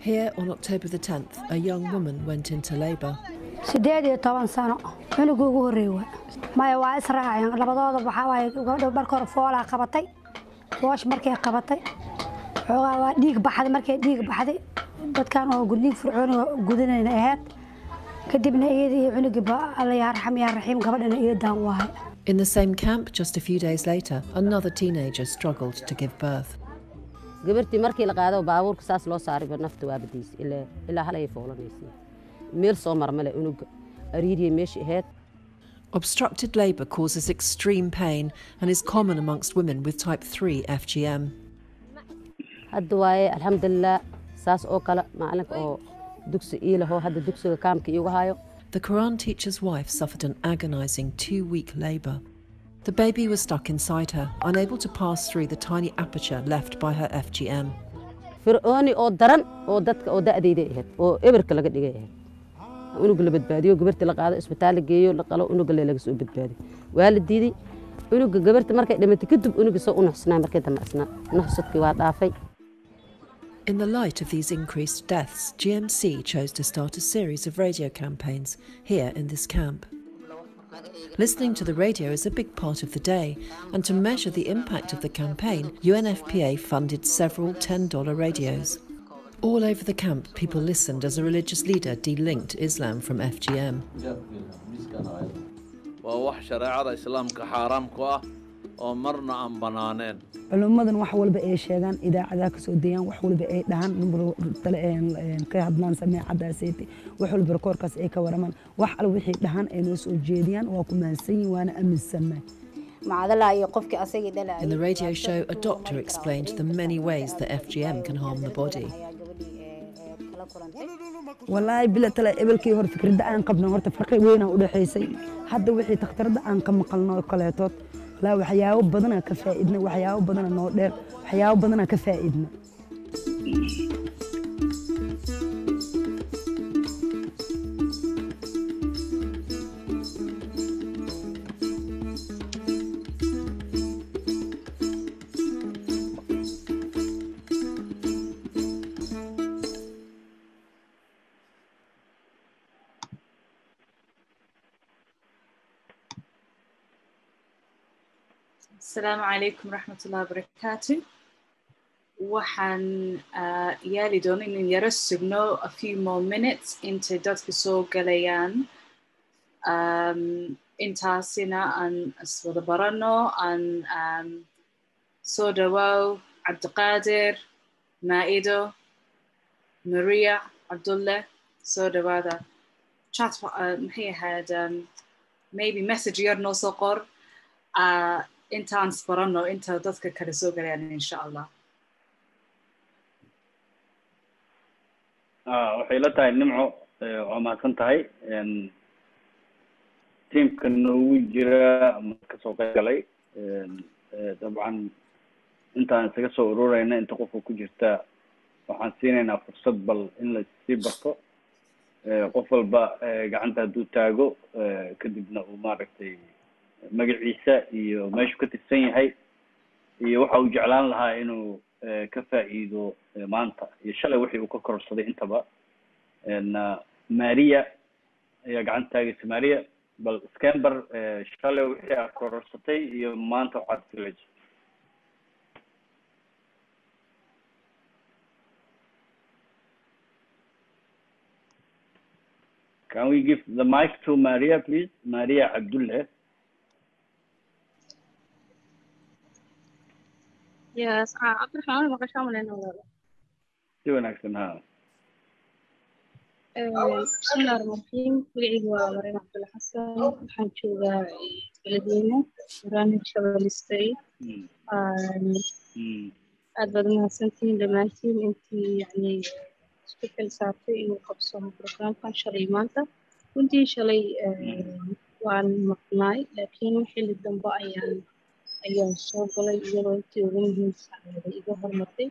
Here on October the 10th, a young woman went into labour. sideed iyo toban sano cunugii ugu horreey waa maya waa israaceen labadooda waxaa waaye gabadha marka hore foolaa qabatay. Foosh markay qabatay. Xoogaa waa dhiig baxday markay dhiig baxday. Dadkan oo gudniin fircooniga gudanayna ahayd. Kadibna iyada iyo cunugii alla yaa raxam yaa raxiim gabadhana iyadan waahay In the same camp, just a few days later, another teenager struggled to give birth. Gabartii markii la qaado baabuurka saas loo nafta ilaa ilaa halay foolanaysa meel soo marmale unuga ariiriyay meeshii ahayd Obstructed labour causes extreme pain and is common amongst women with type 3 FGM. hadda waaye alxamdulilah saas oo kale oo dugsi hadda dugsiga kaamka iigu hayo The Quran teacher's wife suffered an agonising two week labour. The baby was stuck inside her, unable to pass through the tiny aperture left by her FGM. fircooni oo daran oo dadka oo da'dayda ahayd oo eberka laga dhigay ahayd unuga la badbaadiyo gabartii la qaado isbitaal la geeyo la qalo unuga le laga soo badbaadiyo waa la diiday unuga gabarta markay dhimatay kadib unuga soo u nuxsanaa markay dambe asnaa nuxsadkii waa dhaafay In the light of these increased deaths, GMC chose to start a series of radio campaigns here in this camp. Listening to the radio is a big part of the day, and to measure the impact of the campaign, UNFPA funded several $10 radios. All over the camp, people listened as a religious leader delinked Islam from FGM. Oo marna aan bannaaneen culummadan wax walba ay sheegaan idaacadaha ka soo dayaan wax walba ay dhahaan number tale ka hadlaan sameecadaasayte wax walba rekoorkaas ay ka waramaan. Wax al wixii dhahaan ay noo soo jeediyaan waa ku mahadsan yihiin waana dhalaya In the radio show, a doctor explained the many ways that FGM can harm the body. walaahi bila tale ebelkii hore fikradda aan qabno horta farqi weynaa u dhexaysay hadda wixii takhtarada aan ka maqalno oo kaleetood laa waxyaabo badanaa ka faa'idna waxyaabo badana noo dheer waxyaabo badanaa ka asalaamu calaykum raxmatullahi wabarakaatu waxaan ah, yaali doona inaan yaro sugno a few more minutes intay dadka soo galayaan um, intaasina aan iswada barano aan um, soo dhawaaw cabdiqaadir maa'ido maria cabdulle soo dhawaada uh, maxay um, maybe message yar noo uh, intaan isbarano inta dadka kale soo galayaan insha allah Ah, waxay la tahay nimco eh, waa mahadsan tahay. Een, tiimka noogu jira ka soo qayb galay. Eh, dabcan intaan isaga soo ururayna inta qofka ku jirta waxaan siinaynaa fursad bal in la sii barto. Eh, qof walba gacanta hadduu taago kadibna uu maaragtay magaciisa iyo meeshuu ka tirsan yahay iyo waxa uu jeclaan lahaa inuu eh, ka faa'iido eh, maanta iyo shalay wixii uu ka kororsaday intaba ah, maria ayaa gacanta taagaysa maria bal scamber eh, shalay wixii aad kororsatay iyo maanta waxaad filayso Can we give the mic to Maria, please? Maria Abdullah. Yes, uh, Cabdiraxmaan maqashaa malayn walaalo. Si wanaagsan ha. Bismillahi rahmaani rahiim. Magacaygu waa Mariam Cabdulla Xasan. Waxaan joogaa Beledweyne, barnaamij mm, aad baad umahadsantihiin dhammaantiin intii yacni isku xil saartay inuu qabsamo programkan shalay maanta. Runtii shalay waan maqnaay laakiin xilli dambe ayaan ayaan soo galay iyadoo intii ugu muhiimsanayd iga hormartay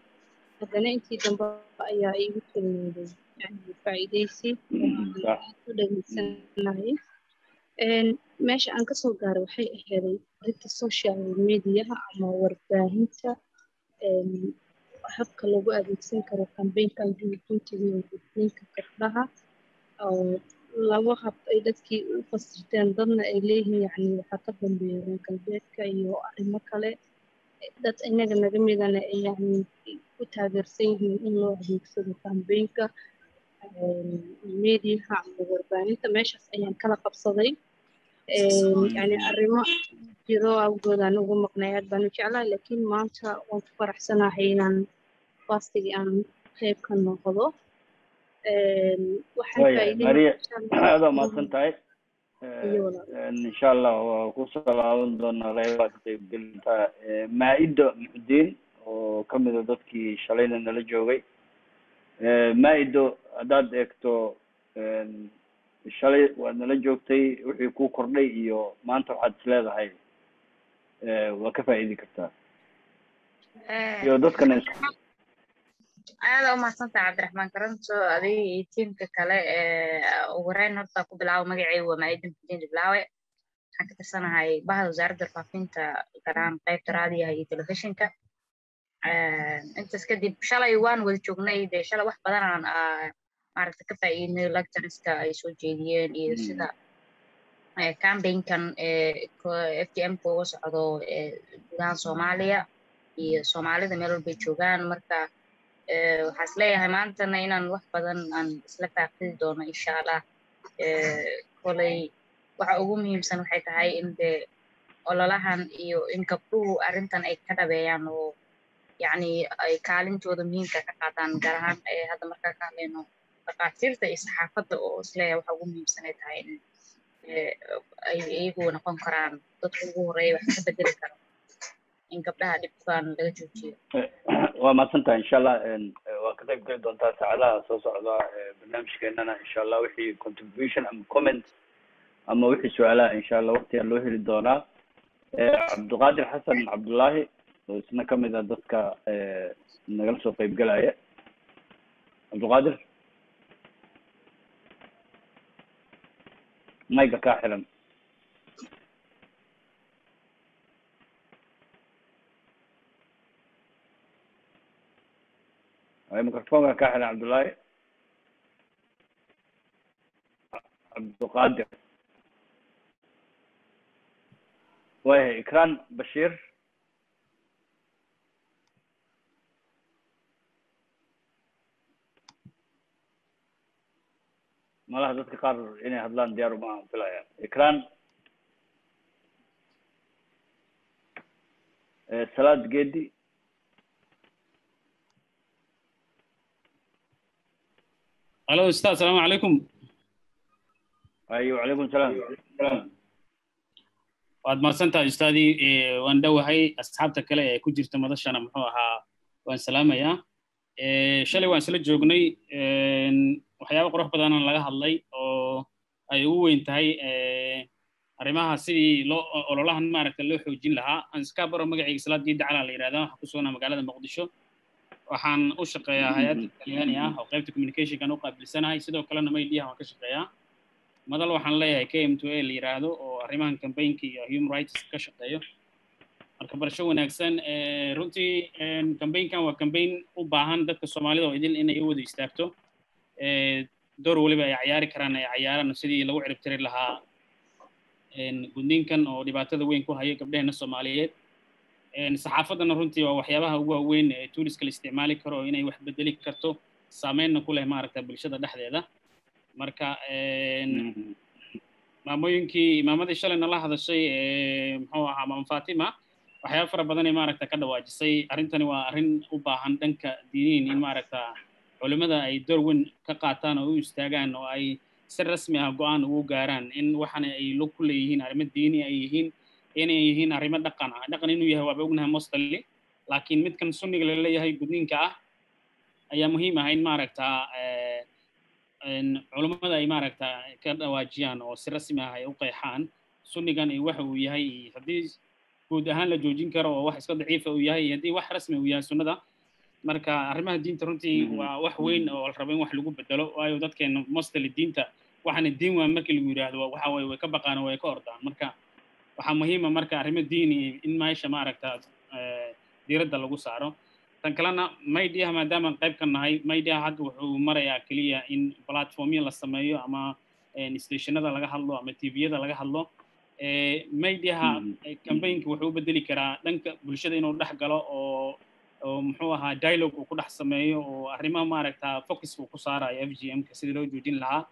haddana intii dambe ayaa iigu taliyooday yani faa'iidaysi ku dhageysanahay Een, meesha aan ka soo gaaray waxay aheeday dadka social mediaha ama warbaahinta habka lagu adeegsan karo kambeynkan joojintiga iyo gudniinka gabdhaha oo laba hab ay dadkii u fasirteen dadna ay leeyihiin yacni waxaa ka dambeeya reer galbeedka iyo arrimo kale. Dad inaga naga midana ay yacni ku taageersan yihiin in loo adeegsado kambeynka mediaha ama warbaahinta meeshaas ayaan kala qabsaday. Yani arrimo jiro awgood aan ugu maqnay aad baan u jeclahay laakiin maanta waan ku faraxsanahay inaan fastigii aan qayb ka noqdo waxaan waya faa'iideynayaa maria insha Allah. aad waa mahadsan tahay? Iyo walaal. insha allah waa ku soo laaban doonaa qeybaha ka qeybgelinta maa-ida muxudiin oo ka mid a dadkii shalayna nala joogay. Maa-ido haddaad eegto shalay waad nala joogtay wixii ku kordhay iyo maanta waxaad is leedahay. Waa ka faa'iidi kartaa. Iyo dadkana aada u mahadsantahay cabdiraxmaan karanto adiga iyo tiimka kale ee horeyn horta ku bilaabo magacayga waa maaidin xudin diblaawe waxaan ka tirsanahay bahda wasaaradda faafinta gaar ahaan qaybta raadiyaha iyo telefishinka intaas kadib shalay waan wada joognay dee shalay wax badan aan ah, maaragta ka faa'iidnay lectureska ay soo jeediyeen iyo sida eh, campaignkan ee f d m ka uga socdo gudahan soomaaliya iyo soomaalida meel walbay joogaan marka eh, waxaa is leeyahay maantana inaan wax badan aan isla faaqidi doono insha allah koley waxa ugu muhiimsan waxay tahay in dee ololahan iyo in gabdhuhu arrintan ay ka dhabeeyaan oo yacni ay kaalintooda muhiimka ka qaataan gaar ahaan hadda markaa ka hadlayno dhakhaatiirta iyo saxaafadda oo is leeyahay waxa ugu muhiimsan ay tahay in ay iyagu noqon karaan dadka ugu horreeya wax ka bedeli karo in gabdhaha dhibkan laga joojiyo waa mahadsan tahay insha allah waa ka qayb geli doontaa saacadaha soo socda ee barnaamijkeenana insha allah wixii contribution ama comment ama wixii su'aalaha insha allah waqtigaa loo heli doonaa. Eh, cabdiqaadir xasan cabdullaahi oo isna ka mid ah dadka eh, nagala soo qayb gelaya cabdiqaadir mayga kaa xiran microfonka kaa xiran cabdullaahi cabdiqaadir waayahay ikran bashiir malaha dadka qaar inay hadlaan diyaar uma ahan filaya ikran Eh, salaad geedi الو استاذ السلام عليكم ayo wacalaykum salaam waad mahadsantahay ustaadii Eh, waan dhowahay asxaabta kale ee ku jirta madashana muxuu ahaa waan salaamayaa Eh, shalay waan isla joognay En, waxyaabo qurux badanna laga hadlay oo ay ugu weyn tahay eh, arrimaha sidii loo ololahan maaragta loo xoojin lahaa aan iska baro magacayga salaad geedi calaa la yidhahdaa waxaan ku sugnaa magaalada muqdisho waxaan u shaqeeyaa hay'ad talyaani ah oo qaybta communicationkan u qaabilsanahay sidoo kalena maydiyaha waan ka shaqeeyaa. Madal waxaan leeyahay k m two a la yidhaahdo oo arrimahan campaignka iyo human rights ka shaqeeyo. Marka barasho wanaagsan Eh, runtii en, campaignkan waa campaign u baahan dadka soomaalida oo idil inay u wada istaagto. Eh, door weliba ay cayaari karaan ay cayaaraan sidii lagu ciribtiri lahaa gudniinkan oo dhibaatada weyn ku haya gabdhaheena soomaaliyeed En, saxaafaddana runtii waa waxyaabaha ugu waaweyn ee tuuriska la isticmaali karo inay wax bedeli karto saameynna ku leh maaragta bulshada dhexdeeda. Marka en, maamooyinkii imaamadii shalay nala hadashay ee muxuu ahaa maam fatima waxyaaba fara badanay maaragta ka dhawaajisay. Arrintani waa arrin u baahan dhanka diiniin in maaragta culimmada ay door weyn ka qaataan oo u istaagaan oo ay si rasmi ah go'aan ugu gaaraan in waxana ay lug ku leeyihiin arrimo diini ay yihiin inay yihiin arrimo dhaqan ah dhaqan inuu yahay waaba ognahay mostly laakiin midkan sunniga la leeyahay gudniinka ah ayaa muhiim ah in maaragta en, culummada ay maaragta ka dhawaajiyaan oo si rasmi ah ay u qeexaan sunnigan waxa uu yahay haddii guud ahaan la joojin karo oo wax iska daciifa uu yahay haddii wax rasmi uu yahay sunnada marka arrimaha diinta runtii waa wax weyn oo la rabo in wax lagu bedelo waayo dadkeena mostly diinta waxaana diin waa markii lagu yidhaahdo waxa waye way ka baqaan oo way ka ordaan marka waxaa muhiima marka arrimo diini in meesha maaragta eh, diiradda lagu saaro. Tan kalena maydiyaha maadaama qayb ka nahay maydiyaha hadda wuxuu marayaa keliya in platformya la sameeyo ama stationada laga hadlo ama tviyada laga hadlo. Maydiyaha cambaynka wuxuu u bedeli karaa dhanka bulshada inuu dhex galo oo oo muxuu ahaa dialogue uu ku dhex sameeyo oo arrimaha maaragta focuska uu ku saarayo f g m-ka sidii loo joojin lahaa.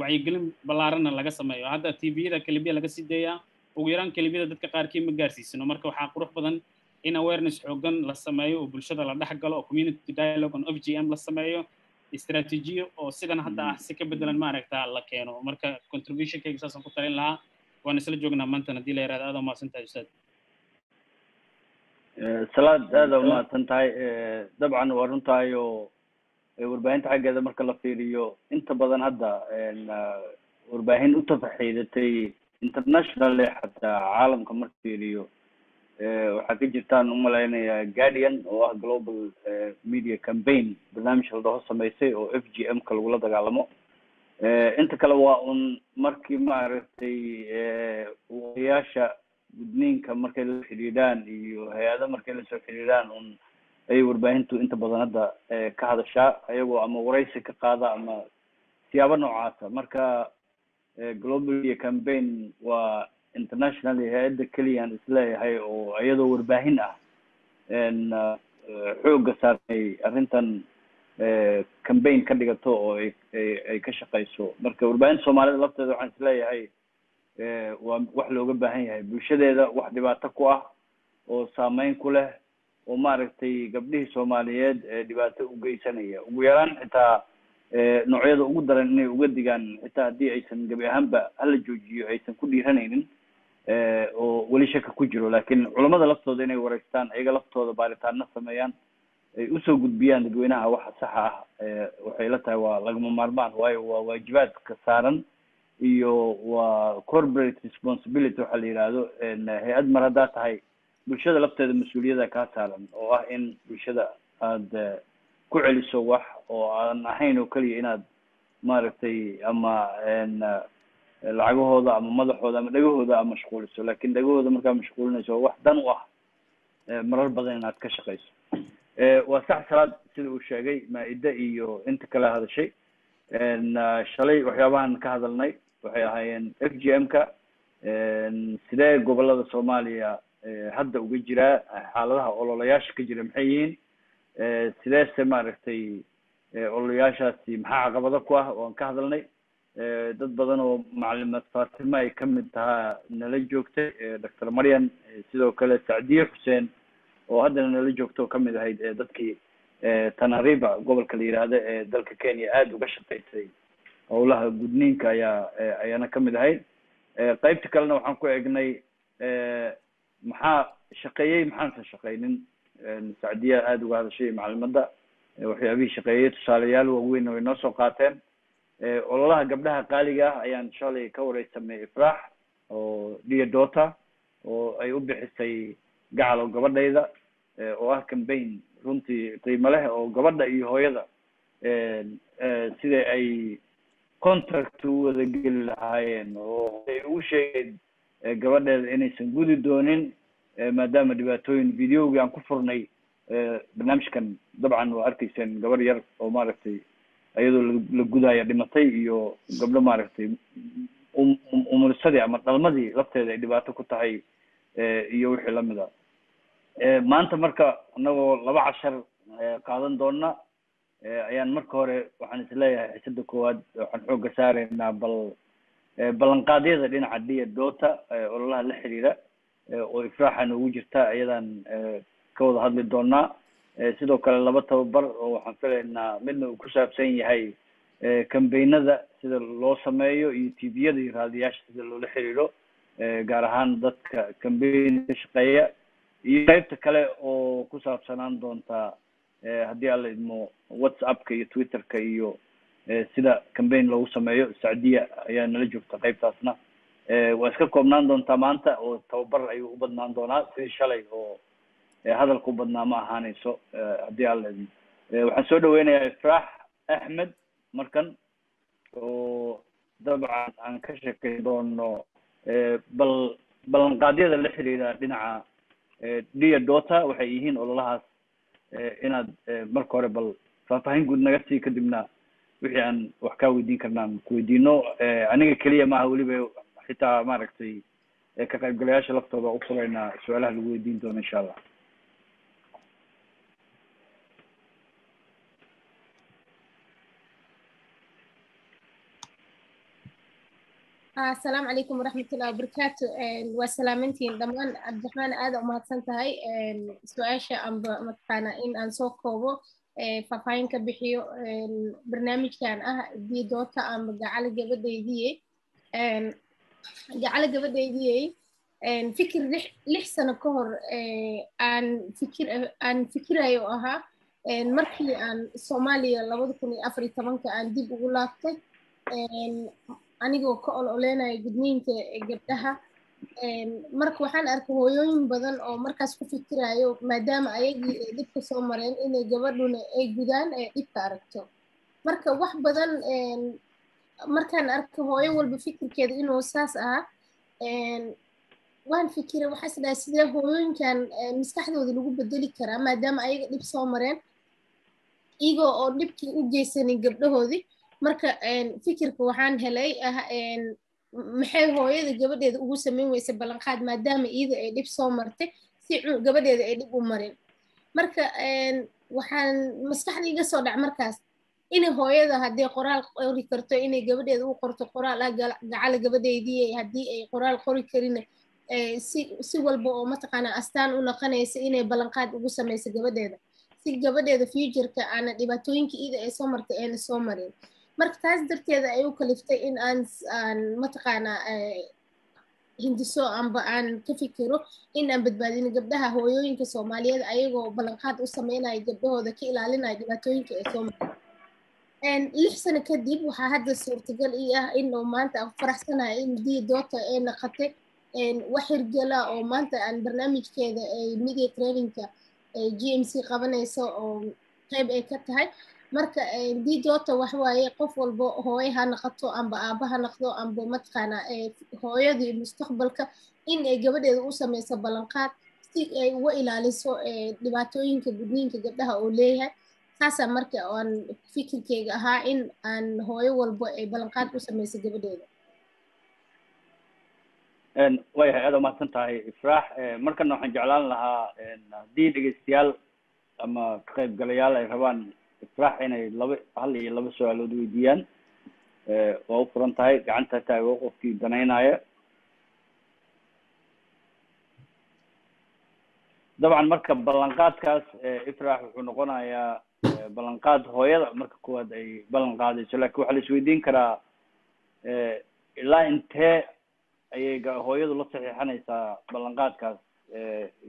Wacyigelin ballaaranna laga sameeyo. Hadda tviyada kelibya laga sii dayaa ugu yaraan kelibiyada dadka qaarkii ma gaarsiisano marka waxaa qurux badan in awareness xoogan la sameeyo oo bulshada la dhex galo oo community dialogue on f g m la sameeyo istaraatiijiyo oo sidan hadda ah si ka bedelan maaragta la keeno. Marka contributionkayga saasaan ku talin lahaa waan isla joognaa maantan haddii la yaraado aad waa mahadsantahay ustaad. Salaad aada umahadsan tahay. Dabcan waa runtahay oo warbaahinta xaggeeda marka la fiiriyo. Inta badan hadda warbaahin u tafaxiidatay internationally xataa caalamka marka fiiriyo waxaa ka jirtaan u malaynaya guardian oo ah global media campaign barnaamij la dhaho sameysay oo f g m ka lagula dagaalamo. Inta kale waa un markii maaragtay wadayaasha gudniinka markay la xidhiidhaan iyo hay'ada markay la soo xidhiidhaan un ayay warbaahintu inta badan hadda ka hadashaa ayagoo ama waraysi ka qaada ama siyaabo noocaasa marka global campaign waa internationally hay'adda keliya aan is leeyahay oo iyadoo warbaahin ah xoogga saartay arrintan campaign ka dhigato oo ay ay ka shaqeyso. Marka warbaahinta soomaalida lafteeda waxaan is leeyahay waa wax looga baahan yahay. Bulshadeeda wax dhibaato ku ah oo saameyn ku leh oo maaragtay gabdhihii soomaaliyeed ee dhibaato u geysanaya. Ugu yaraan xitaa noocyada ugu daran inay uga digaan xitaa haddii aysan gabi ahaanba hala joojiyo aysan ku dhiiranaynin oo weli shaka ku jiro. Laakiin culamada laftooda inay wareystaan iyaga laftooda baaritaano sameeyaan ay u soo gudbiyaan dadweynaha waxa saxa ah waxay la tahay waa lagama maarmaan waayo waa waajibaadka saaran iyo waa corporate responsibility waxaa la yidhaahdo hay'ad mar haddaa tahay bulshada lafteeda mas'uuliyada kaa saaran oo ah in bulshada aada ku celiso wax oo aan ahayn oo keliya inaad maaragtay ama lacagahooda ama madaxooda ama dhegahooda aad mashquuliso. Lakin dhegahooda markaa mashquulinayso wax dan u ah marar badan inaad ka shaqeyso. Waa sax salaad sida uu sheegay maa-ida iyo inta kale hadashay. Shalay waxyaabahan ka hadalnay. Waxay ahaayeen f g m ka sidee gobollada soomaaliya hadda uga jiraa xaaladaha ololayaasha ka jira maxay yihiin? Sideese maaragtay ololayaashaasi maxaa caqabado ku ah waan ka hadalnay dad badan oo macalimaad faatimo ay ka mid tahaa nala joogtay doctor maryan sidoo kale sacdiye xuseen oo haddana nala joogto oo ka mid ahayd dadkii tanariba gobolka la yihahdo ee dalka kenya aada uga shaqeysay. Howlaha gudniinka ayaa ayaana ka mid ahayd. Qeybta kalena waxaan ku egnay maxaa shaqeeyey maxaanse shaqeynin sacdiya aada uga hadashay macalimada waxyaabihii shaqeeyey tusaalayaal waaweyn way noo soo qaateen. Ololaha gabdhaha qaaliga ah ayaan shalay ka wareysamay ifraax oo dia dota oo ay u bixisay gacalo gabadhayda oo ah cambaign runtii qiimo leh oo gabadha iyo hooyada. Sida ay contract u wada geli lahaayeen oo ay ugu sheegeen gabadheeda inaysan gudi doonin maadaama dhibaatooyin videogii aan ku furnay barnaamijkan dabcan waa arkayseen gabar yar oo maaragtay iyadoo la gudaya dhimatay iyo gabdho maaragtay umurisadii ama dhalmadii lafteeda ay dhibaato ku tahay iyo wixii la mid a. Maanta marka inagoo laba cashar qaadan doona ayaan marka hore waxaan is leeyahay xisada koowaad waxaan xooga saareynaa bal ballanqaadyada dhinaca dia dota ololaha la xiriira oo ifraaxa noogu jirta iyadaan ka wada hadli doonaa sidoo kale laba tababar oo waxaan filaynaa midna uu ku saabsan yahay cambaynada sida loo sameeyo iyo tviyada iyo raadiyaasha sida loola xiriiro gaar ahaan dadka cambayn ka shaqeeya. Iyo qaybta kale oo ku saabsanaan doonta haddii alla idmo whatsappka iyo twitterka iyo sida cambaign loogu sameeyo sacdiya ayaa nala joogta qaybtaasna. Waa iska koobnaan doontaa maanta oo tababar ayuu u badnaan doonaa sidii shalay oo hadalka u badnaa ma ahaanayso haddii alla idmo waxaan soo dhaweynayaa ifraax axmed markan oo dabcan aan ka sheekeyn doono bal ballanqaadyada la xiriira dhinaca dia dota waxay yihiin ololahaas inaad marka hore bal faahfaahin guud naga sii kadibna wixii aan wax kaa weydiin karna aan ku weydiino. Eh, aniga keliya maaha weliba xitaa maaragtay ka qaybgalayaasha laftooda u furaynaa su'aalaha lagu weydiin doono insha allah asalaamu calaykum waraxmatullahi wabarakaatu waa salaamantiin. Dhammaan cabdiraxmaan aada umahadsan tahay su'aasha amba mataqaanaa in aan soo koobo faahfaahin ka bixiyo barnaamijkan ah diidoota amba gacala gabadhaydiye gacala gabadhaydiye fikir lix sano ka hor aan fikir aan fikirayo ahaa markii aan soomaaliya labada kun iyo afar iyo tobanka aan dib ugu laabtay anigoo ka ololeynaya gudniinka gabdhaha. Marka waxaan arkay hooyooyin badan oo markaas ku fikirayo maadaama ayagii ay dhibka soo mareen inay gabadhuna ay gudaan ay dhibka aragto. Marka wax badan markaan arkay hooyo walba fikirkeeda inuu saas ahaa waan fikiray waxaas dhahay sidee hooyooyinkan maskaxdooda lagu bedeli karaa maadaama ayaga dhib soo mareen. Iyagoo oo dhibkii u geysanin gabdhahoodii marka fikirka waxaan helay maxay hooyada gabadheeda ugu samayn weysa ballanqaad maadaama iyada ay dhib soo martay si gabadheeda ay dhib u marin. Marka waxaan maskaxda iga soo dhac markaas. Inay hooyada haddii qoraal qori karto inay gabadheeda u qorto qoraal ah gacala gabadheedii haddii ay qoraal qori karin si si walba oo mataqaanaa astaan u naqanaysa inay ballanqaad ugu samayso gabadheeda. Si gabadheeda futureka aana dhibaatooyinka iyada ay soo martay ayna soo marin marka taas darteeda ay u kaliftay in aan aan mataqaanaa hindiso amba aan ka fikiro in aan badbaadino gabdhaha hooyooyinka soomaaliyeed ayagoo ballanqaad u sameynaya gabdhahooda ka ilaalinaya dhibaatooyinka ay soo mareen lix sano kadib waxaa hadda suurtagal ii ah in uu maanta aan faraxsanahay in dii doota ay naqatay wax hirgala oo maanta aan barnaamijkeeda ay media trainingka g m c qabanayso oo qayb ay ka tahay marka didoota wax waaye qof walba hooye ha naqato amba aaba ha naqdo amba mataqaanaa hooyadii mustaqbalka in ay gabadheeda u sameyso ballanqaad si ay uga ilaaliso dhibaatooyinka gudniinka gabdhaha oo leeyahay. Saasaa marka aan fikirkeyga ahaa in aan hooyo walba ay ballanqaad u sameyso gabadheeda. Waayahay aada umahadsan tahay ifraax. Markana waxaan jeclaan lahaa haddii dhegeystayaal ama ka qaybgalayaal ay rabaan ifraax inay laba hal iyo laba su'aalood weydiiyaan. Waa u furan tahay gacanta taago qofkii danaynaya dabcan marka ballanqaadkaas ifraax wuxuu noqonayaa ballanqaad hooyada marka kuwaad ay ballan qaadayso laakiin waxaa la isweydiin karaa ilaa intee ayay hooyadu la saxiixanaysaa ballanqaadkaas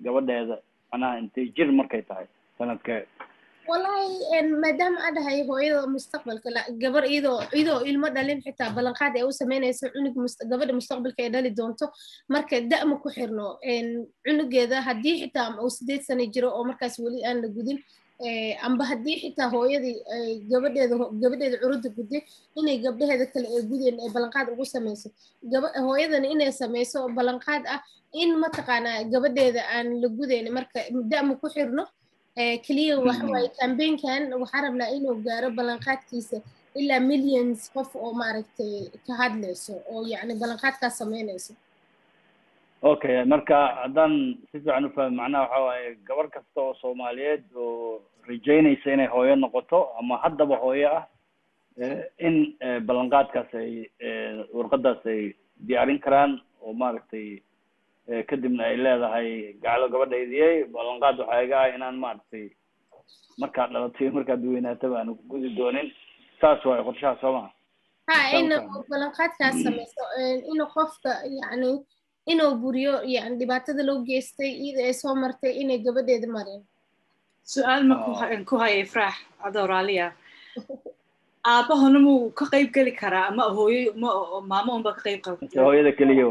gabadheeda? Macnaha intay jir markay tahay sanadkee wallahi maadaama dhahay hooyada mustaqbalka gabar iyadoo iyadoo ilmo dhalin xitaa ballanqaad ay u sameynayso cunug gabadha mustaqbalka ay dhali doonto. Marka da'ma ku xirno cunugeeda haddii xitaa uu sideed sano jiro oo markaas weli aan la gudin amba haddii xitaa hooyadii gabadheeda gabadheeda curudda gudday inay gabdhaheeda kale ay gudeen ay ballanqaad ugu sameyso gaba hooyadana inay sameyso ballanqaad ah in mataqaanaa gabadheeda aan la gudayn marka da'ma ku xirno keliya waxa waaye cambaign-kan waxaa rabnaa inuu gaaro ballanqaadkiisa ilaa millions qof oo maaragtay ka hadlayso oo yacni ballanqaadkaas sameynayso. Okay marka haddaan si fiican ufahmi macnaha waxa waaye gabar kasta oo soomaaliyeed oo rajeynaysa inay hooyo noqoto ama haddaba hooyo ah in ballanqaadkaas ay warqadaas ay diyaarin karaan oo maaragtay kadibna ay leedahay gaclo gabadhaydiyey ballanqaad waxaa iga ah inaan maaragtay markaad dhalato iyo markaad weynaataba aan gudi doonin. Saas waayo qorshaha soo maa ha ina ballanqaadkaas sameyso inuu qofka yacni inuu buriyo yani dhibaatada loo geystay iyada ay soo martay inay gabadheeda mareen. Su'aal ma ku haya ifraax adoo raaliya aabahona muu ka qayb geli karaa ama hooyo ma maamo unba ka qayb hooyada keliya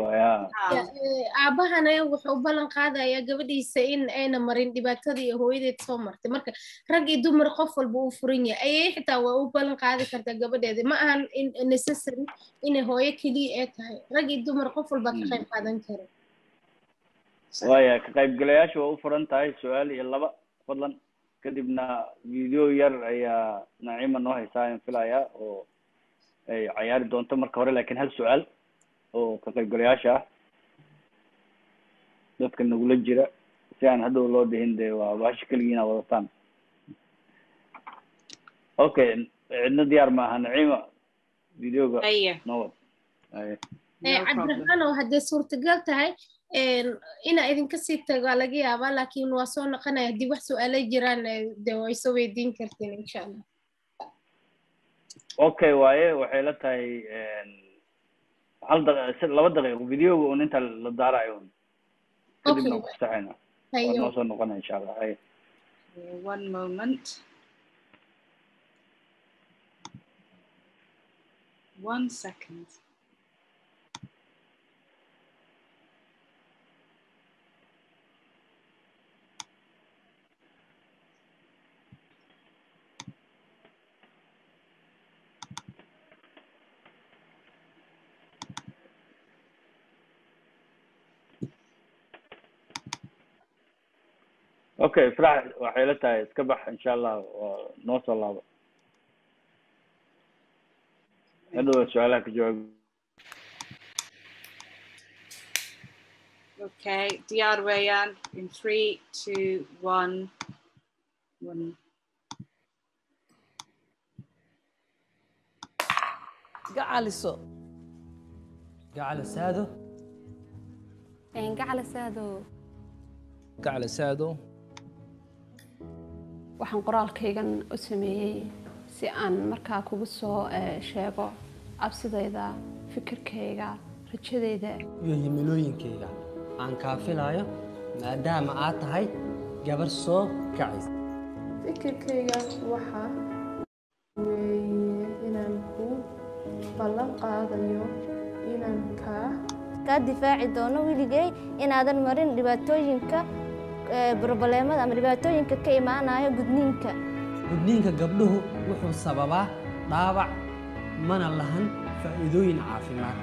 aabahana wuxuu ballan qaadayaa gabadhiisa in ayna marin dhibaatadii hooyadeed soo martay. Marka rag iyo dumar qof walba uu furan yahay. Ayay xitaa waa u ballan qaadi kartaa gabadheeda ma ahan necessary inay hooyo keliya ee tahay. Rag iyo dumar qof walba ka qayb qaadan kara waaya ka qaybgalayaasha waa u furan tahay su'aal iyo laba fadlan kadibna video yar ayaa naciima noo haysaa aan filayaa oo ay cayaari doonto marka hore laakiin hal su'aal oo ka qaybgalayaasha ah. Dadka nagula jira. Si aan hadhow loo dhihin dee waa bahasha keligiina wadataan. Okay cidna diyaar maaha naciima videoga. Noo wad. Eh, cabdiraxmaan oo haddee suurtagal tahay inaa idinka sii tago waa laga yaabaa laakiin waa soo noqonaya haddii wax su'aalo jiraan eh, dee way soo weydiin kartiin insha allah okay waaye waxay la tahay hal si- laba daqiiqo videoga un inta la daarayo un kadibna Okay. ku saxayna waa Hayo. noo soo noqona insha allah one moment. One second. Okay ifrax waxay la tahay iska bax insha allah waa noo soo laabo hadhow su'aalaha ka jawaab Okay, diyaar weeyaan in three, two, one, one. gacaliso gacalisaado gacalisaado gacalisaado waxaan qoraalkaygan u sameeyey si aan markaa kugu soo eh, sheego cabsidayda fikirkayga rajadayda. Iyo himilooyinkayga aan kaafilayo maadaama aad tahay gabar soo kacaysa. Fikirkayga waxa weeye inaan ku ballan qaadayo inaan kaa kaa difaaci doono weligay inaadan marin dhibaatooyinka brobleemada ama dhibaatooyinka ka imaanaya gudniinka gudniinka gabdhuhu wuxuu sababaa dhaawac mana lahan faa'iidooyin caafimaad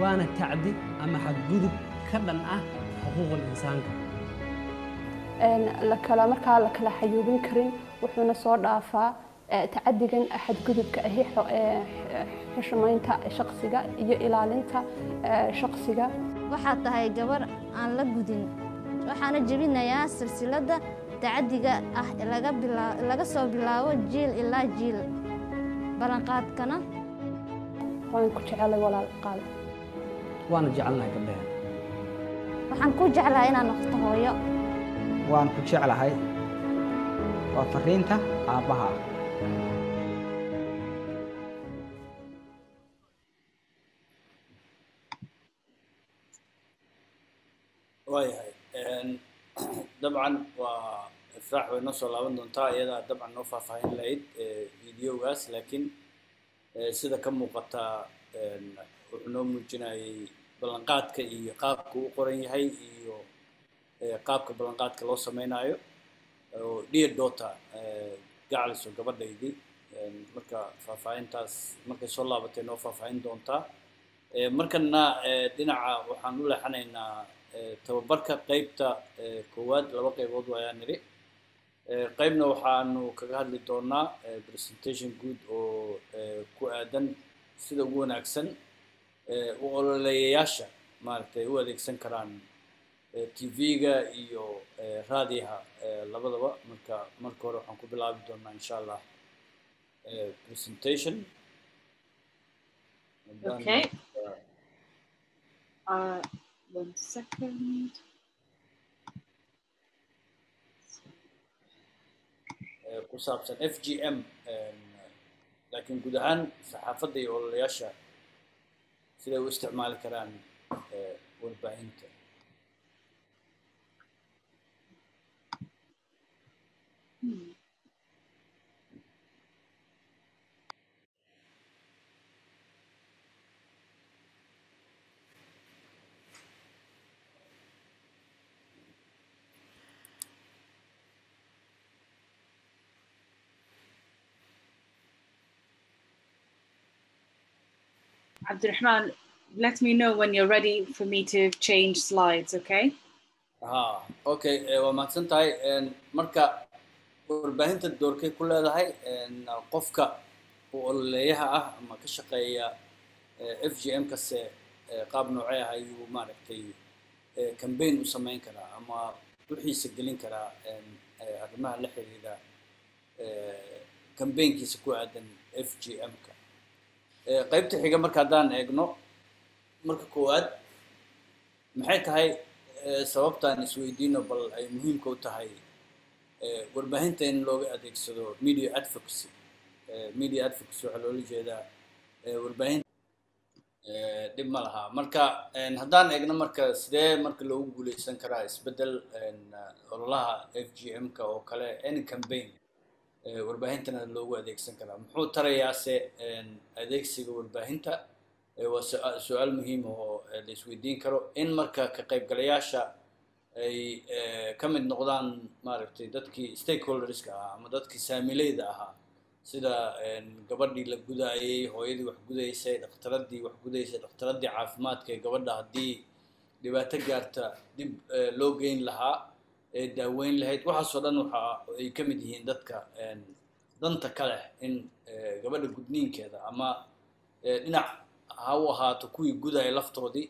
waana tacdi ama xadgudub ka dhan ah xuquuqul insaanka Een, la kala markaa la kala xayuubin karin wuxuuna soo dhaafaa eh, tacadigan xadgudubka ahi eh, xushmaynta shaqsiga iyo ilaalinta eh, shaqsiga waxaad tahay gabar aan la gudin waxaana jebinayaa silsiladda tacadiga ah laga bilaa- laga soo bilaabo jiil ilaa jiil ballanqaadkana waan ku jecelay walaal qaal waana jecelnahay gabdhaha waxaan ku jeclahay inaad noqoto hooyo waan ku jeclahay waa fariinta aabbaha waayahay dabcan waa ifraax way noo soo laaban doontaa iyadaa dabcan noo faahfaahin lahayd eh, videogaas laakiin eh, sida ka muuqata een, wuxuu noo muujinayay ballanqaadka iyo qaabka uu qoran yahay iyo eh, qaabka ballanqaadka loo sameynayo oo daughter eh, gacaliso gabadhaydii marka faahfaahintaas markay soo laabatay noo faahfaahin doontaa markana dhinaca waxaan u leexanaynaa tababarka qeybta eh, koowaad laba qeybood waayaan nidhi Eh, qeybna waxaanu kaga hadli doonaa eh, presentation guud oo eh, ku aadan sida ugu wanaagsan eh, u ololeeyayaasha maaragtay u adeegsan karaan eh, tv-ga iyo eh, raadiyaha eh, labadaba. Marka marka hore waxaan ku bilaabi doonaa insha allah eh, presentation. Okay. Uh, one second. eh, ku saabsan FGM een, laakiin guud ahaan saxaafadda iyo ololayaasha siday u isticmaali karaan eh, warbaahinta Abdurrahman, let me know when you're ready for me to change slides, okay? ha okay eh, waa mahadsan tahay marka warbaahinta doorkay ku leedahay qofka uu ololeeyaha ah ama ka shaqeeya eh, f g m kase eh, qaab noocee ah ayuu maaragtay campaign u samayn karaa ama wixiisa gelin karaa arrimaha la xiriira campaignkiisa ku aadan f g m-ka qaybta xiga marka haddaan eegno marka koowaad maxay tahay sababtaan isweydiino bal ay muhiimka u tahay warbaahinta in looga adeegsado media advocacy media advocacy waxaa loola jeedaa warbaahinta dhib ma laha. Marka haddaan eegno marka sidee marka loogu guuleysan karaa isbeddel ololaha f g m-ka oo kale any campaign warbaahintana loogu adeegsan karaa muxuu tarayaase adeegsiga warbaahinta? Waa su- su'aal muhiim oo eh, la isweydiin karo. In marka ka qaybgalayaasha ay ka mid noqdaan maaragtay dadkii stakeholderska ahaa ama dadkii saamileyda ahaa sida gabadhii la gudaayey hooyadii wax gudaysay dhakhtaradii wax gudaysay dhakhtaradii caafimaadka ee gabadha haddii dhibaato gaarta dib loo geyn lahaa daaweyn lahayd. Waxaasoo dhan waxa ay ka mid yihiin dadka danta ka leh in gabadha gudniinkeeda ama dhinac ha u ahaato kuwii gudaya laftoodii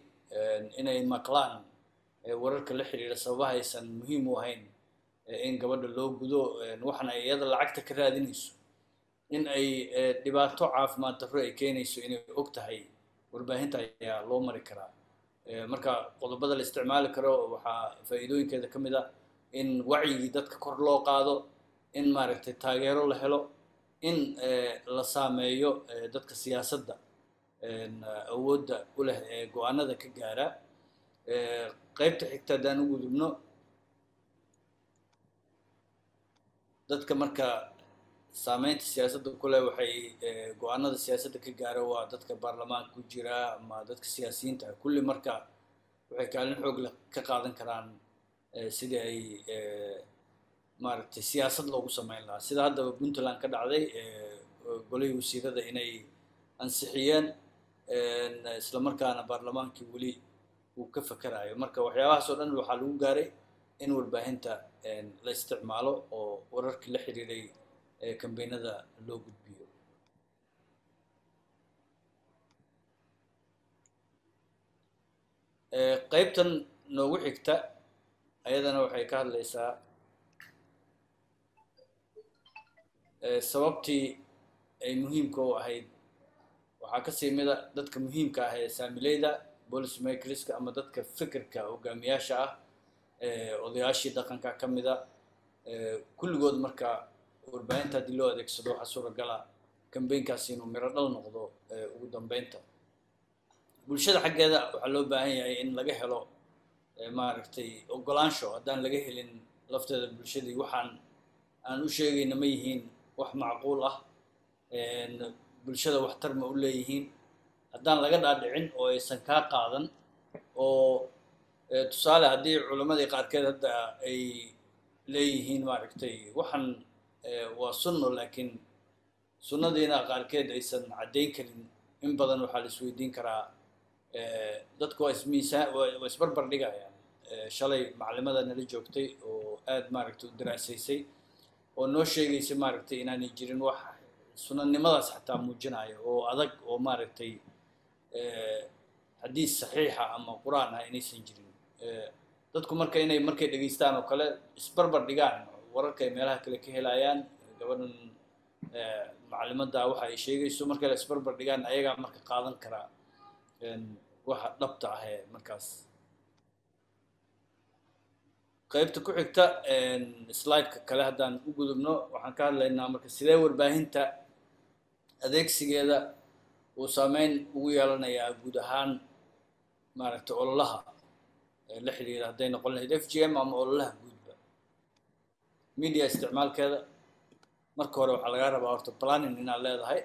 inay maqlaan wararka la xiriira sababaha aysan muhiim u ahayn in gabadha loo gudo en, waxana ay iyada lacagta ka raadinayso. In ay dhibaato caafimaad darro ay keenayso inay og tahay warbaahinta ayaa loo mari karaa. Marka qodobada la isticmaali karo waxaa faa'iidooyinkeeda ka mid ah in wacyigii dadka kor loo qaado in maaragtay taageero la helo in eh, la saameeyo eh, dadka siyaasadda eh, awoodda u leh ee go'aanada ka gaara. Eh, qaybta xigta haddaan u gudubno dadka marka saameynta siyaasadda ku leh waxay eh, go'aanada siyaasadda ka gaara waa dadka baarlamaanka ku jira ama dadka siyaasiyiinta kulli marka waxay kaalin xoog leh ka qaadan karaan eh, sidii ay maaragtay siyaasad loogu sameyn lahaa. Sida haddaba puntland ka dhacday golihii wasiirada inay ansixiyeen en, isla markaana baarlamaankii weli uu ka fakerayo marka waxyaabahaas oo dhan waxaa lagu gaaray in warbaahinta la isticmaalo oo wararkii la xiriiray ee kambeynada loo gudbiyo. Qaybtan noogu xigta ayadana waxay ka hadlaysaa eh, sababtii ay muhiimka u ahayd. Waxaa ka sii mida dadka muhiimka ah ee saamileyda policy makerska ama dadka fikirka hogaamiyaasha ah eh, odayaashii dhaqanka ka mida eh, kulligood marka warbaahinta haddii loo adeegsado waxaa suuragala kambeynkaasi inuu miro dhal noqdo ugu dambeynta. Bulshada xaggeeda waxaa loo baahan yahay in laga helo maaragtay ogolaansho haddaan laga helin lafteeda bulshadii waxaan aan u sheegayna ma yihiin wax macquul ah bulshada waxtar ma u leeyihiin. Haddaan laga dhaadhicin oo aysan kaa qaadan oo tusaale haddii culammadii qaarkeed hadda ay leeyihiin maaragtay waxaan waa sunno laakiin sunnadiina qaarkeed aysan caddayn karin. In badan waxaa la isweydiin karaa dadku waa isbarbar dhigayaan Eh, shalay maclimada nala joogtay oo aad maaragtay u daraasaysay oo noo sheegaysa maaragtay inaanay jirin wax sunanimadaas xataa muujinayo oo adag oo maaragtay eh, xadiis saxiixa ama qur'aan ah inaysan jirin. Eh, dadku marka inay markay dhegaystaan oo kale isbarbar dhigaan wararka meelaha kale ka helayaan gabadhan eh, maclimadda waxa ay sheegayso markay la isbarbar dhigaan ayagaa marka qaadan karaa waxa dhabta ah ee markaas. Qaybta ku xigta slide-ka kale haddaan u gudubno waxaan ka hadlaynaa marka sidee warbaahinta adeegsigeeda uu saameyn ugu yeelanayaa guud ahaan maaragtay ololaha la xiriira hadday noqon lahayd f g m ama ololaha guudba. Media isticmaalkeeda marka hore waxaa lagaa rabaa horta planning inaad leedahay.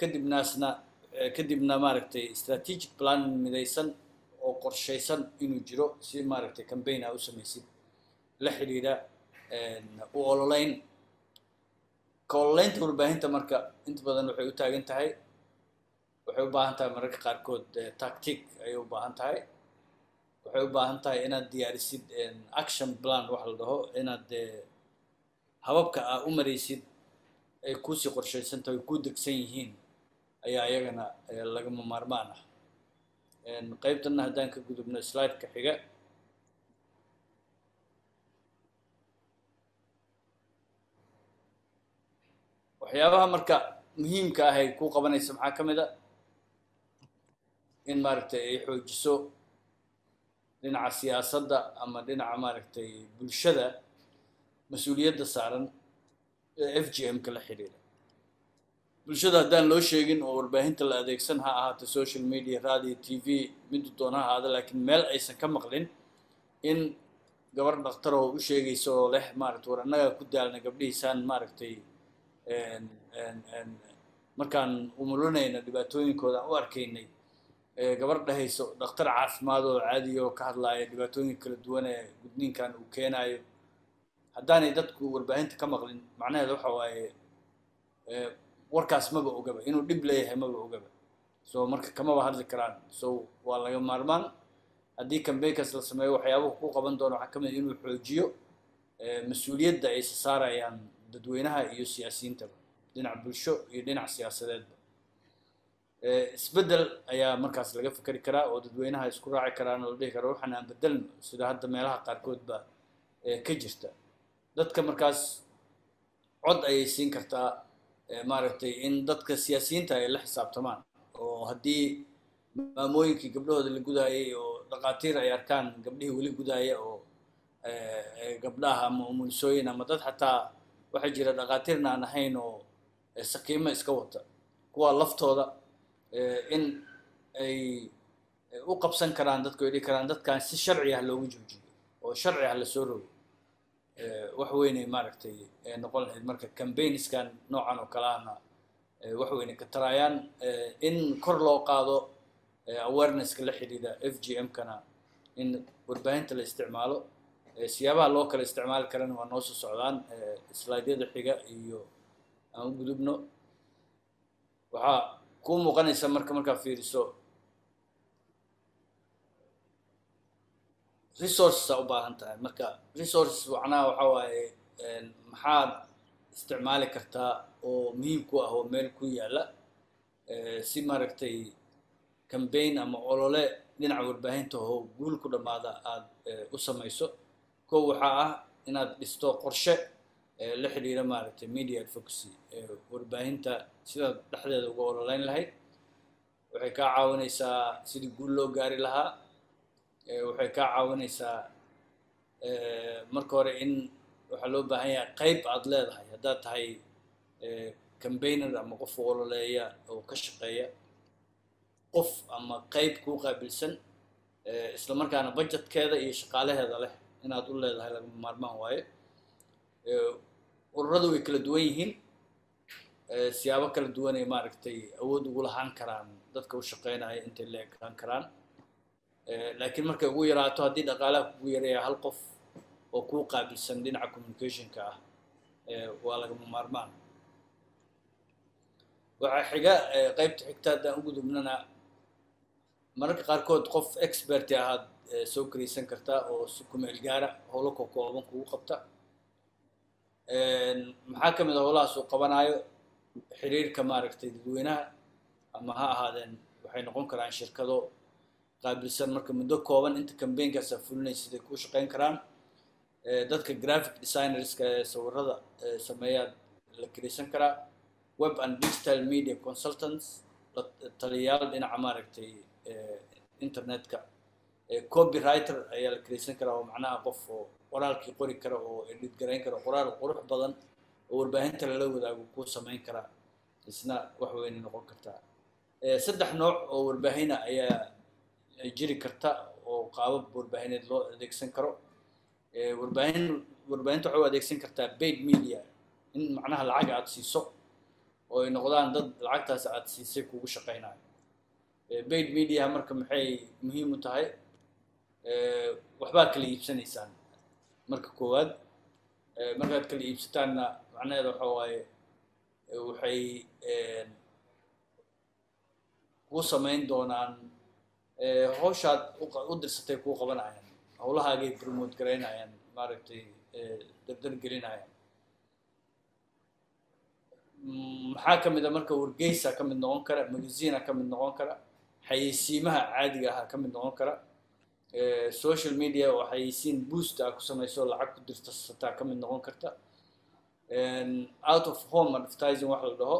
Kadibnaasna kadibna maaragtay strategic planning midaysan oo qorshaysan inuu jiro si maaragtay campaign aa u samaysid. La xidhiidha en, u ololeyn ka ololeynta warbaahinta marka inta badan waxay u taagan tahay. Waxay u baahan tahay mararka qaarkood eh, tactic ayay u baahan tahay. Waxay u baahan tahay inaad diyaarisid action plan wax la dhaho inaad hababka aa u maraysid. Ay kuusii qorshaysan tahay ku degsan yihiin ayaa iyagana lagama maarmaan ah. Qaybtanna haddaan ka gudubno slideka xiga. Waxyaabaha marka muhiimka ah ay ku qabanaysa maxaa ka mid a? In maaragtay ay xoojiso dhinaca siyaasadda ama dhinaca maaragtay bulshada mas'uuliyadda saaran ee f g m ka la xidhiira bulshada haddaan loo sheegin oo warbaahinta la adeegsan ha ahaato social media radio t v midu doona ha ahaada laakiin meel aysan ka maqlin in gabar dhakhtar oo u sheegaysa oo leh maaragtay war annagaa ku daalna gabdhihiisaan maaragtay markaan umulinayna dhibaatooyinkooda u arkaynay gabar dhahayso dhakhtar caafimaad oo caadiya oo ka hadlaaya dhibaatooyinka kala duwan ee gudniinkan uu keenaayo. Haddaanay dadku warbaahinta ka maqlin macnaheeda waxa waaye warkaas maba ogaba inuu dhib leeyahay maba ogaba. So marka kamaba hadli karaan. So waa laga maarmaan. Haddii cambaynkaas la sameeyo waxyaabuhu ku qaban doono waxaa ka mid inuu xoojiyo mas'uuliyadda ay sasaarayaan dadweynaha iyo siyaasiyiintaba dhinac bulsho iyo dhinac siyaasadeedba. Isbeddel ayaa markaas laga fikeri karaa oo dadweynaha isku raaci karaan oo la dhihi kara waxaan aan bedelno sida hadda meelaha qaarkoodba ka jirta. Dadka markaas cod ayay siin kartaa maaragtay in dadka siyaasiyiinta ay la xisaabtamaan. Oo haddii maamooyinkii gabdhahooda la gudaayay oo dhaqaatiir ay arkaan gabdhihii weli gudaaya oo gabdhaha ama umulisooyin ama dad xataa waxaa jira dhaqaatiirna aan ahayn oo sakiimo iska wata. Kuwa laftooda in ay u qabsan karaan dadku ay dhihi karaan dadkan si sharci ah loogu joojiyo oo sharci ah la soo rogo wax weynay maaragtay noqon lahayd marka cambaignskan noocan oo kale ahna wax weynay ka taraayaan in kor loo qaado awarenesska la xidhiidha f g m kana in warbaahinta la isticmaalo. Siyaabaha loo kala isticmaali karana waa noo soo socdaan. Slideyada xiga iyo aan u gudubno. Waxaa kuu muuqanaysa marka markaa fiiriso resources aa u baahan tahay marka resources macnaha waxaa waaye maxaad isticmaali kartaa oo muhiim ku ah oo meel ku yaalla. Si maaragtay cambaign ama olole dhinaca warbaahinta oo guul ku dhammaada aada u samayso. Kow waxaa ah inaad dhisto qorshe la xidhiira maaragtay media advocacy warbaahinta sidaad dhexdeeda uga ololeyn lahayd. Waxay kaa caawinaysaa sidii guul loo gaari lahaa waxay kaa caawinaysaa marka hore in waxaa loo baahan yahay qayb aad leedahay. Haddaad tahay cambaigner ama qof ololeeya oo ka shaqeeya qof ama qayb kuu qaabilsan isla markaana budgetkeeda iyo shaqaalaheeda leh inaad u leedahay lagama maarmaan waayo. Ururadu way kala duwan yihiin siyaabo kala duwan ay maaragtay awood ugu lahaan karaan dadka u shaqeynaya intay la ekaan karaan laakiin markay ugu yaraato haddii dhaqaalaha kugu yaraya hal qof oo kuu qaabilsan dhinaca communicationka ah waa lagama maarmaan. Waxaa xiga qaybta xigta haddaan u gudubnana mararka qaarkood qof expert ahaad soo karaysan kartaa oo si kumeel gaara howlo ko kooban kugu qabta. Maxaa ka mid a howlahaas uu qabanaayo? Xiriirka maaragtay dadweynaha ama ha ahaadeen waxay noqon karaan shirkado qaabilsan marka muddo kooban inta cambaignkaasaa fulinaysa siday kuu shaqeyn karaan dadka graphic designerska ee sawirada sameeyaad la kiraysan karaa web and digital media consultants taliyayaal dhinaca maaragtay internetka copywriter ayaa la kiraysan karaa oo macnaha qof oo qoraalkii qori kara oo edit garayn kara qoraal qurux badan oo warbaahinta lala wadaago kuu samayn karaa isna wax weynay noqon kartaa. Saddex nooc oo warbaahina ayaa jiri karta oo qaabab warbaahineed loo adeegsan karo. Warbaahin warbaahinta waxay u adeegsan kartaa paid media in macnaha lacag aada siiso oo ay noqdaan dad lacagtaas aada siisay kugu shaqeynayo paid media marka maxay muhiim u tahay? Waxbaad kala iibsanaysaan. Marka koowaad markaad kala iibsataanna macnaheeda waxa waaye waxay ku samayn doonaan eh, hawshaad u dirsatay kuu qabanayaan. Howlahaagay promote garaynayaan maaragtay eh, dardar gelinayaan. Mm, maxaa ka mid a marka wargeysa ka mid noqon kara magazina ka mid noqon kara xayeysiimaha caadiga aha ka mid noqon kara Eh, social media oo xayeysiin boost ah ku samayso lacag ku dirta sataa ka mid noqon karta. Out of home advertising wax la dhaho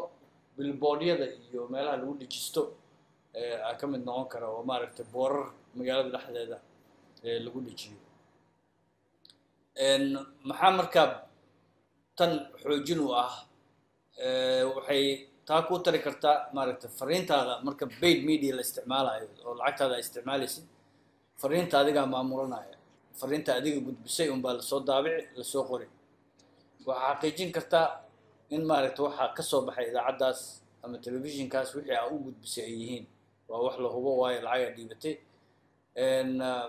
billboardyada iyo meelaha lagu dejisto eh, aa ka mid noqon kara oo maaragtay boorar magaalada dhexdeeda eh, lagu dejiyo En, maxaa markaa tan xoojin u ah? Eh, waxay taa ku tari kartaa maaragtay fariintaada marka paid media la isticmaalayo oo lacagtaada ay isticmaalaysid fariinta adigaa maamulanaya. Fariinta adiga gudbisay unbaa la soo daabici la soo qori. Waxaa xaqiijin kartaa in maaragta waxaa ka soo baxay idaacaddaas ama telefishinkaas wixii aa u gudbisay ay yihiin waa wax la hubo waayo lacagaa dhiibatay. Ah,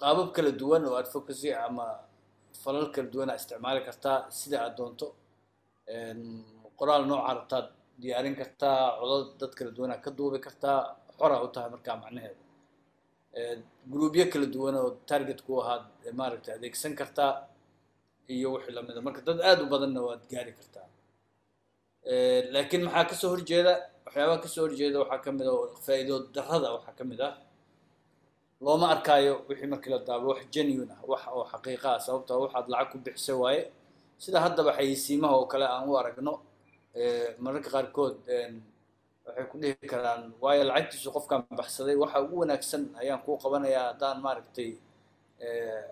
qaabab kala duwan oo advocacy ama falal kala duwan aa isticmaali kartaa sida aad doonto. Qoraal nooca rabtaad diyaarin kartaa codad dad kala duwan aa ka duubi kartaa xoraa u tahay markaa macnaheeda gruubyo kala duwan oo target ku ahaad maaragtay adeegsan kartaa iyo wixii la mid a marka dad aad u badanna waad gaari kartaa. Laakiin maxaa ka soo horjeeda waxyaabaha ka soo horjeeda waxaa ka mid a oo faa'iido darrada waxaa ka mid ah. Looma arkaayo wixii markii la daabo wax genuine ah wax oo xaqiiqa ah sababtoo ah waxaad lacag ku bixisay waaye. Sida haddaba xayeysiimaha oo kale aan u aragno mararka qaarkood waxay ku dhihi karaan waayo lacagtiisu qofkaan baxsaday waxa ugu wanaagsan ayaan kuu qabanayaa haddaan maaragtay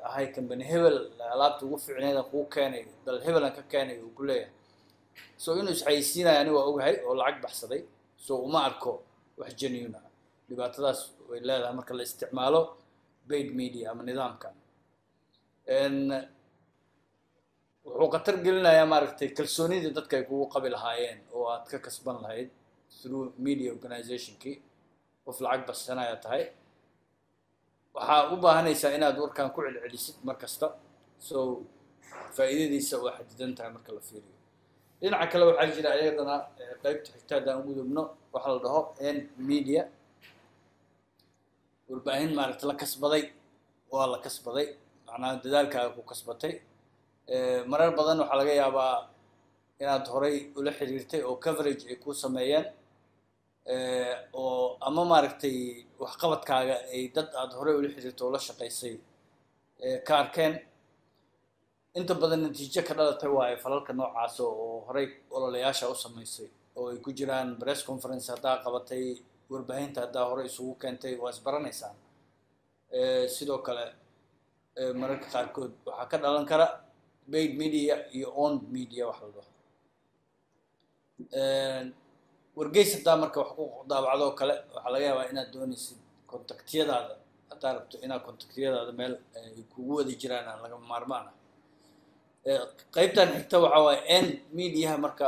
ahay company hebel alaabta ugu fiicneeda kuu keenay dal hebelan ka keenay uu ku leeyahay. So inuu isxayeysiinayo ani waa ogahay oo lacag baxsaday so uma arko wax genuine ah. Dhibaatadaas way leedahay marka la isticmaalo paid media ama nidaamkan. Wuxuu khatar gelinayaa maaragtay kalsoonidii dadka ay kugu qabi lahaayeen oo aad ka kasban lahayd through media organizationkii. Qof lacag baxsanaya tahay. Waxaa u baahanaysaa inaad warkan ku celcelisid mar kasta. So faa'iidadiisa waa xadidan tahay marka la fiiriyo dhinaca kale waxaa jira ayadana eh, qaybta xigta haddaan u gudubno waxaa la dhaho n media. Warbaahin maaragta la kasbaday waa la kasbaday macnaha dadaalkaaga ku kasbatay. Eh, marar badan waxaa laga yaabaa inaad horay ula xiriirtay oo coverage ay ku sameeyeen. Eh, oo ama maaragtay waxqabadkaaga ay dad aad horay ula xiriirtay oo la shaqaysay ka arkeen inta badan natiijo ka dhalatay waaye falalka noocaas oo horay ololayaasha u samaysay oo ay ku jiraan press conference haddaa qabatay warbaahinta haddaa hore isugu keentay waa isbaranaysaan. Eh, sidoo kale eh, mararka qaarkood waxaa ka dhalan kara paid media iyo owned media wax la dhaho. Wargeys haddaa marka wax ku daabacdo oo kale waxaa laga yaabaa inaad doonaysid kontaktiyadaada haddaa rabto inaad kontaktiyadaada meel ay kugu wadi jiraan aan lagama maarmaan ah Eh, qaybtan xigta waxaa waaye n mediaha marka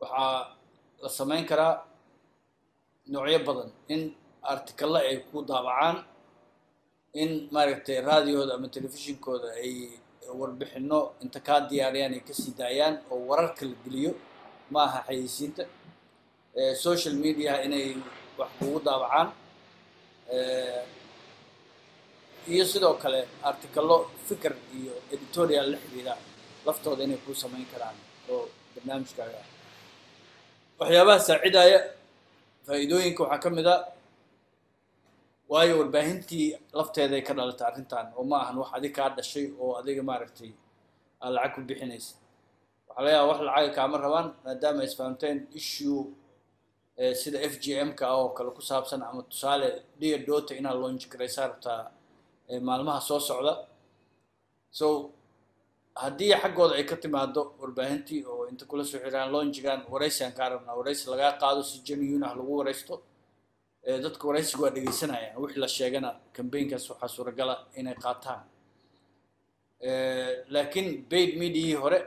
waxaa la samayn karaa noocyo badan. In artikalla ay ku daabacaan in maaragtay raadiyooda ama telefishinkooda ay warbixino inta kaa diyaariyaan ay ka sii daayaan oo wararka la geliyo ma aha xayeysiinta. Eh, social media inay wax kugu daabacaan. Eh, iyo sidoo kale artikalo fikir iyo editorial la xiriira laftooda inay kuu samayn karaan oo barnaamijkaaga ah. Waxyaabaha saacidaya faa'iidooyinka waxaa ka mid a waayo warbaahintii lafteeday ka dhalatay arrintan oo ma ahan wax adig kaa dhashay oo adiga maaragtay aad lacag ku bixinaysa. Waxaa laga yaaba wax lacaga kaama rabaan maadaama isfahamteen issue eh, sida f g m ka ah oo kale ku saabsan ama tusaale dear dota inaad launch garaysaa rabtaa maalmaha soo socda. So haddii xaggooda ay ka timaado warbaahintii oo inta kula soo xiraan launchigan waraysiaan kaa rabnaa waraysi lagaa qaado si genuine ah lagu waraysto dadka waraysiga waa dhegeysanayaan. Wixii la sheegana cambaignkaas waxaa suuragala inay qaataan. Laakiin paid mediahii hore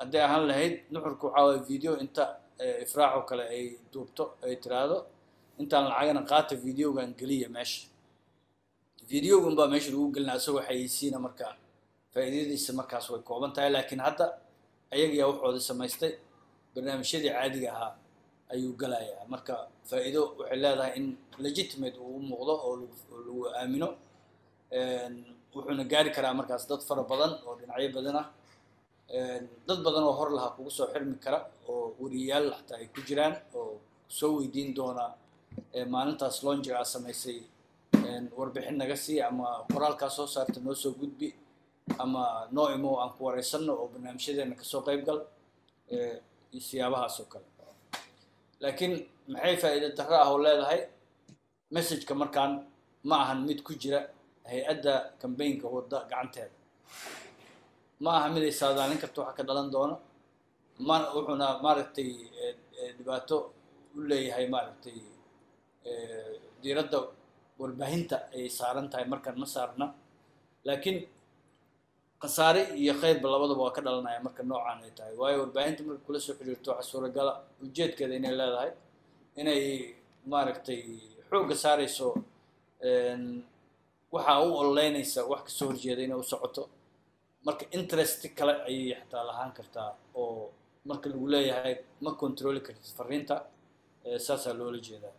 hadday ahaan lahayd nuxurka waxaa waye video inta ifraax kale ay duubto ay tiraahdo. Intaan lacagana qaata videogan geliya meesha videogan baa meesha lagu gelinaa isagoo xayeysiina marka faa'iidadiisa markaas way kooban tahay. Laakiin hadda ayagiyaa waxooda samaystay barnaamijyadii caadiga ahaa ayuu galayaa. Marka faa'iido waxay leedahay in legitimate uu u muuqdo oo lagu aamino wuxuuna gaari karaa markaas dad fara badan oo dhinacyo badan ah dad badan oo hor lahaa kugu soo xirmi kara oo weriyayaal xataa ay ku jiraan oo soo weydiin doona ee, maalintaas launchiga aad samaysay warbixin naga sii ama qoraalkaa soo saarta noo soo gudbi ama noo imo aan ku wareysanno oo barnaamijyadeena ka soo qayb gal siyaabahaas oo kale. Laakiin maxay faa'iido darro ah oo leedahay? Messageka markaan ma ahan mid ku jira hay'adda cambaynka wadda gacanteeda. Ma aha mid ay saadaalin karto waxa ka dhalan doono? Ma wuxuuna maaragtay dhibaato u leeyahay maaragtay diiradda warbaahinta ayay saaran tahay markaan ma saarna laakiin khasaare iyo khayrba labadaba waa ka dhalanaya marka noocaan ay tahay. Waayo warbaahinta marka kula soo xiriirto waxaa suuragala ujeedkeeda inay leedahay inay maaragtay xoogga saarayso waxaa u ololeynaysa wax ka soo horjeeda inay u socoto. Marka interest kale ayay xataa lahaan kartaa oo marka lagu leeyahay ma controli kartid fariinta saasaa loola jeedaa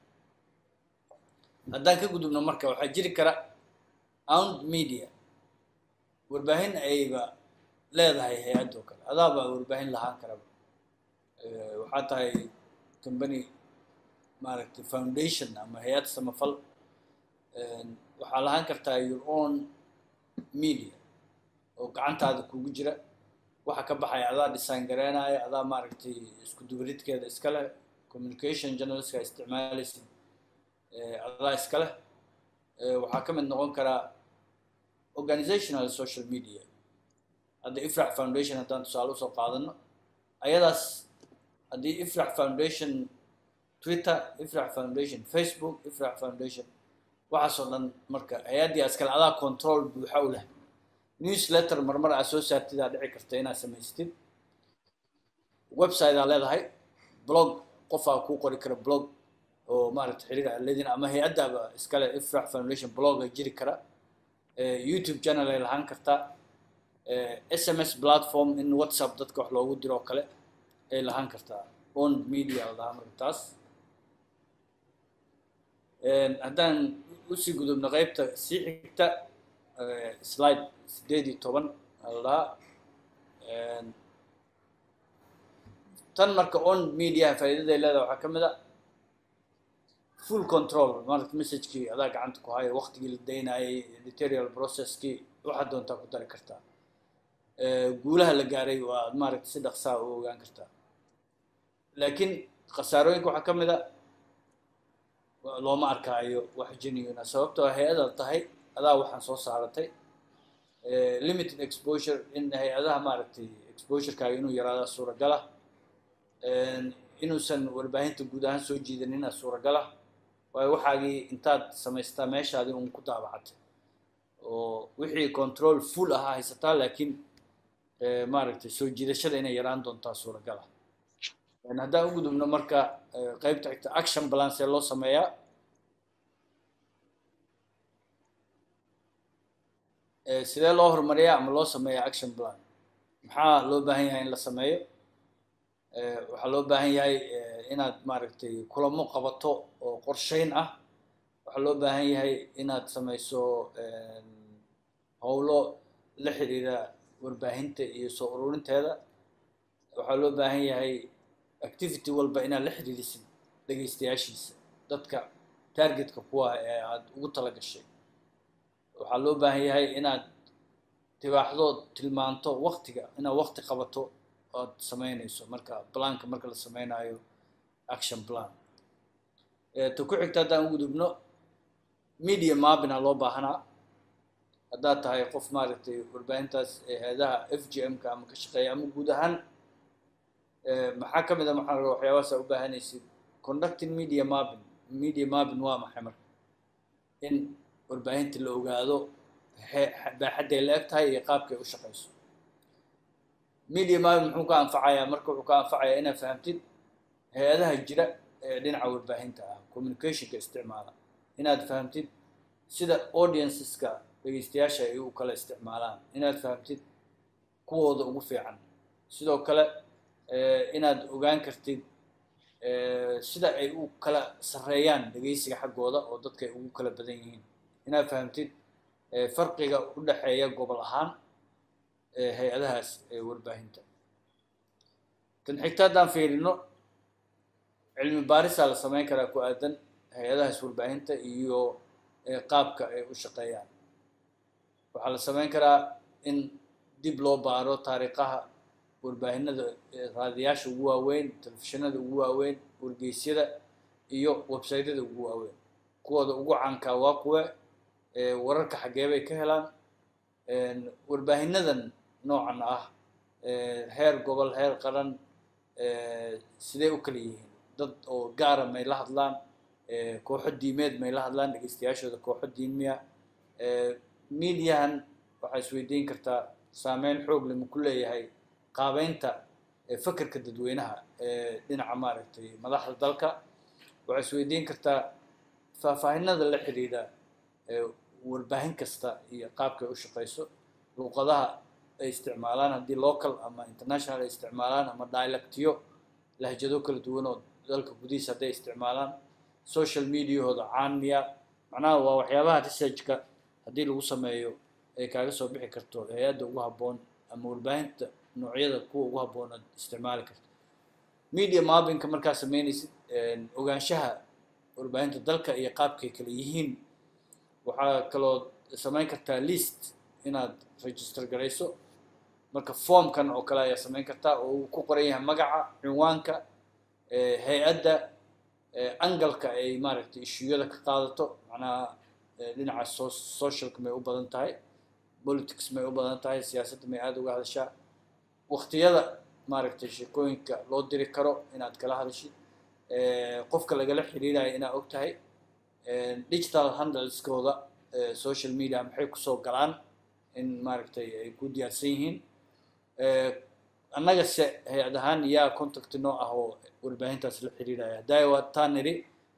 haddaan ka gudubno marka waxaa jiri kara ound media. Warbaahin ayba leedahay hay'adoo kale. Adaabaa warbaahin lahaan karaba waxaa tahay company maaragtay foundation ama hay'ad samafal. Waxaa lahaan kartaa your own media oo gacantaada kugu jira. Waxa ka baxaya adaa design gareynaya adaa maaragtay isku dubaridkeeda iska leh communication journalistka isticmaalaysid adaa iska leh Eh, waxaa ka mid noqon karaa organizational social media. Hadda ifrax foundation haddaan tusaale u soo qaadano ayadaas haddii ifrax foundation twitter ifrax foundation facebook ifrax foundation waxaasoo dhan marka hay'addii askale adaa control buuxa u leh. Newsletter marmar aad soo saartid aa dhici karta inaad samaystid. Website aa leedahay blog qofaa kuu qori kara blog oo maaragta xiriir leediin ama hay'addaaba iskale ifrax foundation blog ay jiri kara youtube channel ay lahaan kartaa Eh, sms platform in whatsapp dadka wax loogu diro oo kale ay lahaan kartaa on media la dhahaa marka taas. Haddaan u sii gudubno qeybta sii xigta slide sideed iyo toban aa la dhahaa Een, tan marka on media faa'iidaday leedahay waxaa ka mid a full control. Maaragta messagekii adaa gacanta ku haya waqtigii la daynayay editorial processkii waxaad doontaa ku dari kartaa Eh, guulaha la gaaray waa maaragta si dhaqsaa u ogaan kartaa laakiin khasaarooyinka waxaa ka mid a looma arkaayo wax genuine ah sababtoo ah hay'adaad tahay adaa waxaan soo saaratay. Eh, limited exposure in hay'adaha maaragtay exposurekaaga inuu yaraada suuragala. Een, inuusan warbaahinta guud ahaan soo jiidanina suuragala waayo waxaagii intaad samaystaa meeshaadii un ku daabacatay. Oo wixii control full ahaa haysataa laakiin maaragtay soo jiidashada inay yaraan doontaa suuragala Een, haddaan u gudubno marka qeybta xigta action plan see loo sameeyaa. Sidee loo horumariyaa ama loo sameeyaa action plan? Maxaa loo baahan yahay in la sameeyo waxaa loo baahan yahay eh, inaad maaragtay kulamo qabato oo qorsheyn ah. Waxaa loo baahan yahay inaad sameyso een, howlo la xiriira warbaahinta iyo soo ururinteeda. Waxaa loo baahan yahay activity walba inaad la xiriirisid dhegeystayaashiisa dadka targetka kuwa ee aad ugu tala gashay. Waxaa loo baahan yahay inaad tibaaxdo tilmaanto waqtiga inaad waqti qabato ood sameynayso marka planka marka la sameynayo action plan. Eh, ta ku xigta haddaan u gudubno media mapping aa loo baahanaa haddaad tahay qof maaragtay warbaahintaas hay'adaha f g m ka ama ka shaqeeya ama guud ahaan eh, maxaa ka mid a maxaa la rabaa waxyaabahaas aa u baahanaysid conducting media mapping media mapping waa maxay marka? In warbaahinta la ogaado baaxadday la eg tahay iyo qaabkay u shaqeyso media mapping muxuu ka anfacayaa marka wuxuu ka anfacayaa inaad fahamtid hay'adaha jira ee dhinaca warbaahinta ah communicationka isticmaala. Inaad fahamtid sida audienceska dhegeystayaasha ay u kala isticmaalaan. Inaad fahamtid kuwooda ugu fiican. Sidoo kale eh, inaad ogaan kartid sida ay u kala sarreeyaan dhegeysiga xaggooda oo dadka ay ugu kala badan yihiin. Inaad fahamtid farqiga u dhexeeya gobol ahaan hay'adahaas warbaahinta. Tan xigta haddaan fiirino cilmi baarisaa la sameyn karaa ku aadan hay'adahaas warbaahinta iyo qaabka ay u shaqeeyaan. Waxaa la sameyn karaa in dib loo baaro taariikhaha warbaahinada raadiyaasha ugu waaweyn telefishinada ugu waaweyn wargeysyada iyo websaytyada ugu waaweyn. Kuwooda ugu caankaa waa kuwe wararka xaggee bay ka helaan warbaahinadan noocan ah heer gobol heer qaran sidee u kala yihiin? Dad oo gaara may la hadlaan kooxo diimeed may la hadlaan dhegeystayaashooda kooxo diinmiya mediahan waxaa isweydiin kartaa saameyn xoog ku leeyahay qaabeynta fakerka dadweynaha dhinaca maaragtay madaxda dalka. Waxaa isweydiin kartaa faahfaahinada la xidhiidha warbaahin kasta iyo qaabka ay u shaqeyso luuqadaha ay isticmaalaan haddii local ama international ay isticmaalaan ama dialectiyo lahjado kala duwan oo dalka gudihiisa hadday isticmaalaan. Social mediahooda caan miya macnaha waa waxyaabaha researchka haddii lagu sameeyo ay kaaga soo bixi karto hay'adda ugu habboon ama warbaahinta noocyada kuwa ugu habboon aad isticmaali karto. Media mappinka markaa sameynaysid ogaanshaha warbaahinta dalka iyo qaabkay kala yihiin waxaa kaloo samayn kartaa list inaad register garayso marka formkan oo kale ayaa samayn kartaa oo uu ku qoran yahay magaca cinwaanka hay'adda angalka ay maaragtay ishuyada ka qaadato macnaha dhinaca so socialka may u badan tahay politics may u badan tahay siyaasadda may aada uga hadashaa waqtiyada maaragtay sheekooyinka loo diri karo inaad kala hadashid qofka lagala xiriirayo inaad og tahay digital handleskooda social media maxay ku soo galaan in maaragtay ay ku diyaarsan yihiin annaga se hay'ad ahaan yaa contact noo ah oo warbaahintaas la xiriiraya. Haddaa waa taa niri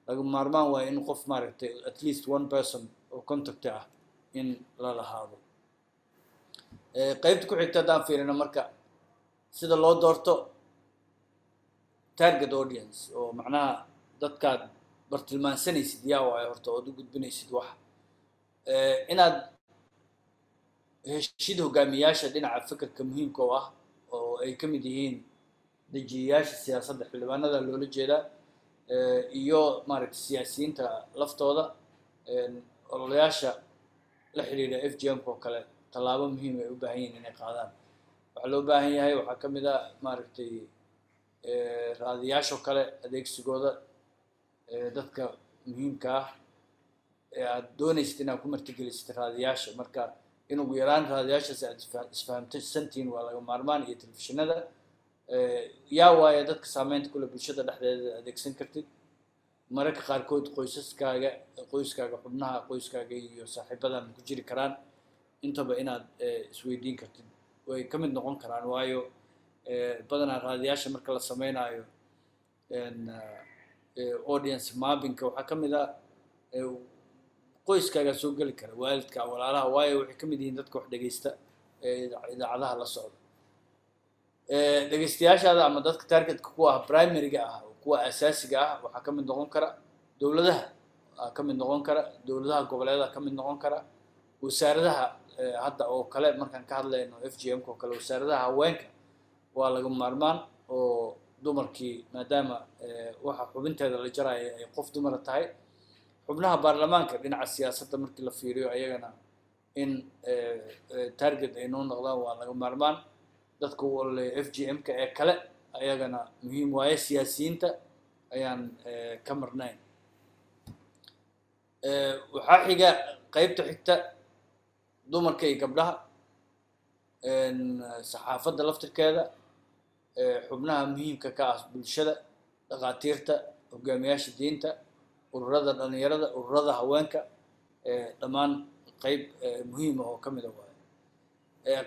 laga maarmaan waayo in qof maaragtay at least one person oo contact ah in la lahaado. Qeybta ku xigta haddaan fiirino marka sida loo doorto target audience oo macnaha dadkaad bartilmaansanaysid yaa waayo horta ood u gudbinaysid wax. Inaad heshid hogaamiyaasha dhinaca fikirka muhiimka oo ah oo ay ka mid yihiin dejiyayaasha siyaasadda xildhibaanada loola jeedaa iyo maaragtay siyaasiyiinta laftooda ololayaasha la xidhiidha f g m oo kale tallaabo muhiim ay u baahan yihiin inay qaadaan. Waxaa loo baahan yahay waxaa ka mid a maaragtay raadiyaashoo kale adeegsigooda dadka muhiimka ah ee aad doonaysid inaad ku martigelisid raadiyaasha marka in ugu yaraan raadiyaashaas aad isfahamsantihiin waa laga maarmaan iyo telefishinada yaa waayo dadka saameynta kule bulshada dhexdeeda adeegsan kartid. Mararka qaarkood qoysaskaaga qoyskaaga xubnaha qoyskaaga iyo saaxiibada ma ku jiri karaan. Intaba inaad isweydiin kartid. Way ka mid noqon karaan waayo badanaa raadiyaasha marka la sameynayo audience mappinka waxaa ka mid ah qoyskaagaa soo geli kara waalidka walaalaha waayo waxay ka mid yihiin dadka wax dhegeysta ee idaacadaha la socda dhegeystayaashaada ama dadka targetka kuwa ah primaryga ah kuwa asaasiga ah waxaa ka mid noqon kara dowladaha ka mid noqon kara dowladaha goboleeda ka mid noqon kara wasaaradaha hadda oo kale markaan ka hadlayno f g m oo kale wasaaradaha haweenka waa laga maarmaan oo dumarkii maadaama waxa xubinteeda la jaraya ay qof dumara tahay xubnaha baarlamaanka dhinaca siyaasadda markii la fiiriyo ayagana in target ay noo noqdaan waa laga maarmaan. Dadka ololeeya f g m-ka ee kale ayagana muhiim waaye siyaasiyiinta ayaan ka marnayn. Waxaa xiga qeybta xigta dumarka iyo gabdhaha saxaafadda laftirkeeda xubnaha muhiimka ka ah bulshada dhakhaatiirta hogaamiyaasha diinta ururada dhalinyarada ururada haweenka dhammaan qeyb muhiima oo ka mida waayo.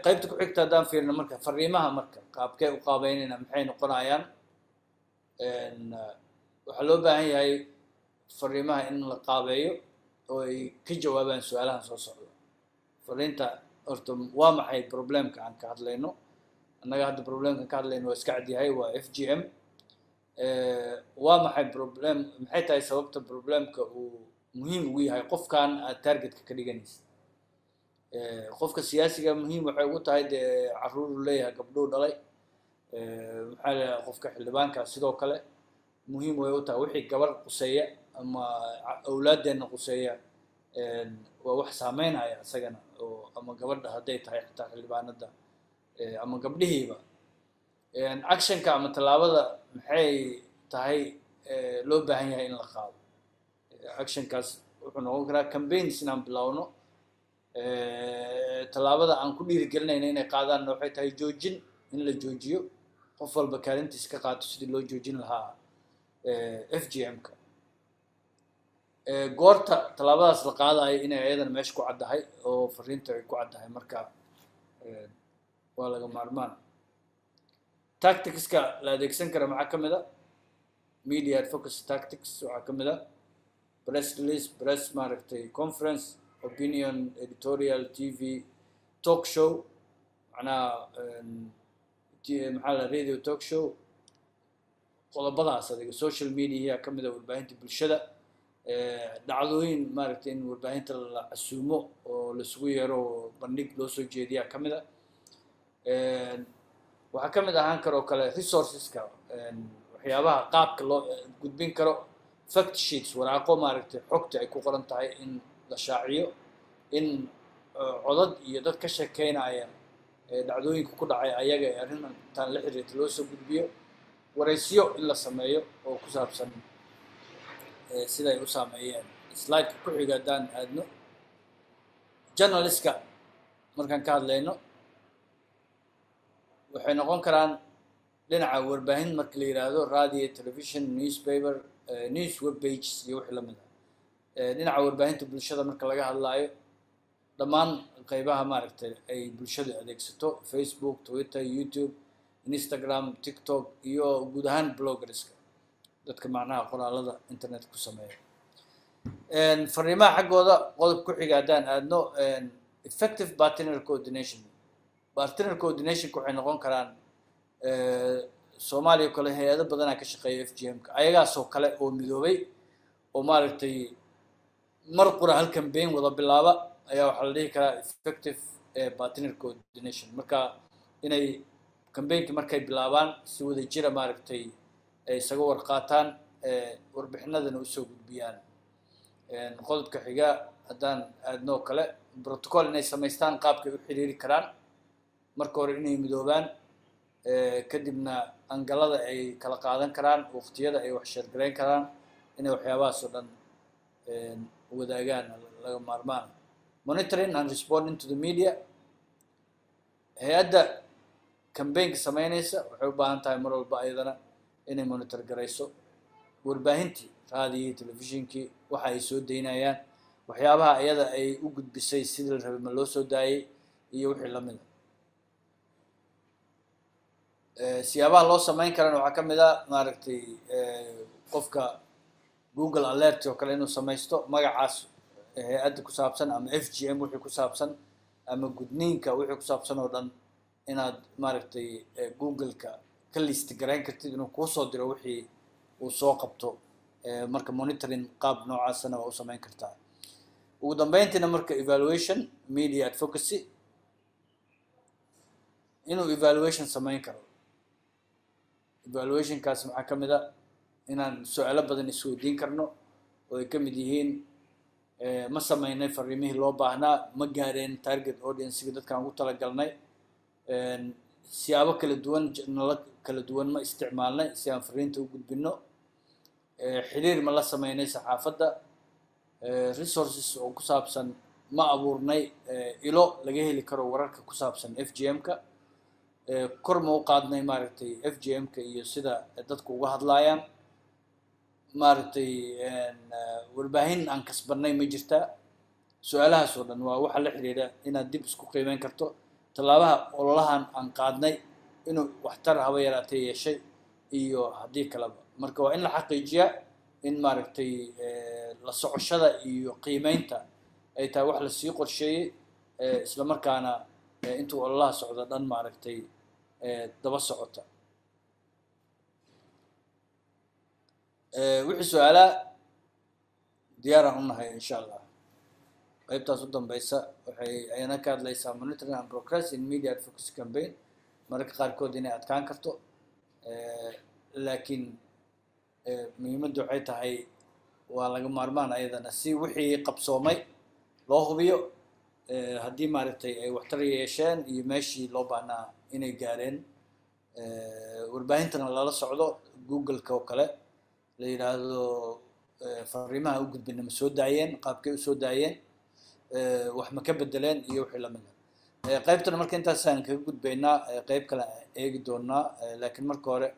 Qeybta ku xigta haddaan fiirino marka fariimaha marka qaabkee u qaabeynayna maxay noqonayaan waxaa loo baahan yahay fariimaha in la qaabeeyo oo ay ka jawaabaan su'aalahan soo socda. Fariinta horta waa maxay problemka aan ka hadlayno? Annaga hadda problemkaan ka hadlayno waa iska cadyahay waa f g m waa maxay problem maxay tahay sababta problemka uu muhiim ugu yahay qofkan aad targetka ka dhiganaysa? Qofka siyaasiga muhiim waxay ugu tahay dee carruur uu leeyahay gabdhuu dhalay. Maxaa yidhaha qofka xildhibaanka sidoo kale muhiim way u tahay. Wixii gabar quseeya ama awlaadeenna quseeya waa wax saameynaya isagana oo ama gabadha hadday tahay xitaa xildhibaanada. Ama gabdhihiiba actionka ama tallaabada maxay tahay eh, loo baahan yahay in la qaado. Eh, actionkaas wuxuu noqon karaa campaigns inaan bilowno. Eh, tallaabada aan ku dhiirigelinayna inay qaadaan waxay tahay joojin in la joojiyo. Qof walba kaalintiisa ka qaato sidii loo joojin lahaa f g m-ka goorta tallaabadaas la qaadayo inay ayadana meesha ku caddahay oo fariinta ay ku caddahay marka waa laga maarmaan tacticska la adeegsan kara maxaa ka mid a? Media advocacy tactics waxaa ka mid a. Press release press maaragtay conference opinion editorial tv talk show macnaha t- maxaa la radio talk show. Qodobadaas adiga social media ka mid a warbaahinta bulshada. Eh, dhacdooyin maaragtay in warbaahinta la casuumo oo laisugu yeero bandhig loo soo jeediyaa ka mid a. Een, waxaa ka mid ahaan karoo kale resourceska waxyaabaha qaabka loo gudbin karo fact sheets waraaqo maaragtay xogta ay ku qoran tahay in la shaaciyo in eh, codad iyo dad ka sheekeynaya ee dhacdooyinka ku dhacay ayaga ee arrintan la xiriirta loo soo gudbiyo waraysiyo in la sameeyo oo ku saabsan eh, siday u saameeyeen. Slideka ku xiga haddaan aadno. Journalistka markaan ka hadlayno waxay noqon karaan dhinaca warbaahin marka la yidhaahdo radio television newspaper eh, news web pages iyo wixii la mid ah. Eh, dhinaca warbaahinta bulshada marka laga hadlaayo dhammaan qeybaha maaragtay ay bulshadu adeegsato facebook twitter youtube instagram tiktok iyo guud ahaan bloggerska dadka macnaha qoraalada internet ku sameeya. Een, fariimaha xaggooda qodob ku xiga haddaan aadno effective partner coordination partner coordinationka waxay noqon karaan eh, soomaaliya oo kale hay'ado badanaa ka shaqeeya f g m-ka. Ayagaasoo kale oo midoobay oo maaragtay mar qura hal campaign wada bilaaba ayaa waxaa la dhihi karaa effective eh, partner coordination marka inay campaignki markay bilaabaan si wada jira maaragtay ay isaga warqaataan eh, warbixinadana u soo gudbiyaan. Qodobka xiga haddaan aadnoo kale protocol inay samaystaan qaabkay u xiriiri karaan marka hore inay midoobaan eh, kadibna angalada ay kala qaadan karaan waqtiyada ay wax sheergarayn karaan inay waxyaabahaas oo dhan een, wadaagaan laga maarmaan. Monitoring and responding to the media. Hay'adda campaignka sameynaysa waxay u baahan tahay mar walba ayadana inay monitor garayso. Warbaahintii raadiyii telefishinkii waxa ay soo daynayaan. Waxyaabaha iyada ay u gudbisay sidii la rabay ma loo soo daayay iyo wixii la mid a siyaabaha loo sameyn karana waxaa ka mid a maaragtay eh, qofka google alert oo kale inuu samaysto magacaas hay'adda ku saabsan ama f g m wixii ku saabsan ama gudniinka wixii ku saabsan oo dhan inaad maaragtay eh, google-ka ka list garayn kartid inuu kuu soo diro wixii uu soo qabto. Eh, marka monitoring qaab noocaasana waa u samayn kartaa. Ugu dambeyntiina marka evaluation media advocacy. Inuu evaluation samayn karo evaluationkaas maxaa ka mid a? Inaan su'aalo badan isweydiin karno oo ay ka mid yihiin eh, ma sameynay fariimihii loo baahnaa ma gaareen target audience-ga dadkaan ugu talagalnay Een, siyaabo kala duwan nala kala duwan ma isticmaalnay si aan fariinta u gudbino Eh, xiriir ma la sameynay saxaafadda Eh, resources oo ku saabsan ma abuurnay eh, ilo laga heli karo wararka ku saabsan f g m-ka. Eh, kor ma u qaadnay maaragtay f g m-ka iyo sida dadku uga hadlaayaan? Maaragtay warbaahin aan kasbanay ma jirtaa su'aalahaas oo dhan waa waxa la xiriira inaad dib isku qiimeyn karto. Tallaabaha ololahan aan qaadnay inuu waxtar haba yaraatee yeeshay iyo haddii kaleba. Marka waa in la xaqiijiyaa in maaragtay la socoshada iyo qiimeynta ay tahay wax la sii qorsheeyey isla markaana eh, intuu ololaha socdo dhan maaragtay daba socota. Wixii su'aalaa diyaaraan u nahay insha allah. Qaybtaas u dambeysa waxay ayana ka hadlaysaa monitoring and progress in media advocacy campaign. Mararka qaarkood inay adkaan karto laakiin muhiimaddu waxay tahay waa laga maarmaan ayadana. Si wixii qabsoomay loo hubiyo haddii maaragtay ay waxtar yeesheen iyo meeshii loo baahnaa inay gaareen. Eh, warbaahintana lala socdo google-ka oo kale. La yidhaahdo eh, fariimaha u gudbina ma soo daayeen qaabkay u soo daayeen. Eh, wax ma ka bedeleen iyo wixii la mid ah. Qaybtana marka intaasaan kaga gudbaynaa qayb kale eegi doonaa laakiin marka hore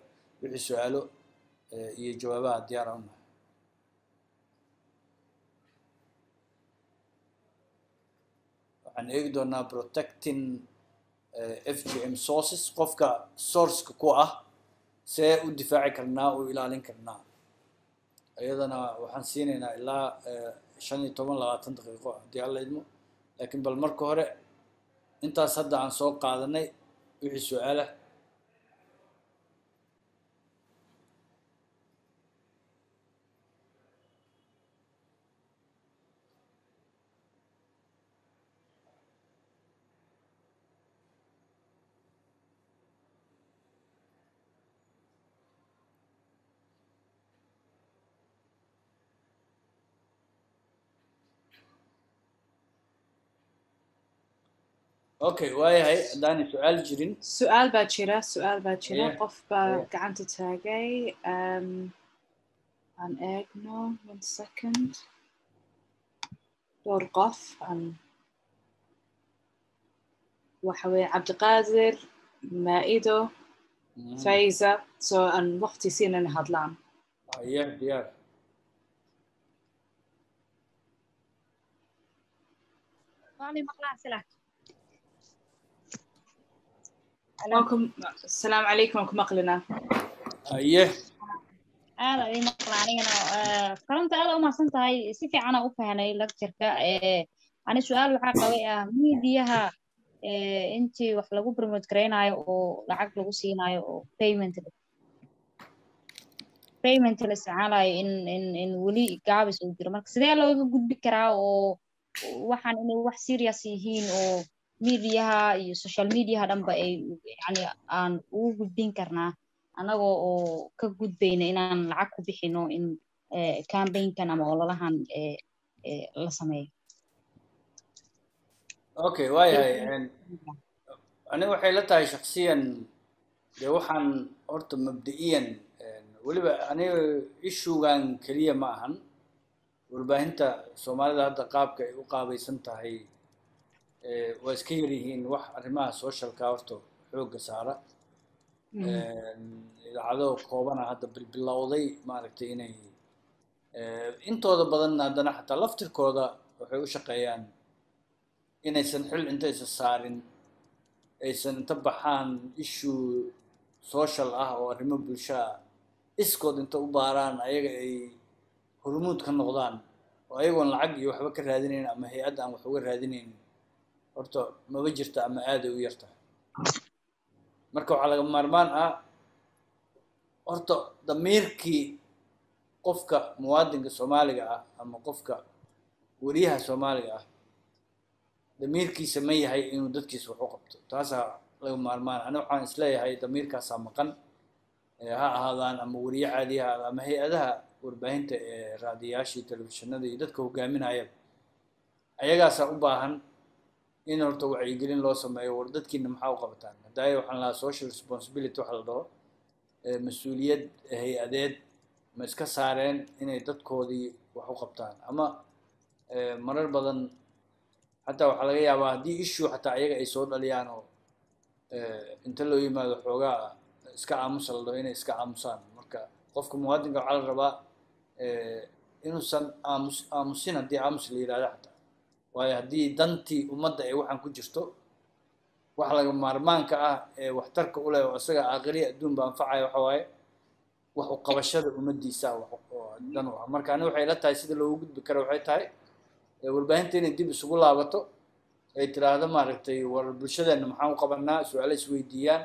wixii su'aalo iyo jawaabaha diyaar aan u nahay waxaan eegi doonaa protecting FGM sources qofka sourceka ku ah see u difaaci karnaa u ilaalin karnaa iyadana waxaan siinaynaa ilaa eh, shan iyo toban labaatan daqiiqo haddii alla idmo laakiin bal marka hore intaas hadda aan soo qaadanay wixii su-aalah okay waayahay haddaanay su-aal jirin su-aal baa jira su-aal baa jira qof baa gacanta taagay um, aan eegno one second dhowr qof aan waxa weeye cabdiqaadir maa'ido faiza so aan waqti siinana hadlaan haye diyaar Welcome. asalaamu calaykum waan ku maqlinaa haye aad ay maqla anigana karanta aad u mahadsan tahay si fiicana u fahnay lectureka eh, ani su'aal waxaa qabay ah miidiyaha eh, intii wax lagu promote garaynayo oo lacag lagu siinayo oo payment payment la isticmaalayo in in in weli gaabis uu jiro marka sidee looga gudbi karaa oo waxaan inay wax serious yihiin oo miidiyaha iyo social mediaha dhanba ay yani aan ugu gudbin karnaa. Anagoo oo ka gudbayna inaan lacag ku bixino in eh, campaignkan ama ololahan eh, eh, la sameeyo. Okay waayahay en- aniga waxay la tahay shaksiyan dee waxaan horta mabda'iyan weliba aniga ishugan keliya ma ahan. Warbaahinta soomaalida hadda qaabka ay u qaabaysan tahay eh, waa iska yar yihiin wax arrimaha socialka horta xoogga saara. En, idaacado koobana hadda bilbilowday maaragtay inay eh, intooda badanna haddana xataa laftirkooda waxay u shaqeeyaan inaysan xil intaysan saarin aysan inta baxaan issue social ah oo arrimo bulsho ah iskood inta u baaraan ayaga ay hormuud ka noqdaan oo ayagoon lacag iyo waxba ka raadinayn ama hay'adda aan wax uga raadinayn horta maba jirta ama aaday u yarta marka waxaa laga maarmaan ah horta damiirkii qofka muwaadinka soomaaliga ah ama qofka weriyaha soomaaliga ah damiirkiisa ma yahay inuu dadkiisa wax u qabto. Taasaa laga maarmaan. Ani waxaan is leeyahay damiirkaasaa maqan. Ha ahaadaan ama weriye caadi ha ahaadaan ama hay'adaha warbaahinta ee raadiyaashii telefishinada iyo dadka hogaaminaya ayagaasaa u baahan in horta wacyigelin loo sameeyo war dadkiina maxaa u qabataan? Hadaaye waxaan lahaa social responsibility waxa la dhaho eh, mas'uuliyad hay'adeed ma iska saareen inay dadkoodii wax u qabtaan? Ama eh, marar badan xataa waxaa laga yaabaa haddii issue xataa ayaga ay soo dhaliyaan oo eh, inta loo yimaado xoogaa iska aamusa la dhaho inay iska aamusaan. Marka qofka muwaadinka waxaa la rabaa eh, inuusan aamus aamusin haddii aamus la yidhahdo xataa waayo haddii dantii ummadda ay waxaan ku jirto wax laga maarmaanka ah ee waxtarka u leh oo isaga aakhiriya adduunba anfacaya waxa waaye wax u ummaddiisa dan u ah. Marka ani waxay la tahay sida loogu gudbi karo waxay tahay ee warbaahinta inay dib isugu laabato ay tiraahdo maaragtay war bulshadeenna maxaan u qabanaa su'aalo isweydiiyaan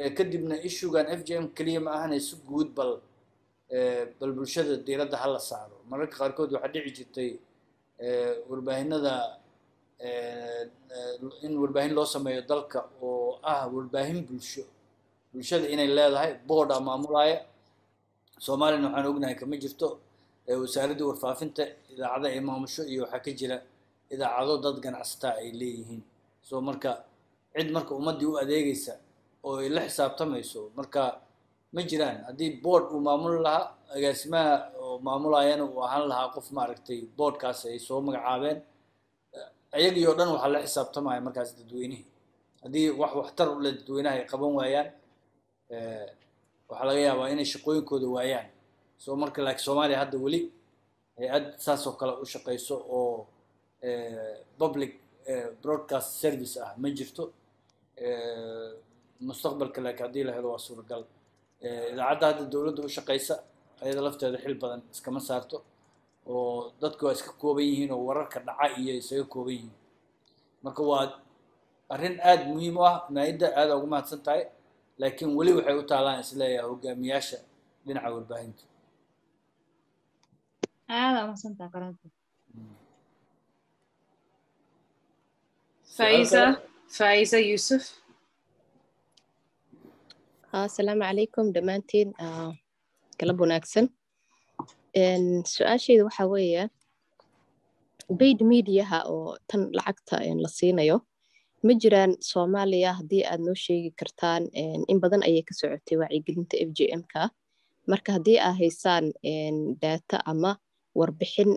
ee kadibna issuegan f j m keliya ma ahana si guud bal bal bulshada diiradda ha saaro. Mararka qaarkood waxaa dhici jirtay warbaahinada in warbaahin loo sameeyo dalka oo ah warbaahin bulsho. Bulshada inay leedahay boorda maamulaya soomaaliyana waxaan ognahay kama jirto wasaaradda warfaafinta idaacada ay maamusho iyo waxaa ka jira idaacado dad ganacsataa ay leeyihiin. So marka cid marka ummaddii u adeegaysa oo ay la xisaabtamayso marka ma jiraan. Haddii board uu maamuli lahaa agaasimaha oo maamulayana uu ahaan lahaa qof maaragtay boardkaas ay soo magacaabeen ayagii oo dhan waxaa la xisaabtamaya markaas dadweynihii haddii wax waxtar u leh dadweynaha ay qaban waayaan eh, waxaa laga yaabaa inay shaqooyinkooda waayaan. So marka laakiin soomaaliya hadda weli hay'ad saas oo kale u shaqeyso oo eh, public eh, broadcast service ah ma jirto. Mustaqbalka laakiin haddii la helo waa suuragal idaacadda hadda dowladda u shaqeysa ayada lafteeda xil badan iskama saarto oo dadku waa iska kooban yihiin oo wararka dhaca iyo isaga kooban yihiin. Marka waa arrin aada muhiim u ah maayidda aada ugu mahadsan tahay laakiin weli waxay u taalaan is leeyahay hogaamiyaasha dhinaca warbaahinta. Aada umasantaa koronto Faiza, Faiza Yusuf. asalaamu calaykum dhammaantiin. Ah, galab wanaagsan. Een, su'aashayda waxaa weeye paid mediaha oo tan lacagta la siinayo ma jiraan soomaaliya haddii aad noo sheegi kartaan in badan ayay ka socotay wacyigelinta f j m-ka. Marka haddii aad haysaan data ama warbixin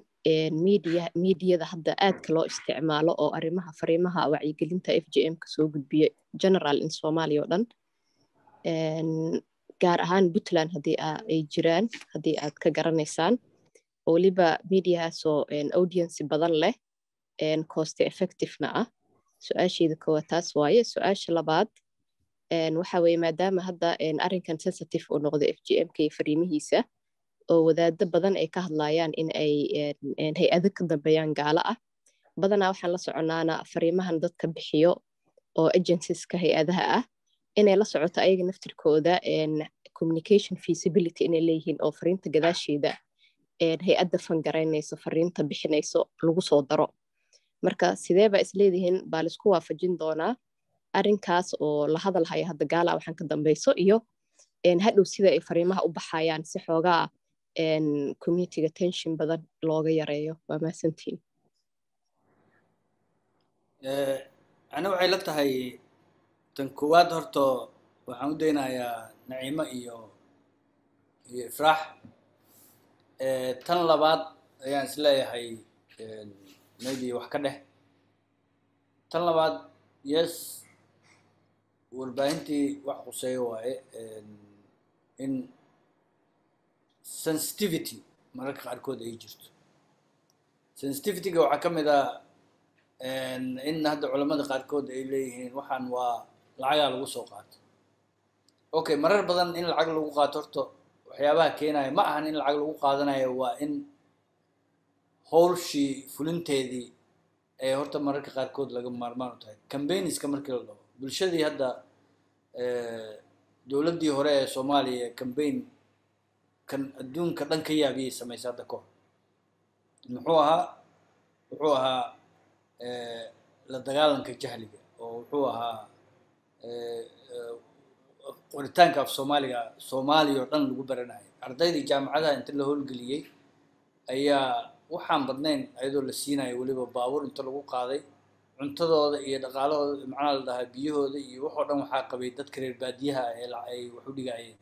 mediada hadda aadka loo isticmaalo oo arrimaha fariimaha wacyigelinta f j m-ka soo gudbiya general in soomaaliya oo dhan gaar ahaan puntland haddii ay jiraan haddii aad ka garanaysaan. Oo weliba mediahaasoo een, audience badan leh een, cost effectivena ah. Su'aasheeda koowaad taas waaye. Su'aasha labaad waxa weeye maadaama hadda arrinkan sensitive uu noqday f g m k fariimihiisa oo wadaado badan ay ka hadlayaan in ay hay'ado ka dambeeyaan gaalo ah. Badanaa waxaan la soconaana fariimahan dadka bixiyo oo agencieska hay'adaha ah inay la socoto ayaga naftirkooda communication feasibility inay leeyihiin oo fariinta gadaasheeda hay'adda fangaraynayso fariinta bixinayso lagu soo daro. Marka sidee baa isleedihiin baa la isku waafajin doonaa arrinkaas oo la hadal haya hadda gaala waxaan ka dambeyso iyo hadhow sida ay fariimaha u baxayaan si xoogaa een, communityga tension badan looga yareeyo. Waa mahadsantiin Eh, ani waxay la tahay tan koowaad horta waxaan u daynayaa naciimo iyo iyo ifraax. Eh, tan labaad ayaan is leeyahay maybe wax ka dheh. Tan labaad yes warbaahintii wax quseeyo waaye in sensitivity mararka qaarkood ay jirto. Sensitivityga waxaa ka mid ah een, in hadda culamada qaarkood ay leeyihiin waxaan waa lacagaa lagu soo qaato okay marar badan in lacag lagu qaato horta waxyaabaha keenaya ma ahan in lacag lagu qaadanayo waa in howlshii fulinteedii ee horta mararka qaarkood laga maarmaan u tahay. Cambaigniska markii la dhaho bulshadii hadda eh, dowladdii hore ee soomaaliya cambaign kan adduunka dhan ka yaabiyay samaysay hadda kahor muxuu ahaa wuxuu ahaa eh, la dagaalanka jahliga oo wuxuu ahaa qoritaanka af soomaaliga soomaaliya oo dhan lagu baranayo ardaydii jaamacadaha inta la howlgeliyey ayaa waxaan badnayn ayadoo la siinayo weliba baabuur inta lagu qaaday. Cuntadooda iyo dhaqaalahooda macnaha la dhahaa biyahooda iyo waxoo dhan waxaa qabay dadka reer baadiyaha ah ee ay wax u dhigayeen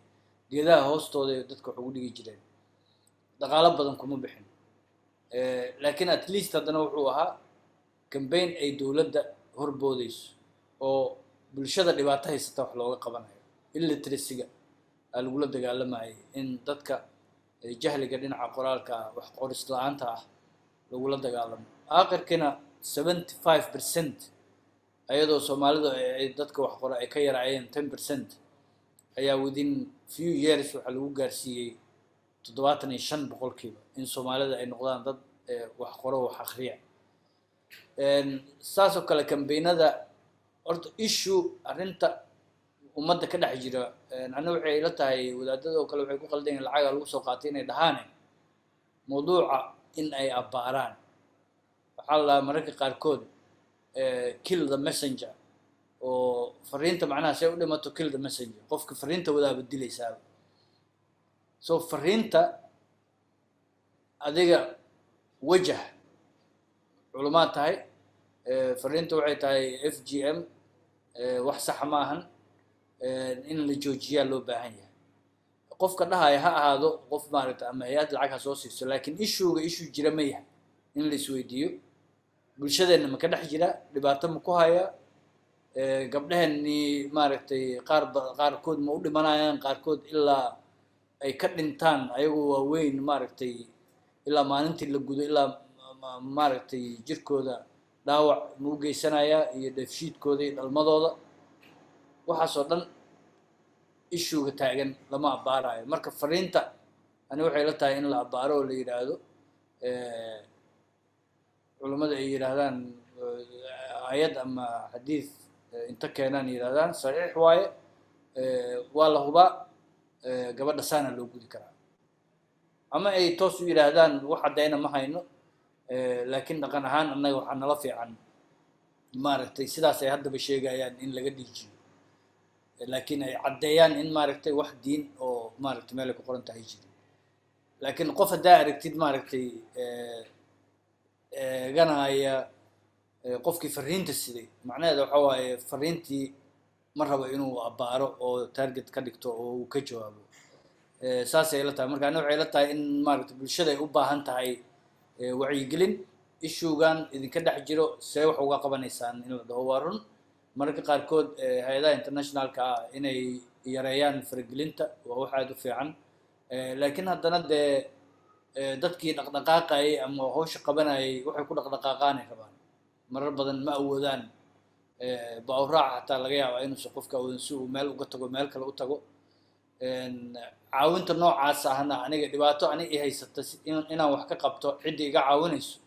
geedaha hoostooda ay dadka wax ugu dhigi jireen. Dhaqaalo badan kuma bixin. Eh, laakiin at least haddana wuxuu ahaa cambaign ay dowladda horboodayso oo bulshada dhibaato haysata wax looga qabanayo. Illiteracyga aa lagula dagaalamayay in dadka jahliga dhinaca qoraalka ah wax qoris la'aanta ah lagula dagaalamo. Aakhirkiina seventy five percent ayadoo soomaalidu ay dadka wax qora ay ka yaraayeen ten percent ayaa within few years waxaa lagu gaarsiiyey toddobaatan iyo shan boqolkiiba in soomaalida ay noqdaan dad eh, wax qoro wax akhriya. Een, saas oo kale kambeynada horta issue arrinta ummadda ka dhex jira anna waxay ila tahay wadaadada oo kale waxay ku qaldan yihiin lacaga lagu soo qaatay inay dhahaane mawduuca in ay abbaaraan. Waxaa la mararka qaarkood kill the messenger oo fariinta macnaha say u dhimato kill the messenger. Qofka fariinta wadaaba dilaysaaba so fariinta adiga wajah culumaad tahay fariinta waxay tahay f g m wax saxa ma ahan. In la joojiyaa loo baahan yahay. Qofka dhahaya ha ahaado qof maaragta ama hay'ad lacag ha soo siiso laakiin ishuuga ishuu jira ma yahay in la isweydiiyo. Bulshadeenna ma ka dhex jira dhibaato ma ku haya. Gabdhaheenii maaragtay qaar qaarkood ma u dhimanayaan qaarkood ilaa ay ka dhintaan ayagoo waaweyn maaragtay ilaa maalintii la gudo ilaa maaragtay jirkooda dhaawac ma u geysanayaa iyo dheefshiidkooda iyo dhalmadooda waxaasoo dhan ishuuga taagan lama abbaarayo. Marka fariinta ani waxay la tahay in la abbaaro oo la yidhaahdo culummada ay yidhaahdaan ayad ama xadiid inta keenaan yidhahdaan saxiix waaye waa la hubaa gabadha saana loo gudi karaa. Ama ay toos u yidhaahdaan wax caddayna ma hayno laakiin dhaqan ahaan annaga waxaa nala fiican. Maaragtay sidaas ay haddaba sheegayaan in laga dhiijiyo. Laakiin ay caddeeyaan in maaragtay wax diin oo maaragtay meel ay ku qoran tahay jirin laakiin qof haddaa aragtid maaragtay eeganaya qofkii fariinta siday macnaheeda waxa waaye fariintii ma rabo inuu abbaaro oo target ka dhigto oo uu ka jawaabo. Saasay la tahay. Marka ani waxay la tahay in maaragtay bulshada ay u baahan tahay wacyigelin ishuugan idinka dhex jiro see wax uga qabanaysaan in la dhaho waa run. Mararka qaarkood hay'adaha internationalka ah inay yareeyaan faragelinta waa wax aada u fiican. Laakiin haddana dee dadkii dhaqdhaqaaqayay ama hawsha qabanayay waxay ku dhaqdhaqaaqaanay rabaan. Marar badan ma awoodaan. Bawraaca hataa laga yaabaa inuusan qofka awoodin si uu meel uga tago meel kale u tago caawinta noocaas ahna aniga dhibaato aniga i haysata inaan wax ka qabto cidda iga caawinayso.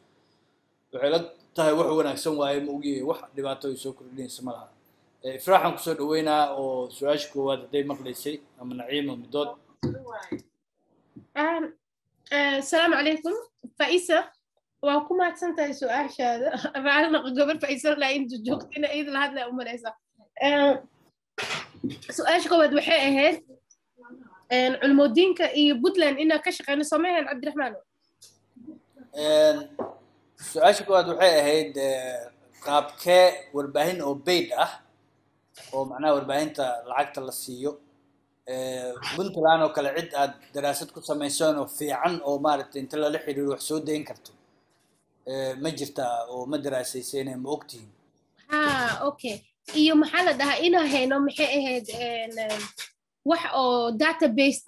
Waxay la tahay wax wanaagsan waaye ma ogiye wax dhibaato ay soo kordhinaysa ma laha. Ifraaxan ku soo dhaweynaa oo su'aasha koowaad hadday maqlaysay ama naciima midood asalaamu calaykum. Faisa waa ku mahadsan tahay su'aashaada. Raalina gabar faisa laa joogtina iyada la hadlaya umalaysa su'aasha koowaad waxay ahayd culmoodiinka iyo puntland inaa ka shaqeyno soomaliland cabdiraxmaan su'aasha koowaad waxay ahayd qaabkee warbaahin oo bayd ah oo macnaha warbaahinta lacagta la siiyo puntland oo kale cid aad daraasad ku samayseen oo fiican oo maaragtay inta lala xiriiro wax soo dayn karto ma jirtaa oo ma daraasayseen ma ogtihiin ha okay iyo maxaa la dhahaa inaa hayno maxay ahayd wax oo database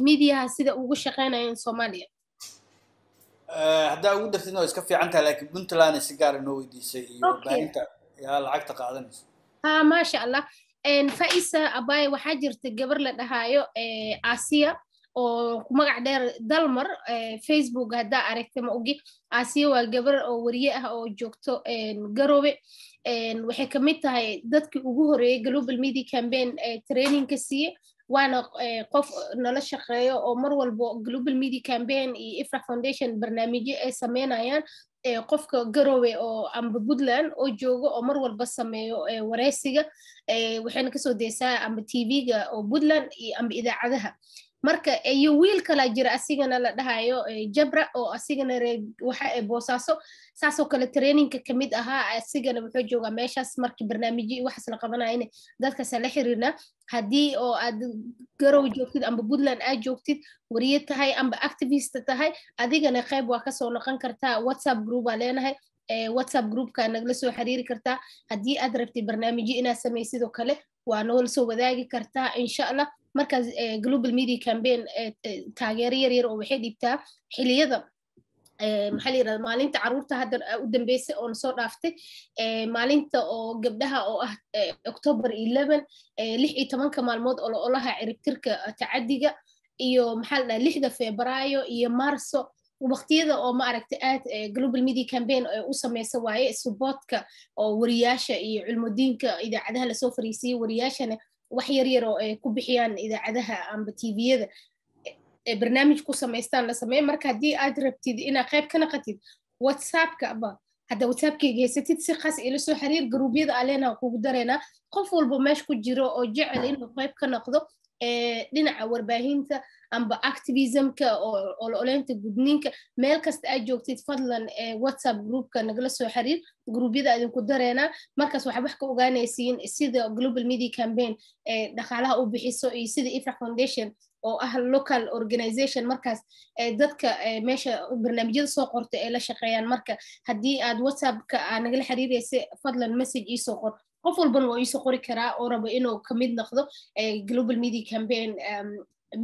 mediaha sida ugu shaqeynayeen soomaaliya. Haddaa ugu dartid waa iska fiican tahay laakiin puntland si gaara noo weydiisay iyo warbaahinta yaa lacagta qaadanaysa. Ha maasha allah faisa abay waxaa jirta gabar la dhahaayo asiya oo magac dheer dalmar facebook haddaa aragta ma ogi. Asiya waa gabar oo wariye ah oo joogto garowe waxay ka mid tahay dadkii ugu horeeyey global media campaign trainingka siiye waana qof nala shaqeeyo oo mar walbo global media campaign iyo ifrax foundation barnaamijyo ay sameynayaan qofka garowe oo amba puntland oo joogo oo mar walba sameeyo wareysiga waxayna ka soo deysaa amba tv-ga oo puntland iyo amba idaacadaha marka iyo wiil kalaa jira asigana la dhahayo jabra oo asigana waxa boosaaso saasoo kale trainingka ka mid ahaa asigana wuxuu joogaa meeshaas markii barnaamijyo waxaas la qabanayana dadkaasa la xiriirna. Haddii oo aad garow joogtid amba puntland aad joogtid wariye tahay amba activist tahay adigana qayb waa ka soo noqon kartaa whatsapp group aa leenahay whatsapp groupka nagala soo xiriiri kartaa. Haddii aad rabtid barnaamijyo inaad samaysid oo kale waa noola soo wadaagi kartaa insha allah markaas global media campaign taageero yar yar oo waxay dhibtaa xiliyada maxaa la yirahda maalinta carruurta hadda u dambeysay oo nasoo dhaaftay maalinta oo gabdhaha oo ah october eleven lix iyo tobanka maalmood oo olaha ciribtirka tacadiga iyo maxaa la dhaha lixda febraayo iyo marso waqtiyada oo ma aragtay aad global media campaign u sameysa waaye supportka oo wariyaasha iyo culmodiinka idaacadaha la soo fariisiyey wariyaashana wax yar yar oo ay ku bixiyaan idaacadaha amba tviyada barnaamij ku samaystaan la sameeya marka haddii aad rabtid inaad qayb ka naqatid whatsappka aba hadda whatsappkayga haysatid si khas ila soo xiriir garuubyada aleenaa kugu dareynaa qof walba meesha ku jiro oo jecel inuu qayb ka noqdo dhinaca warbaahinta amba activismka oo ololeynta gudniinka. Meel kasta aad joogtid fadlan whatsapp groupka nagala soo xiriir. Gruubyada idinku dareenaa markaas waxaad wax ka ogaanaysiin sida global media campaign dhaqaalaha u bixiso iyo sida ifrax foundation oo ah local organization. Markaas dadka meesha barnaamijyada soo qorta ee la shaqeeyaan. Marka haddii aad whatsappka aa nagala xiriiraysa fadlan message iisoo qor qof walban waa iisoo qori karaa oo rabo inuu ka mid noqdo global media campaign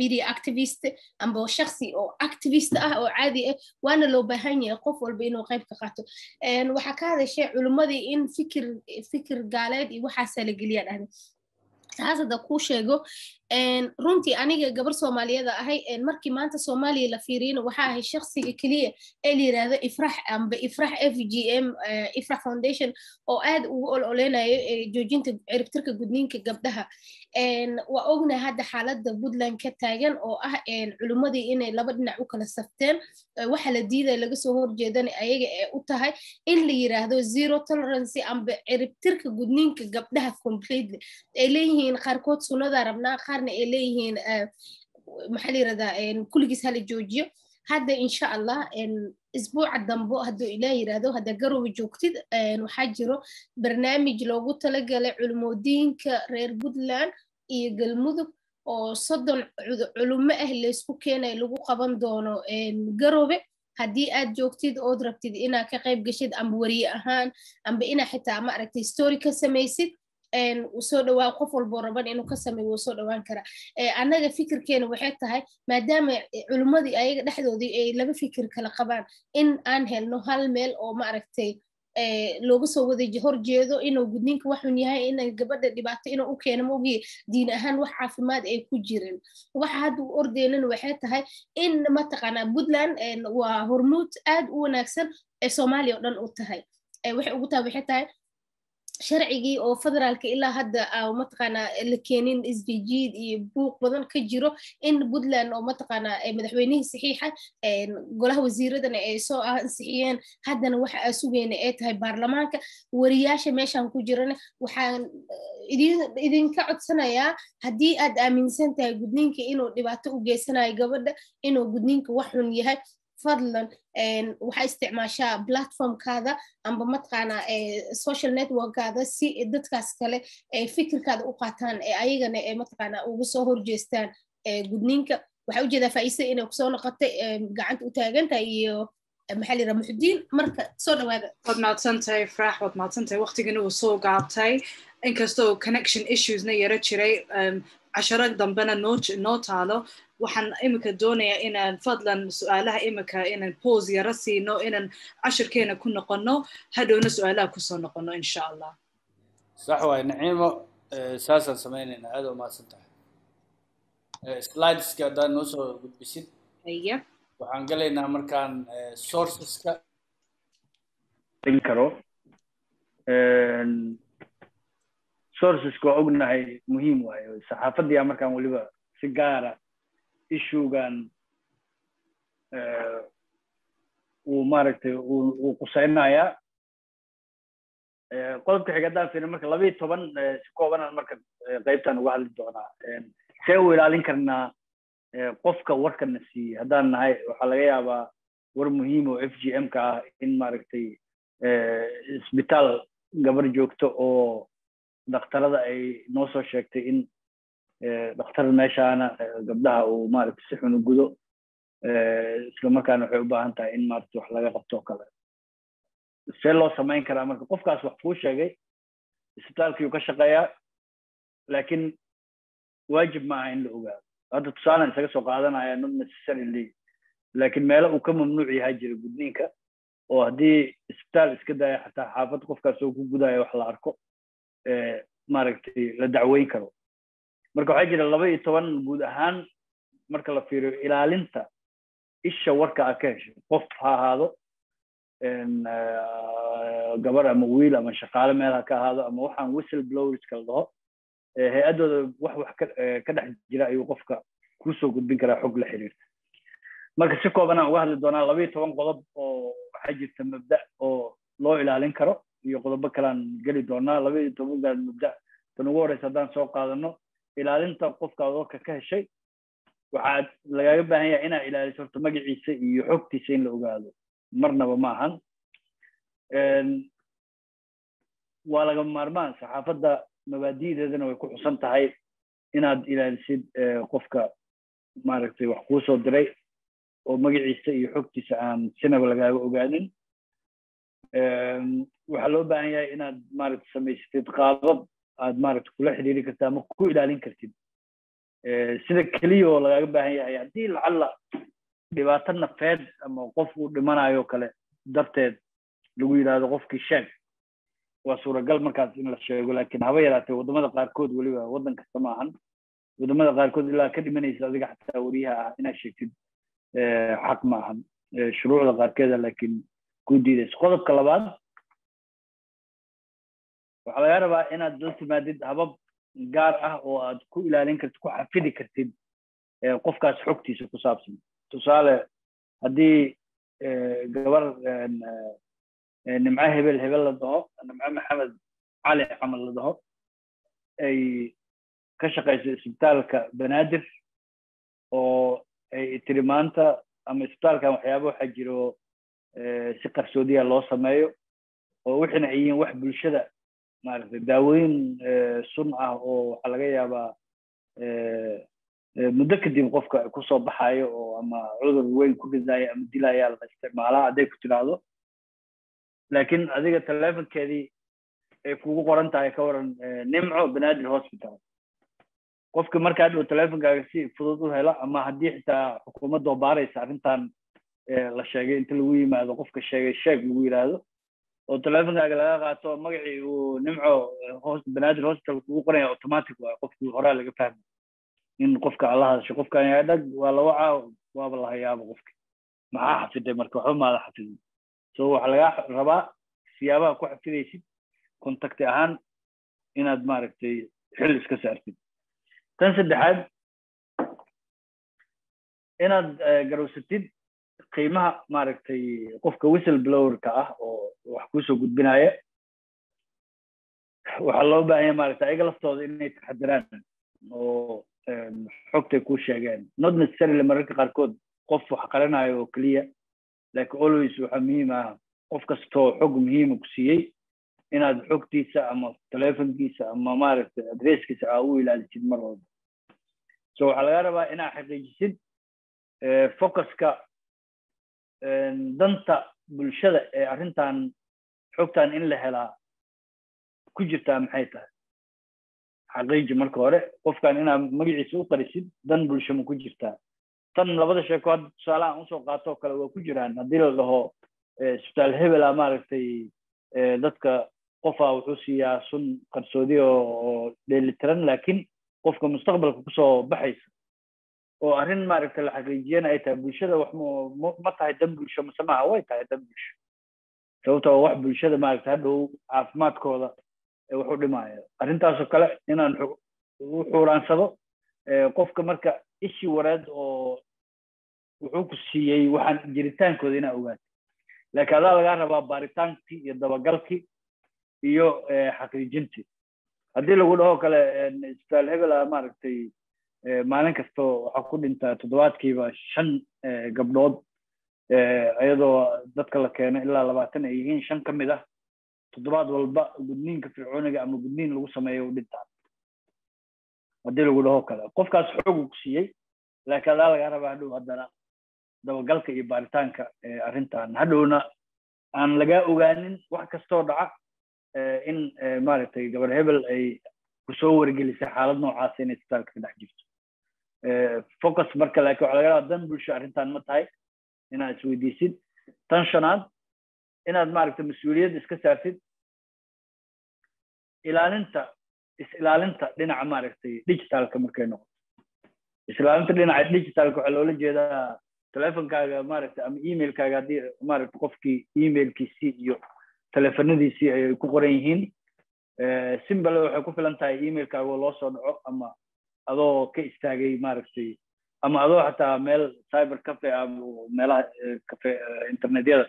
media activist amba shaksi oo activist ah oo caadi ah waana loo baahan yahay qof walba inuu qayb ka qaato. Waxaa ka hadashay culimmadii in fikir fikir gaaleed iyo waxaasaa la geliyaa dhahda taas hadda kuu sheego runtii aniga gabar soomaaliyeeda ahay markii maanta soomaaliya la fiiriyana waxaa ahay shaksiga keliya ee la yiraahdo ifrax amba ifrax f g m ifrax foundation oo aad ugu ololeynayo joojinta ciribtirka gudniinka gabdhaha waa ognahay hadda xaaladda puntland ka taagan oo ah culimmadii inay laba dhinac u kala safteen waxa la diidaya laga soo horjeedana ayaga ee u tahay in la yiraahdo zero tolerance amba ciribtirka gudniinka gabdhaha completely. Ay leeyihiin qaarkood sunnada rabnaa qaarna ay leeyihiin maxaa la yirahdaa kulligiis hala joojiyo hadda insha allah isbuuca dambo hadduu ilaah yiraahdo hadda garowe joogtid waxaa jiro barnaamij loogu talagalay culumodiinka reer puntland iyo galmudug oo soddon culumo ah laysku keenay lagu qaban doono garowe haddii aad joogtid ood rabtid inaad ka qayb gashid amba wariye ahaan amba inaa xitaa ma aragtay story ka samaysid soo dhawaa qof walboo raban inuu ka sameeyo wuu soo dhawaan karaa annaga fikirkeena waxay tahay maadaama culimmadii ayaga dhexdoodii ay laba fikir kala qabaan in aan helno hal meel oo ma aragtay looga soo wada horjeedo inuu gudniinka waxun yahay ina gabadha dhibaato inuu u keeno maogiye diin ahaan wax caafimaad ay ku jirin. Waxa hadda u ordeynan waxay tahay in mataqaanaa puntland waa hormuud aad u wanaagsan ee soomaaliya oo dhan u tahay. Waxay ugu tahay waxay tahay sharcigii oo federaalka ilaa hadda mataqaanaa la keenin isjijiid iyo buuq badan ka jiro in puntland oo mataqaanaa madaxweynihii saxiixa golaha wasiiradana ay soo ansixiyeen. Haddana waxa aa sugayna ay tahay baarlamaanka wariyaasha meeshan ku jirana. Waxaan idinka codsanayaa haddii aad aaminsan tahay gudniinka inuu dhibaato u geysanayo gabadha inuu gudniinka wax xun yahay fadlan waxaa isticmaashaa platformkaada amba mataqaanaa social networkkaada si dadkaas kale fikirkaada u qaataan ayagana ee mataqaanaa uga soo horjeestaan gudniinka. Waxaa u jeedaa faa'iisa inay ku soo noqotay gacanta u taagantahay iyo maxaa yidhaha muxudiin marka soo dhawaada. Waad mahadsantahay farax waad mahadsantahay waqtigana uu soo gaabtay. Inkastoo connection issuesna yaro jiray casharo dambena noo noo taalo waxaan imika doonayaa inaan fadlan su'aalaha imika inaan pose yaro siino inaan cashirkeena ku noqono hadhowna su'aalaha ku soo noqono insha allah sax waay naciimo saasaan samaynaynaa aad umahadsan tahay slideska haddaad noo soo gudbisid aya waxaan galaynaa markaan sourceska karo sourceska waa ognahay muhiim waayo. Saxaafaddiyaa markaan weliba si gaara issuegan uu maaragtay uu qusaynayaa qodobka xiga haddaan fiirin marka laba iyo toban si koobanaan marka qaybtaan uga hadli doonaa. See u ilaalin karnaa qofka warkana siiyey. Haddaan nahay waxaa laga yaabaa war muhiim oo f g m ka ah in maaragtay isbitaal gabar joogto oo dhakhtarada ay noo soo sheegtay in dhakhtar meeshaana gabdhaha uu maaragtay si xun u gudo isla markaana waxay u baahan tahay in maaragtay wax laga qabto kale. See loo samayn karaa marka qofkaas wax kuu sheegay isbitaalkiiu ka shaqeeyaa laakiin waajib ma aha in la ogaado. Hadda tusaalan isaga soo qaadanaya not necessarily laakiin meelo uu ka mamnuuc yahay jira gudniinka oo haddii isbitaal iska daya xataa xaafad qofkaas oo ku gudaya wax la arko maaragtay la dacweyn karo. Marka waxaa jira laba iyo toban guud ahaan marka la fiiriyo ilaalinta isha warka a ka hesho qof ha ahaado gabar ama wiil ama shaqaale meel ha ka ahaado ama waxaan whistle blowerska la dhaho hay'addooda wax wax ka dhex jira ayuu qofka ku soo gudbin karaa xog la xiriirta. Marka si kooban aan uga hadli doonaa laba iyo toban qodob oo waxaa jirta mabda oo loo ilaalin karo iyo qodobo kalean geli doonaa. Laba iyo tobankaan mabda tan ugu horeysa haddaan soo qaadano ilaalinta qofka adoorka ka heshay waxaa lagaaga baahan yahay inaad ilaaliso horta magaciisa iyo xogtiisa in la ogaado. Marnaba ma ahan. Waa laga maarmaan. Saxaafadda mabaadi'deedana way ku xusan tahay inaad ilaalisid qofka maaragtay wax kuu soo diray oo magaciisa iyo xogtiisa aan sinaba lagaaga ogaanin waxaa loo baahan yahay inaad maaragta samaysatid qaabab aad maaragta kula xiriiri kartid ama ku ilaalin kartid. Sida keliya oo lagaaga baahan yahay haddii lacalla dhibaato nafeed ama qof uu dhimanayo kale darteed lagu yidhaahdo qofkii sheeg waa suuragal markaas in la sheego laakiin haba yaraatee waddamada qaarkood weliba waddan kasta ma ahan. Waddamada qaarkood ilaa ka dhimanaysa adiga xataa weriyaha ah inaad sheegtid xaq ma ahan. Shuruucda qaarkeeda laakiin ku diidayso qodobka labaad waxaa laga rabaa inaad la timaadid habab gaar ah oo aad ku ilaalin kartid ku xafidi kartid qofkaas xogtiisa ku saabsan. Tusaale haddii gabar nimco hebel hebel la dhaho nimco maxamed cali camal la dhaho ay ka shaqayso isbitaalka banaadir oo ay tiri maanta ama isbitaalkan waxyaaba waxaa jiro si qarsoodiya loo sameeyo oo wixina ay wax bulshada maaragtay daawooyin sun ah oo waxaa laga yaabaa muddo kadib qofka ku soo baxayo oo ama cudur weyn ku ridaayo ama dilaya la isticmaalaa hadday ku tidhaahdo. Laakiin adiga telefonkeedii ay kugu qoran tahay ka waran nimco banaadir hospital. Qofka markaa dhow telefonkaaga si fudud u helo ama haddii xitaa xukuumadoo baaraysa arrintan la sheegay inta lagu yimaado qofka sheegay sheeg lagu yidhaahdo oo telefonkaaga laga qaato magacii uu nimco banaadir hospital kugu qoraya automatic waay qofkii horaa laga fahmay in qofka ala hadasho qofkan yaa dhag waa la wacaa waaba la hayaaba qofki maxaa xafiday marka? Waxba maada xafidin so waxaa lagaa rabaa siyaabaha ku xafidaysid contacti ahaan inaad maaragtay xil iska saartid. Tan saddexaad inaad garowsatid qiimaha maaragtay qofka whistle blowerka ah oo wax ku soo gudbinaya waxaa loo baahanya maaragtay ayaga laftooda inay taxadiraan oo xogtay ku sheegeen. Not necessarily mararka qaarkood qof wax qaranayo oo keliya laakiin always waxaa muhiim ah qof kastoo xog muhiima ku siiyey inaad xogtiisa ama telefonkiisa ama maaragtay adresskiisa aa u ilaalisid mar walba. So waxaa laga rabaa inaad xaqiijisid focuska danta bulshada ee arrintan xogtan in la helaa ku jirtaa maxay tahay? Xaqiiji marka hore qofkan inaad magaciisa u qarisid dan bulsho ma ku jirtaa tan labada sheeko hadda tusaalahan u soo qaato oo kale waa ku jiraan. Haddii la dhaho isbitaal hebela maaragtay dadka qofaa wuxuu siiyaa sun qarsoodi oo dheelitiran laakiin qofka mustaqbalka ku soo baxaysa oo arrin maaragtay la xaqiijiyana ay tahay bulshada wax tahay dan bulsho mase maaha way tahay dan bulsho. Sababta waa wax bulshada maaragtay hadhow caafimaadkooda wax u dhimaayo arrintaasoo kale inaan u xuuraansado qofka marka ishi wareed oo wuxuu ku siiyey waxaan jiritaankooda inaa ogaatay laakiin adaa lagaa rabaa baaritaankii iyo dabagalkii iyo xaqiijintii haddii lagu dhaho kale isbitaal hebela maaragtay maalin kasto waxaa ku dhintaa toddobaadkiiba shan gabdhood iyadoo dadka la keeno ilaa labaatan ay yihiin shan ka mid ah. Toddobaad walba gudniinka fircooniga ama gudniin lagu sameeyo u dhintaa haddii lagu dhaho kale. Qofkaas xoogu ku siiyey laakiin adaa lagaa rabaa hadhow haddana dabagalka iyo baaritaanka arrintan. Hadhowna aan lagaa ogaanin wax kastoo dhaca in maaragtay gabar hebel ay ku soo wargelisay xaalad noocaasa inay isbitaalka ka dhex jirto focus marka laakiin waxaa laga dan bulsho arrintan ma tahay inaad isweydiisid. Tan shanaad inaad maaragtay mas'uuliyad iska saartid. Ilaalinta is-ilaalinta dhinaca maaragtay digitalka markay noqoto. Is-ilaalinta dhinaca digitalka waxaa loola jeedaa telefonkaaga maaragtay ama emailkaaga haddii maaragtay qofkii emailkiisii iyo telefonadiisii ay ku qoran yihiin. Simbale waxay ku filan tahay emailkaaga loo soo dhaco ama adoo ka istaagay maaragtay ama adoo xataa meel cyber cafe meelaha cafe internetyada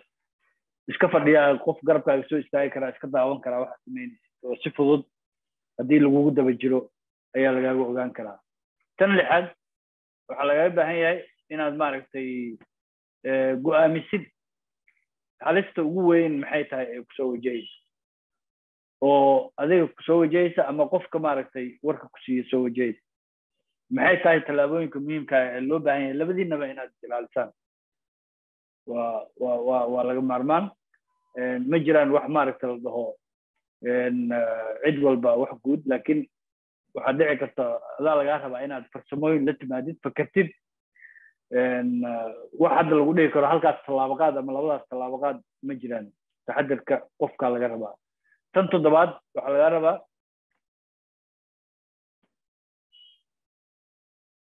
iska fadhiya qof garabkaaga soo istaagi karaa iska daawan karaa waxaa samaynaysid oo si fudud haddii lagugu daba jiro ayaa lagaaga ogaan karaa. Tan lixaad waxaa lagaga baahan yahay inaad maaragtay go'aamisid halista ugu weyn maxay tahay ee ku soo wajahaysa. Oo adiga ku soo wajahaysa ama qofka maaragtay warka ku siiya soo wajahaysa maxay tahay tallaabooyinka muhiimka ee loo baahan yahay? Labadiinaba inaad ilaalisaan waa waa waa waa laga maarmaan. Ma jiraan wax maaragta la dhaho cid walba wax guud laakiin waxaad dhici karta adaa lagaa rabaa inaad farsamooyin la timaadid fakertid wax hadda lagu dhihi karo halkaas tallaabaqaad ama labadaas tallaabaqaad ma jiraan. Taxadirka qofkaa laga rabaa. Tan toddobaad waxaa laga rabaa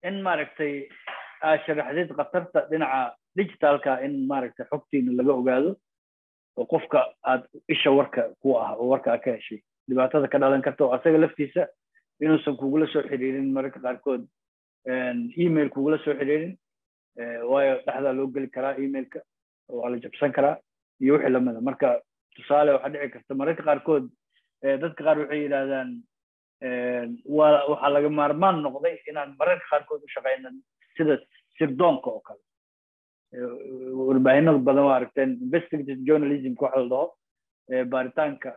in maaragtay aad sharaxdid khatarta dhinaca digitalka in maaragtay xogtiina laga ogaado oo qofka aad isha warka ku ah oo warka aad ka heshay. Dhibaatada ka dhalan karta oo asaga laftiisa inuusan kugula soo xiriirin mararka qaarkood email kugula soo xiriirin waayo dhexdaa loo geli karaa emailka waa la jabsan karaa iyo wixii lamida marka tusaale waxaa dhici karta mararka qaarkood dadka qaar waxay yidhahdaan waa waxaa laga maarmaan noqday inaan mararka qaarkood u shaqeyno sida sirdoonka oo kale. Warbaahinada badan waa aragteen investigative journalismka waxa la baaritaanka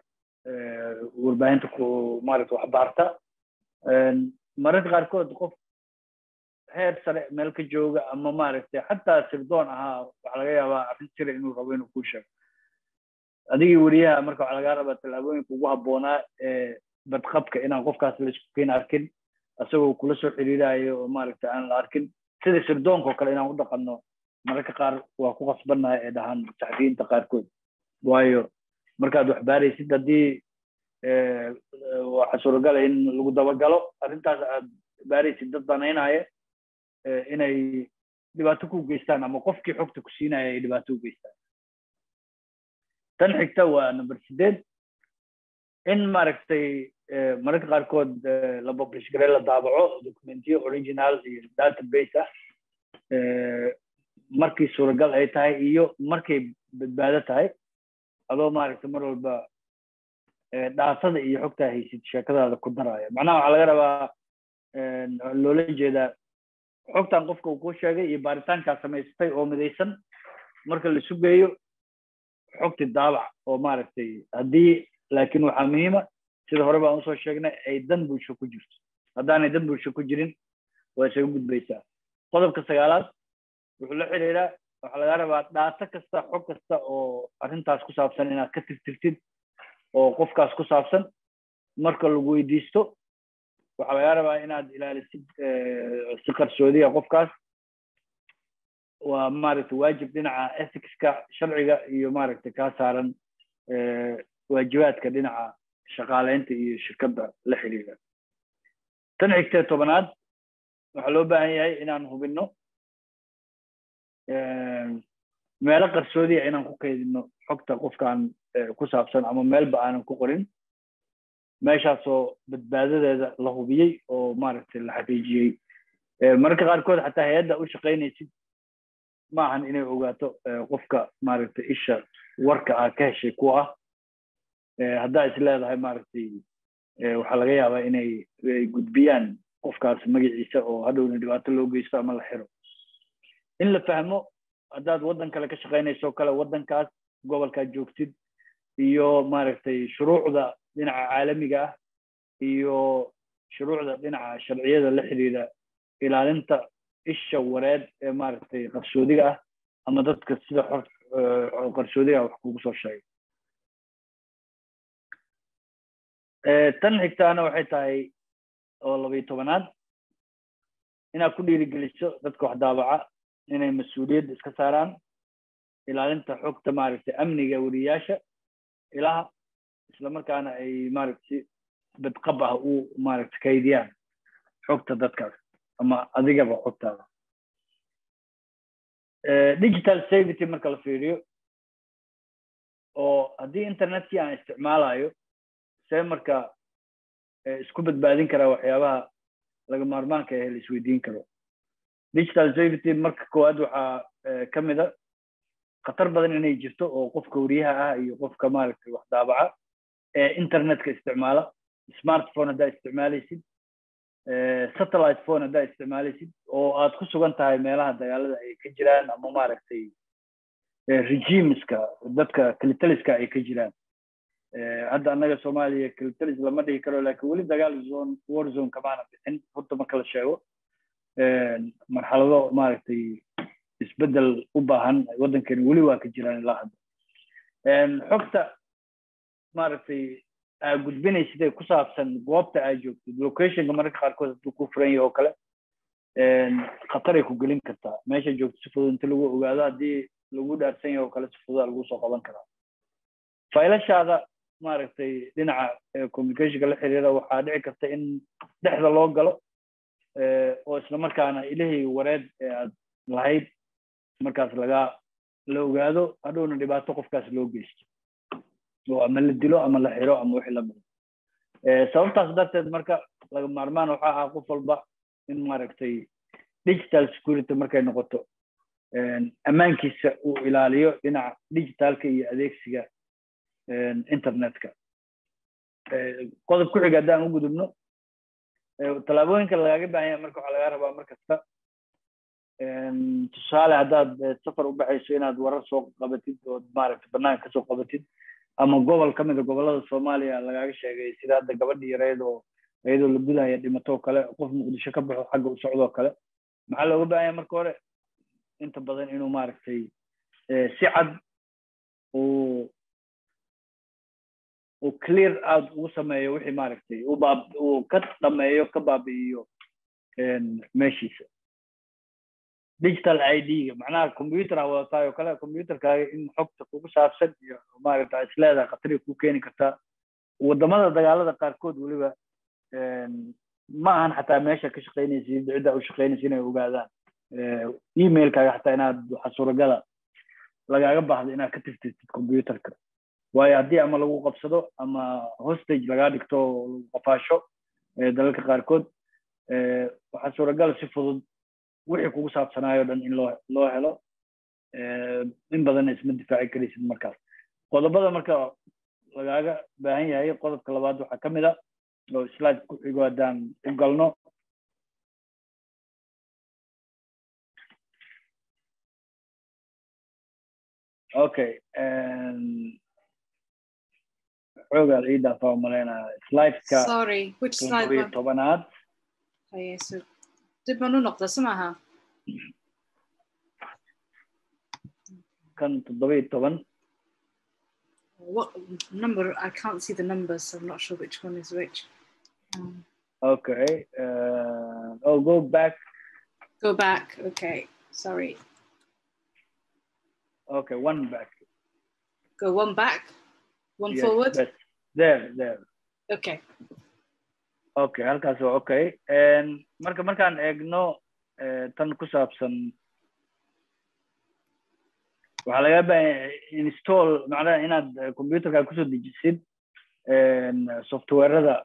warbaahinta ku maaragta wax baarta. Mararka qaarkood qof heer sare meel ka jooga ama maaragtay xataa sirdoon ahaa waxaa laga yaabaa arrin jira inuu rabo inuu kuu sheego. Adigii weriyaha marka waxaa lagaa rabaa tallaabooyinka ugu habboonaa ee badqabka inaan qofkaas la isku keen arkin asagoo kula soo xiriirayo oo maaragta aan la arkin. Sida sirdoonka oo kale inaan u dhaqanno mararka qaar waa ku qasbannahay ee dhahaan saxafiyiinta qaarkood. Waayo markaad wax baaraysid haddii waxaa suuragala in lagu dabagalo arrintaas aad baaraysid dad banaynaya inay dhibaato ku geystaan ama qofkii xogta ku siinaya ay dhibaato u geystaan. Tan xigta waa number sideed. In maaragtay mararka qaarkood la publish gare la daabaco documentiyo original iyo database ah markii suuragal ay tahay iyo markay badbaado tahay adoo maaragtay mar walba dhaasada iyo xogtaa haysid sheekadaada ku daraya. Macnaha waxaa laga rabaa loola jeedaa xogtan qofka uu kuu sheegay iyo baaritaankaa samaysatay oo midaysan. Marka la sugayo xogti daabac oo maaragtay haddii laakiin waxaa muhiima sida hore baan u soo sheegnay ay dan bulsho ku jirto haddaanay dan bulsho ku jirin waa isaga gudbaysaa qodobka sagaalaad wuxuu la xiriiraa waxaa laga rabaa dhaato kasta xog kasta oo arrintaas ku saabsan inaad ka tirtirtid oo qofkaas ku saabsan marka lagu weydiisto waxaa laga rabaa inaad ilaalisid si qarsoodiya qofkaas waa maaragtay waajib dhinaca ethicska sharciga iyo maaragtay kaa saaran waajibaadka dhinaca shaqaaleynta iyo shirkadda la xiriira. Tan xigtee tobanaad waxaa loo baahan yahay inaan hubinno meelo qarsoodiya inaan ku kaydino xogta qofkaan ku saabsan ama meelba aanan ku qorin. Meeshaasoo badbaadadeeda la hubiyey oo maaragtay la xaqiijiyey. Mararka qaarkood xataa hay'adda u shaqaynaysid maahan inay ogaato qofka maaragtay isha warka ah ka heshay ku ah haddaa is leedahay maaragtay waxaa laga yaabaa inay gudbiyaan qofkaas magaciisa oo hadhowna dhibaato loo geysto ama la xiro. In la fahmo haddaad waddan kale ka shaqaynayso kale waddankaas gobolkaad joogtid iyo maaragtay shuruucda dhinaca caalamiga ah iyo shuruucda dhinaca sharciyada la xiriira ilaalinta isha wareed ee maaragtay qarsoodiga ah ama dadka sida qarsoodiga ah wax kugu soo sheegay tan xigtaana waxay tahay oo labayo tobanaad inaad ku dhiirigeliso dadka wax daabaca inay mas'uuliyadda iska saaraan ilaalinta xogta maaragtay amniga weriyaasha ilaha islamarkaana ay maaragtay badqab ah u maaragtay kaydiyaan xogta dadkaas ama adigaba xogtaada. Digital safety marka la fiiriyo oo haddii internetkii aan isticmaalayo see marka isku badbaadin karaa waxyaabaha laga maarmaanka ee la isweydiin karo. Digital safety marka koowaad waxaa ka mid a khatar badan inay jirto oo qofka wariyaha ah iyo qofka maaragtay wax daabaca ee internetka isticmaala smartphone haddaa isticmaalaysid satellite phone haddaa isticmaalaysid oo aad ku sugan tahay meelaha dagaalada ay ka jiraan ama maaragtay regimeska dadka kilitaliska ay ka jiraan hadda annaga soomaaliya kilitalis lama dhihi karo laakiin weli dagaal zone war zone kamaana bixin. Runta marka la sheego marxalado maaragtay isbeddel u baahan waddankeena weli waa ka jiraan ilaa hadda. Xogta maaragtay aa gudbinaysid ee ku saabsan goobta aa joogtid locationka mararka qaarkood hadduu ku furan yahay oo kale khataray ku gelin kartaa. Meesha joogto si fudud inta lagu ogaado haddii lagu dhaarsan yahay oo kale si fududa lagu soo qaban karaa. Faylashaada maaragtay dhinaca communicationka la xiriira waxaa dhici karta in dhexda loo galo oo isla markaana ilihii wareed ee aad lahayd markaas laga la ogaado hadhowna dhibaato qofkaas loo geysto. Oo ama la dilo ama la xiro ama wixii lamida sababtaas darteed marka laga maarmaan waxaa ah qof walba in maaragtay digital security markay noqoto ammaankiisa uu ilaaliyo dhinaca digitalka iyo adeegsiga internetka. Qodob ku xiga haddaan u gudubno tallaabooyinka lagaaga baahan yahay marka waxaa lagaa rabaa mar kasta. Tusaale haddaad safar u baxayso inaad warar soo qabatid ood maaragtay banaanka ka soo qabatid ama gobol ka mid a gobollada soomaaliya lagaaga sheegay sida hadda gabadhii yareyd oo iyadoo la gudaya dhimatoo kale qof muqdisho ka baxo xagga u socdoo kale. Maxaa looga baahan yahay marka hore? Inta badan inuu maaragtay si cad uu uu clear out ugu sameeyo wixii maaragtay uu ka dhameeyo ka baabi'iyo meeshiisa. Digital id-ga macnaha computer aa wadataay oo kale computerkaaga in xogta kugu saabsan iyo maaragta isleedahay khatari ku keeni kartaa waddamada dagaalada qaarkood weliba ma ahan xataa meesha ka shaqaynaysid cidda u shaqaynaysa inay ogaadaan. Emailkaaga xataa inaad waxa suuragala lagaaga baahdo inaad ka tirtirtid computerka waayo haddii ama lagu qabsado ama hostage lagaa dhigto lagu qafaasho dalalka qaarkood waxaa suuragala si fudud wixii kugu saabsanaayo dhan in loo loo helo in badanna isma difaaci karaysid markaas. Qodobada marka lagaaga baahan yahay qodobka labaad waxaa ka mid a oo slide ku xigo haddaan u galno. Okay xoogaa ii dhaafaa umaleynaa slideka Sorry, which slide one? tobanaad Haye, so dib baan u noqda soo maaha kan toddobiyo toban. What number? I can't see the numbers so I'm not sure which one is which. Um, okay uh, oh go back. Go back okay sorry. Okay one back. Go one back one Yes, forward. that's- there there. Okay. Okay halkaas waa okay. Marka markaan eegno eh, tan ku saabsan waxaa laga yahay install macnaha inaad eh, computerka ku soo dejisid softwarada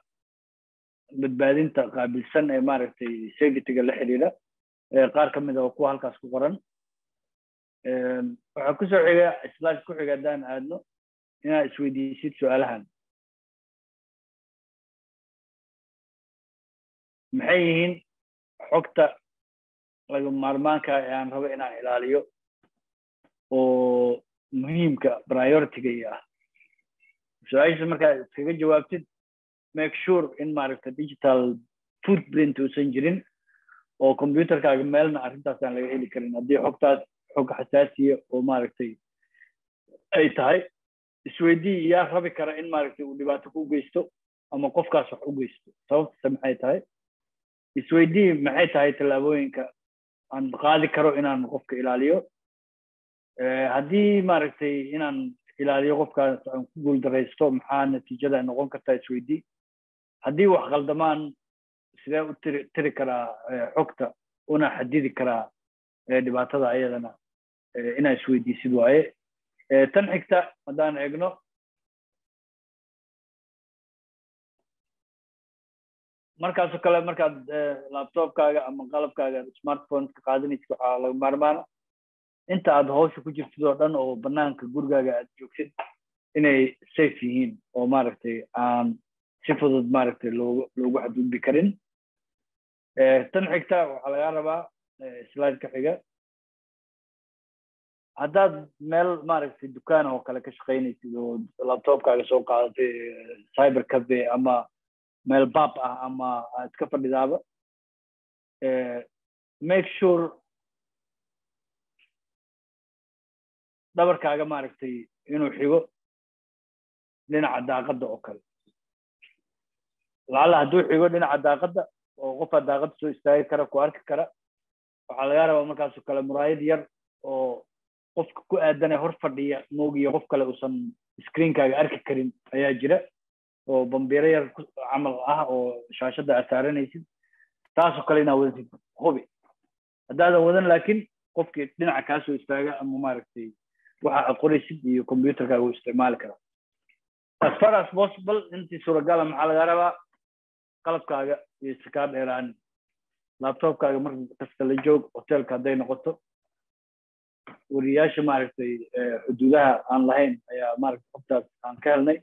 badbaadinta qaabilsan ee maaragtay securityga la eh, qaar ka mid a oo kuwa halkaas ku qoran. Waxaa ku soo xiga slide ku xiga haddaan aadno inaad isweydiisid su'aalahan maxay yihiin xogta laga maarmaanka ee aan rabo inaan ilaaliyo oo muhiimka priority-ga iyo ah? Su'aasha markaad iskaga jawaabtid make sure in maaragta digital footprint uusan jirin oo computerkaaga meelna arrintaas aan laga heli karin. Haddii xogtaas xog xasaasiya oo maaragtay ay tahay isweydii yaa rabi kara in maaragtay uu dhibaato ku geysto ama qofkaas wax u geysto. Sababtase maxay tahay isweydii maxay tahay tallaabooyinka aan qaadi karo inaan qofka ilaaliyo? Eh, haddii maaragtay inaan ilaaliyo qofkaas aan ku guuldaraysto maxaa natiijada noqon kartaa isweydii haddii wax qaldamaan sidee u tiri tiri karaa eh, xogta una xadidi karaa eh, dhibaatada ayadana eh, inaa isweydiisid waaye? Tan xigta haddaan eegno markaasoo kale markaad laptopkaaga ama qalabkaaga smartphone ka qaadanaysid waxaa laga maarmaana inta aad hawsha ku jirtid oo dhan oo banaanka gurigaaga aad joogtid inay safe yihiin oo maaragtay aan si fudud maaragtay loogu loogu xadgudbi karin. Tan xigta waxaa lagaa rabaa slide ka xiga. Haddaad meel maaragtay dukaan oo kale ka shaqaynaysid oo laptopkaaga soo qaadatay cyber cafe ama meel bab ah ama aad ka fadhidaaba. Make sure dhabarkaaga maaragtay inuu xigo dhinaca daaqadda oo kale. Lacalla hadduu xigo dhinaca daaqadda oo qofaa daaqadda soo istaagi kara ku arki kara waxaa laga rabaa markaasoo kale muraayad yar oo qofka ku aadanee hor fadhiya moogiyo qof kale uusan screenkaaga arki karin ayaa jira oo bambiiro yar camal ah oo shaashadda aad saaranaysid taasoo kale inaad wadatid hubi. Haddaadan wadan laakiin qofkii dhinaca kaa soo istaaga ama maaragtay waxa aad qoraysid iyo computerkaaga uu isticmaali karaa as far as possible intii suuragala maxaa laga rabaa qalabkaaga iyo sikaa dheeraan laptopkaaga mar kasta la joog hotelka hadday noqoto wariyaasha maaragtay xuduudaha aan lahayn ayaa maaragtay qoftaas aan ka helnay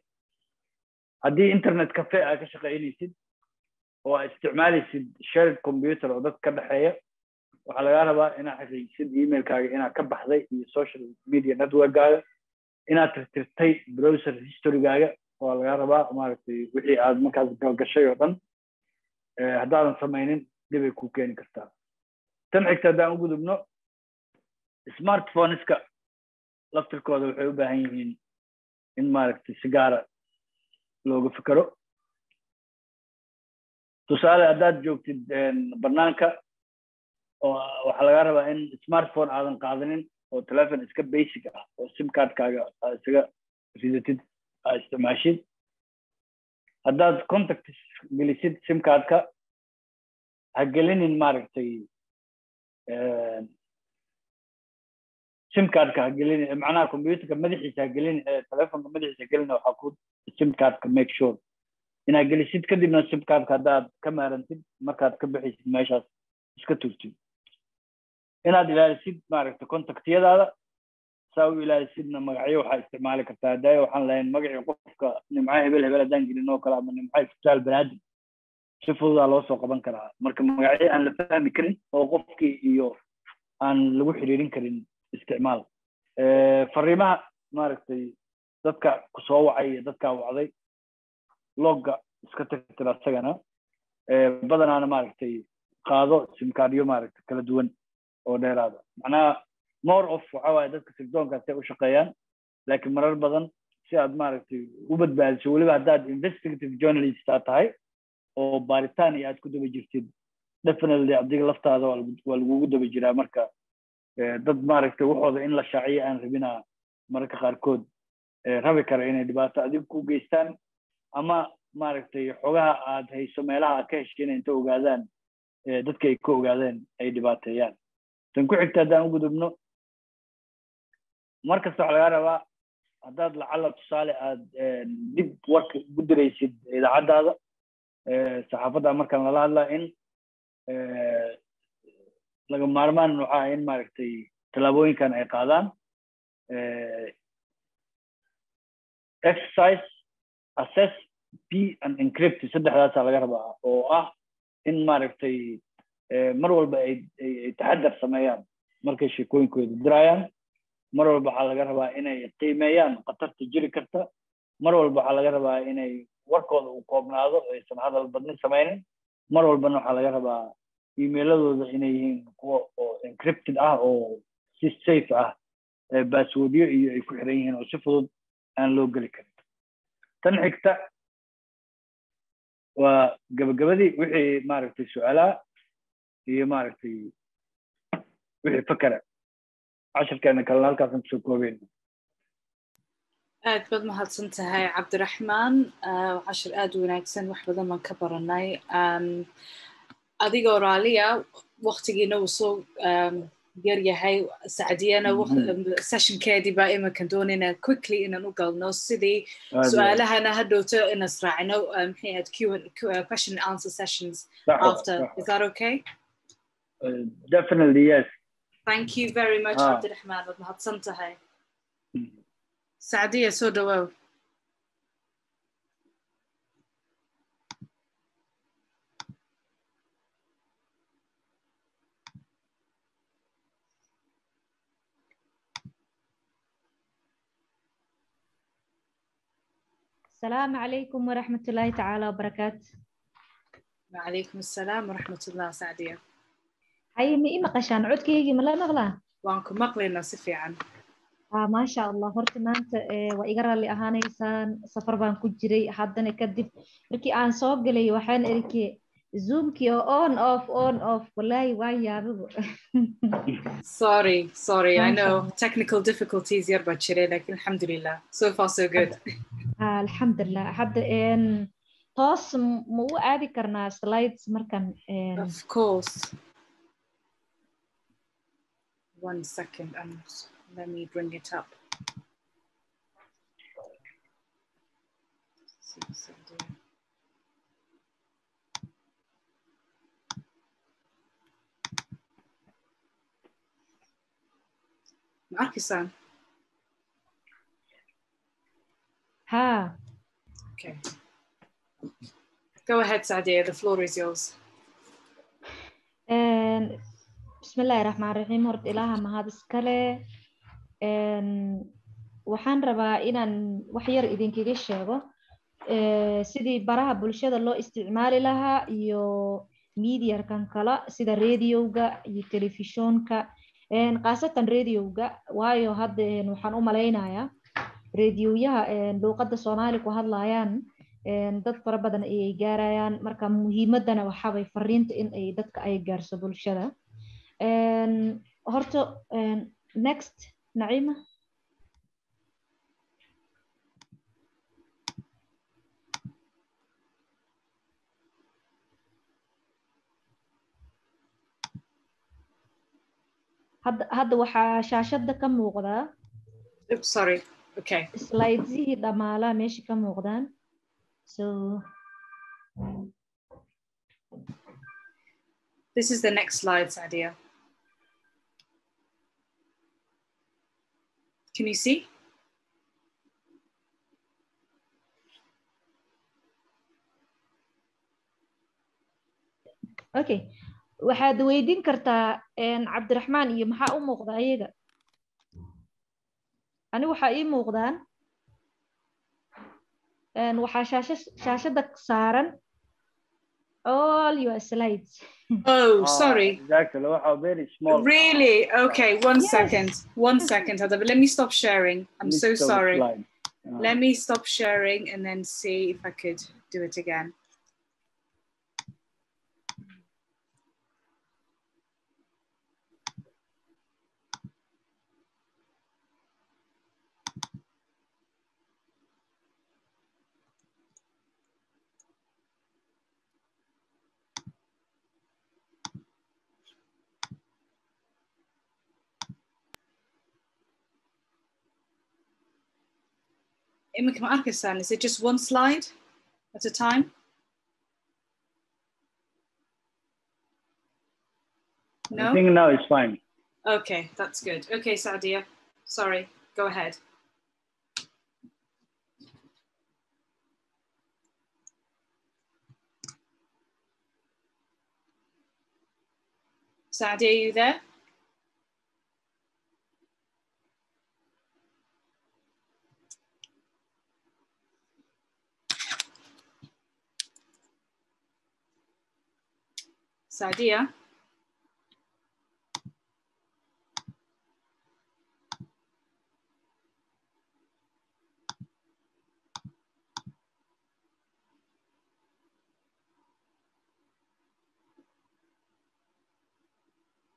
haddii internet cafe aad ka shaqaynaysid oo aad isticmaalaysid shared computer oo dad ka dhexeeya waxaa lagaa rabaa inaad xaqiijisid emailkaaga inaad ka baxday iyo social media networkaaga inaad tirtirtay browser historygaaga waa lagaa rabaa maaragtay wixii aad markaas galgashay oo dhan haddaadan samaynin dhibay ku keeni kartaa tan xigta haddaan u gudubno smartphoneska laftirkooda waxay u baahan yihiin in maaragtay si gaara looga fikero tusaale haddaad joogtid banaanka oo waxaa lagaa rabaa in smartphone aadan qaadanin oo telefon iska basic ah oo sim cardkaaga isaga ridatid aad isticmaashid. Haddaad contact gelisid sim cardka ha gelinin maaragtay sim cardka ha gelinin macnaha computerka madaxiisa ha gelinin telefonka madaxiisa gelin waxaa ku sim cardka make sure. Inaad gelisid kadibna sim cardka haddaad ka maarantid markaad ka bixisid meeshaas iska turtid. Inaad ilaalisid maaragtay contactyadaada saa u ilaalisidna magacyo waxaa isticmaali kartaa hadaayo waxaan lahayn magacii qofka nimca hebel hebel haddaan gelin oo kale ama nimca isbitaal banaadim si fududaa loo soo qaban karaa. Marka magacyo aan la fahmi karin oo qofkii iyo aan lagu xiriirin karin isticmaal. Fariimaha maaragtay dadka ku soo wacay iyo dadkaa wacday logga iska tirtira isagana badanaana maaragtay qaado simkaadyo maaragtay kala duwan oo dheeraada. Macnaha more of waxa waaye dadka sirdoonkaas ay u shaqeeyaan laakiin marar badan si aad maaragtay u badbaadiso weliba haddaad investigative journalist aad tahay oo baaritaan iyo aad ku daba jirtid definitely adiga laftaada waa lagugu daba jiraa marka dad maaragtay waxooda in la shaaciyo aan rabina mararka qaarkood rabi kara inay dhibaato adiga ku geystaan. Ama maaragtay xogaha aad hayso meelaha aad ka heshiina inta ogaadaan dadka ay ka ogaadeen ay dhibaateeyaan. Tan ku xigta haddaan u gudubno mar kasta waxaa lagaa rabaa haddaad lacala tusaale aad dib warka ugu diraysid idaacaddaada. Saxaafadda markaan lala hadlaa in laga maarmaan waxaa in maaragtay tallaabooyinkan ay qaadaan exercise assess p and encrypt saddexdaasaa laga rabaa oo ah in maaragtay mar walba ay taxadar sameeyaan markay sheekooyinkooda dirayaan. Mar walba waxaa laga rabaa inay qiimeeyaan khatarta jiri karta. Mar walba waxaa laga rabaa inay warkooda uu koobnaado aysan hadal badnin samaynin mar walbana waxaa laga rabaa emailadooda inay yihiin kuwa oo encrypted ah oo si safe ah baaswoodyo iyo ay ku xiran yihiin oo si fudud aan loo geli karin. Tan xigta waa gabagabadii wixii maaragtay su'aalaha iyo maaragtay wixii fakera cashirkeena kalena halkaasaan ku soo koobeyna aad baad mahadsan tahay cabdiraxmaan. Cashir aad u wanaagsan wax badan baan ka baranay adigoo raaliya waktigiina uu soo yar yahay. Sacdiyana sessionkeedii baa iminkan doonayna quickly inaan u galno. Sidii su'aalahana hadhowto inaan israacino uh, maxay ahayd and- Q- uh, question answer sessions after. Is that okay? Uh, definitely yes. Thank you very much Ah. cabdiraxmaan waad mahadsan tahay. Sacdiya soo dhawow السلام عليكم ورحمة الله تعالى وبركاته وعليكم السلام ورحمة الله سعدية هاي ما إما قشان عود كيجي ملا مغلا وانكم مقلنا سفيعا آه ما شاء الله horta maanta ee waa iga raalli ahaanaysaan safar baan ku jiray haddana kadib markii aan soo galay waxaan erikay zoomkii oo on off on off wallaahi waa yaababo sorry sorry I ما شاء know الله. technical difficulties yar baa jiray لكن الحمد لله so far so good آه، الحمد لله. هذا إن تاس مو عادي كرنا سلايدز مركن إن. اوف كورس one second and let me bring it up. Marquesan. ها Okay. Go ahead, Sadia. The floor is yours. Een, bismillaahi raxmaan raxiim horta ilaaha mahad iskale waxaan rabaa inaan wax yar idinkaga sheego ee, sidii baraha bulshada loo isticmaali lahaa iyo mediarkan kale sida radiowga iyo telefishoonka Een, khaasatan radiowga waayo hadda waxaan u malaynayaa radioyaha een, luuqadda soomaali ku hadlayaan dad fara badan ayay gaarayaan. Marka muhiimadana waxaa way fariinta in ay dadka ay gaarso bulshada. Horta next naciima. Hadda waxaa shaashada ka muuqdaa sorry. Okay. slidesihii dhamaalaa meesha ka muuqdaan so This is the next slide, Sadia. Can you see? okay waxaad weydiin kartaa een, cabdiraxmaan iyo maxaa u muuqda ayaga ani waxaa ii muuqdaan een, waxaa shaasha shaashada saaran all your slides Oh, Ah, sorry. exactly very small Really? Okay, one Yes. second. One second, let me stop sharing. I'm so List of sorry. slide. Let me stop sharing and then see if I could do it again. Imika ma is it just one slide at a time? No? I think now it's fine. Okay, that's good. Okay, Sadia, sorry, go ahead. Sadia, are you there? Sadia?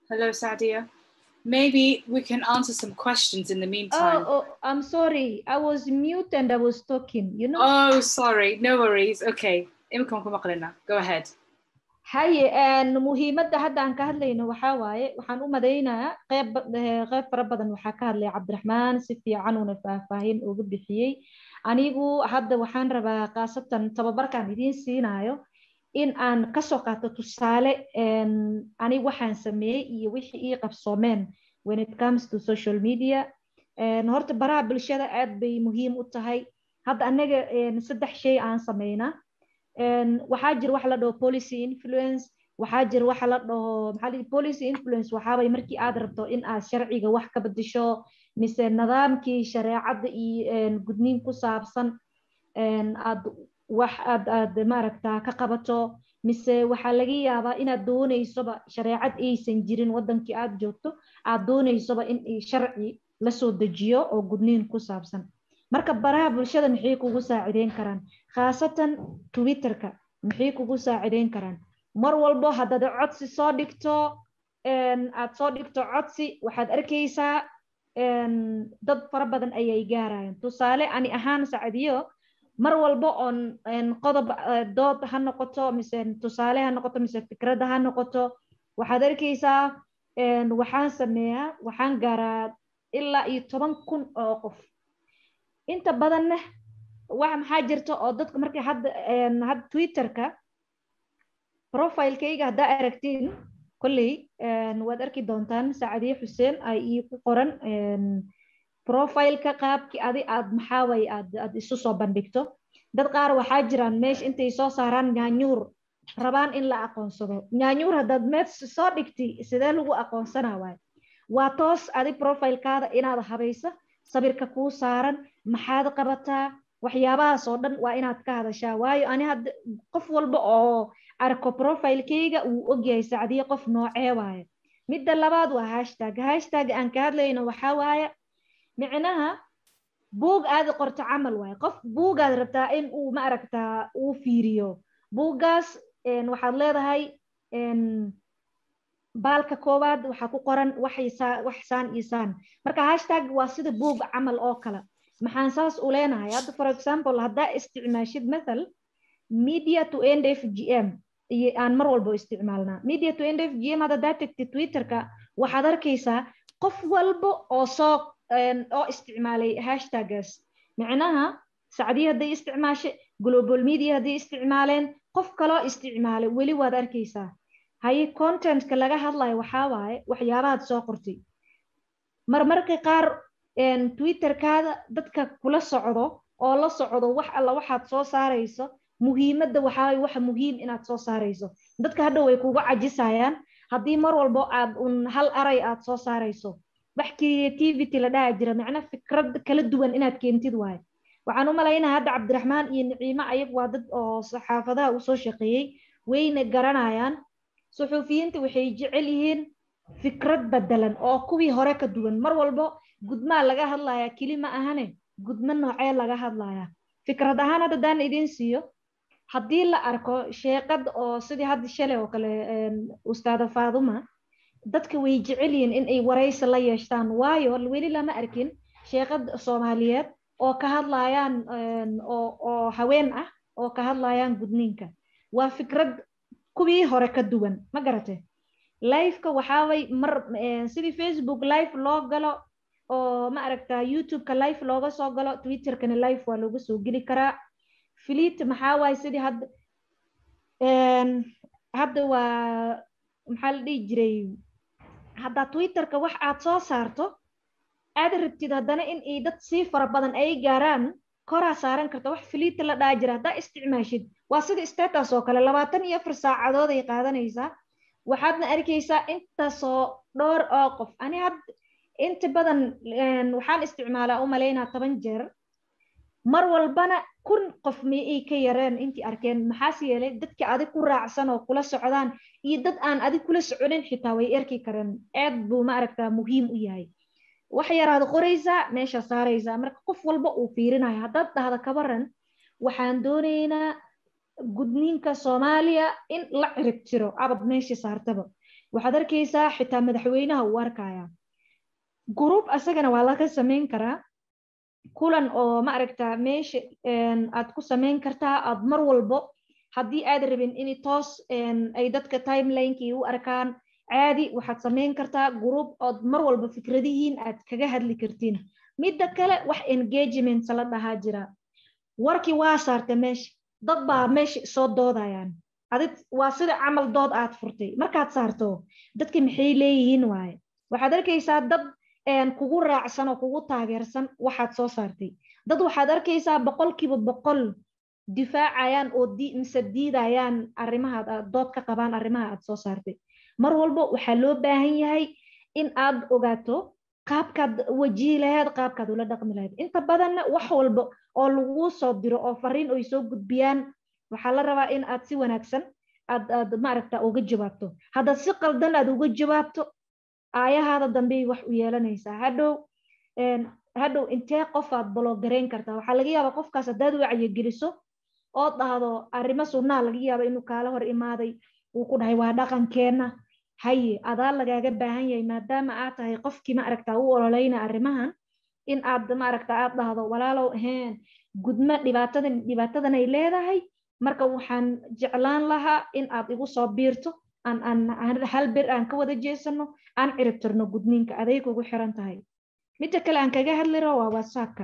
Hello, Sadia. Maybe we can answer some questions in the meantime. oh, oh i'm sorry i was mute and i was talking you know Oh, sorry. No worries. Okay. Imika waan ku. Go ahead. Haye muhiimadda hadda aan ka hadlayno waxaa waaye waxaan u madaynayaa qeyb qeyb fara badan waxaa ka hadlaya cabdiraxmaan si fiican uuna faahfaahin uga bixiyey. Anigu hadda waxaan rabaa khaasatan tababarkaan idiin siinayo in aan ka soo qaato tusaale anigu waxaan sameeyey iyo wixii ii qabsoomeen when it comes to social media. Horta baraha bulshada aad bay muhiim u tahay. Hadda anaga saddex shay aan sameynaa waxaa jira waxa la dhaho policy influence waxaa jira waxa la dhaho maxaa policy influence waxaabay markii aad rabto in aad sharciga wax ka bedesho mise nidaamkii shareecadda iyo gudniin ku saabsan aad wax aad aad maaragta ka qabato mise waxaa laga yaabaa inaad doonaysoba shareecad aysan jirin wadankii aad joogto aad doonaysoba in sharci la soo dejiyo oo gudniin ku saabsan marka baraha bulshada maxay kugu saacideyn karaan khaasatan twitterka maxay kugu saacideyn karaan. Mar walbo haddaad codsi soo dhigto aad soo dhigto codsi waxaad arkaysaa dad fara badan ayay gaarayaan. Tusaale ani ahaan sacdiyo mar walbo oon qodob dood ha noqoto mise tusaale ha noqoto mise fikradda ha noqoto waxaad arkaysaa waxaan sameeyaa waxaan gaaraa ilaa iyo toban kun oo qof inta badanna wax maxaa jirta oo dadka markay hadda twitterka profilekayga haddaa aragtiin kolley waad arki doontaan sacadiye xuseen ay ii ku qoran profileka qaabkii adi aad maxaaway aad aad isu soo bandhigto. Dad qaar waxaa jiraan meesha intay soo saaraan nyaanyuur rabaan in la aqoonsado. Nyaanyuur haddaad meed soo dhigti sidee lagu aqoonsana waay? Waa toos adi profilekaada inaad habaysa sabirka kuu saaran maxaad qabataa? Waxyaabahaas oo dhan waa inaad ka hadashaa. Waayo ani hadda qof walba oo arko profilekayga uu ogyahay sacdiye qof noocee waaye midda labaad waa hashtag. Hashtag aan ka hadlayno waxaa waaye micnaha buug aad qorto camal waaye qof buugaad rabtaa in uu ma aragtaa uu fiiriyo. Buuggaas waxaad leedahay baalka koowaad waxaa ku qoran wax saan iyo saan. Marka hashtag waa sida buug camal oo kale. Maxaan saas u leenahay? Hadda for example haddaa isticmaashid mathal media to end f g m. Aan mar walbo isticmaalnaa media to end f g m haddaad tagtid twitterka waxaad arkaysaa qof walba oo soo oo isticmaalay hashtaggaas micnaha sacdiya hadday isticmaashay global media hadday isticmaaleen qof kaloo isticmaalay weli waad arkaysaa haye contentka laga hadlayo waxaa waaye waxyaabahaad soo qortay marmarka qaar twitterkaada dadka kula socdo oo la socdo wax alla waxaad soo saarayso muhiimadda waxaa waxa muhiim inaad soo saarayso. Dadka hadha way kugu cajisayaan haddii mar walbo aad un hal aray aad soo saarayso. Wax creativity la dhaha jira macna fikrad kala duwan inaad keentid waaye waxaan u malaynaa hadda cabdiraxmaan iyo niciimo ayag waa dad oo saxaafadaha u soo shaqeeyey wayna garanayaan suxuufiyiinta waxay jecel yihiin fikrad bedelan oo kuwii hore ka duwan. Mar walbo gudmaa laga hadlayaa keli ma ahane gudmo noocee laga hadlayaa fikrad ahaan hadda daan idiin siiyo. Haddii la arko sheeqad oo sidii hadda shalay oo kale ustaada faaduma dadka way jecel yihiin in ay waraysi la yeeshtaan. Waayo weli lama arkin sheeqad soomaaliyeed oo ka hadlayaan oo haween ah oo ka hadlayaan gudniinka. Waa fikrad kuwii hore ka duwan. Ma garate? Liveka waxaaway mar sidii facebook live loo galo oo ma aragtaa youtubeka live looga soo galo twitterkana live waa looga soo geli karaa. Filiit maxaa waaye sidii hadda hadda waa maxaa la dhihi jiray? Haddaa twitterka wax aad soo saarto aad rabtid haddana in ay dad sii fara badan ay gaaraan koraa saaran karta wax filiita la dhaa jira haddaa isticmaashid waa sida status oo kale labaatan iyo afar saacadood ay qaadanaysaa waxaadna arkaysaa intaasoo dhowr oo qof. Ani had inta badan waxaan isticmaalaa u malaynaa toban jeer. Mar walbana kun qof ma ay ka yareen intii arkeen. Maxaas yeelay dadka adig ku raacsan oo kula socdaan iyo dad aan adig kula soconin xitaa way erki kareen. Aad buu ma aragtaa muhiim u yahay wax yaraad qoraysaa meesha saaraysaa marka qof walba uu fiirinayo haddaad dhahda kabaran waxaan doonaynaa gudniinka soomaaliya in la cirib tiro abad meesha saartaba. Waxaad arkaysaa xitaa madaxweynaha uu arkaya group asagana waa laga samayn karaa. Kulan oo ma aragtaa meesha aad ku samayn kartaa aad mar walbo haddii aad rabin in toos ay dadka timelinekii u arkaan caadi waxaad samayn kartaa group ood mar walba fikradihiin aad kaga hadli kartiin midda kale wax engagement la dhahaa jira warkii waa saarta meesha dad baa meesha soo doodayaan adig waa sida camal dood aad furtay markaad saarto dadki maxay leeyihiin waaye waxaad arkaysaa dad kugu raacsan oo kugu taageersan waxaad soo saartay dad waxaad arkaysaa boqolkiiba boqol difaacayaan oo mise diidayaan arrimaha aad dood ka qabaan arrimaha aad soo saartay mar walba waxaa loo baahan yahay in aad ogaato qaabkaad wajihi lahayd qaabkaad ula dhaqmi lahayd. Inta badanna wax walba oo laguu soo diro oo fariin ay soo gudbiyaan waxaa la rabaa in aad si wanaagsan aad aad maaragta uga jawaabto. Haddaad si qaldan aad uga jawaabto aayahaada dambey wax u yeelanaysaa hadhow hadhow intee qof aad bologarayn kartaa? Waxaa laga yaabaa qofkaas haddaad wacyigeliso oo dhahdo arrimo sunnaa laga yaaba inuu kaala hor imaaday uu ku dhahay waa dhaqankeenna haye adaa lagaaga baahan yahay maadaama aad tahay qofkii ma aragtaa u ololeyna arrimahan in aad ma aragta aad dhahdo walaalow heen gudmo dhibaatadan dhibaatadan ay leedahay. Marka waxaan jeclaan lahaa in aad igu soo biirto aan aan hal bir aan ka wada jeesano aan ciribtirno gudniinka aday kugu xiran tahay. Midda kale aan kaga hadli waa whatsappka.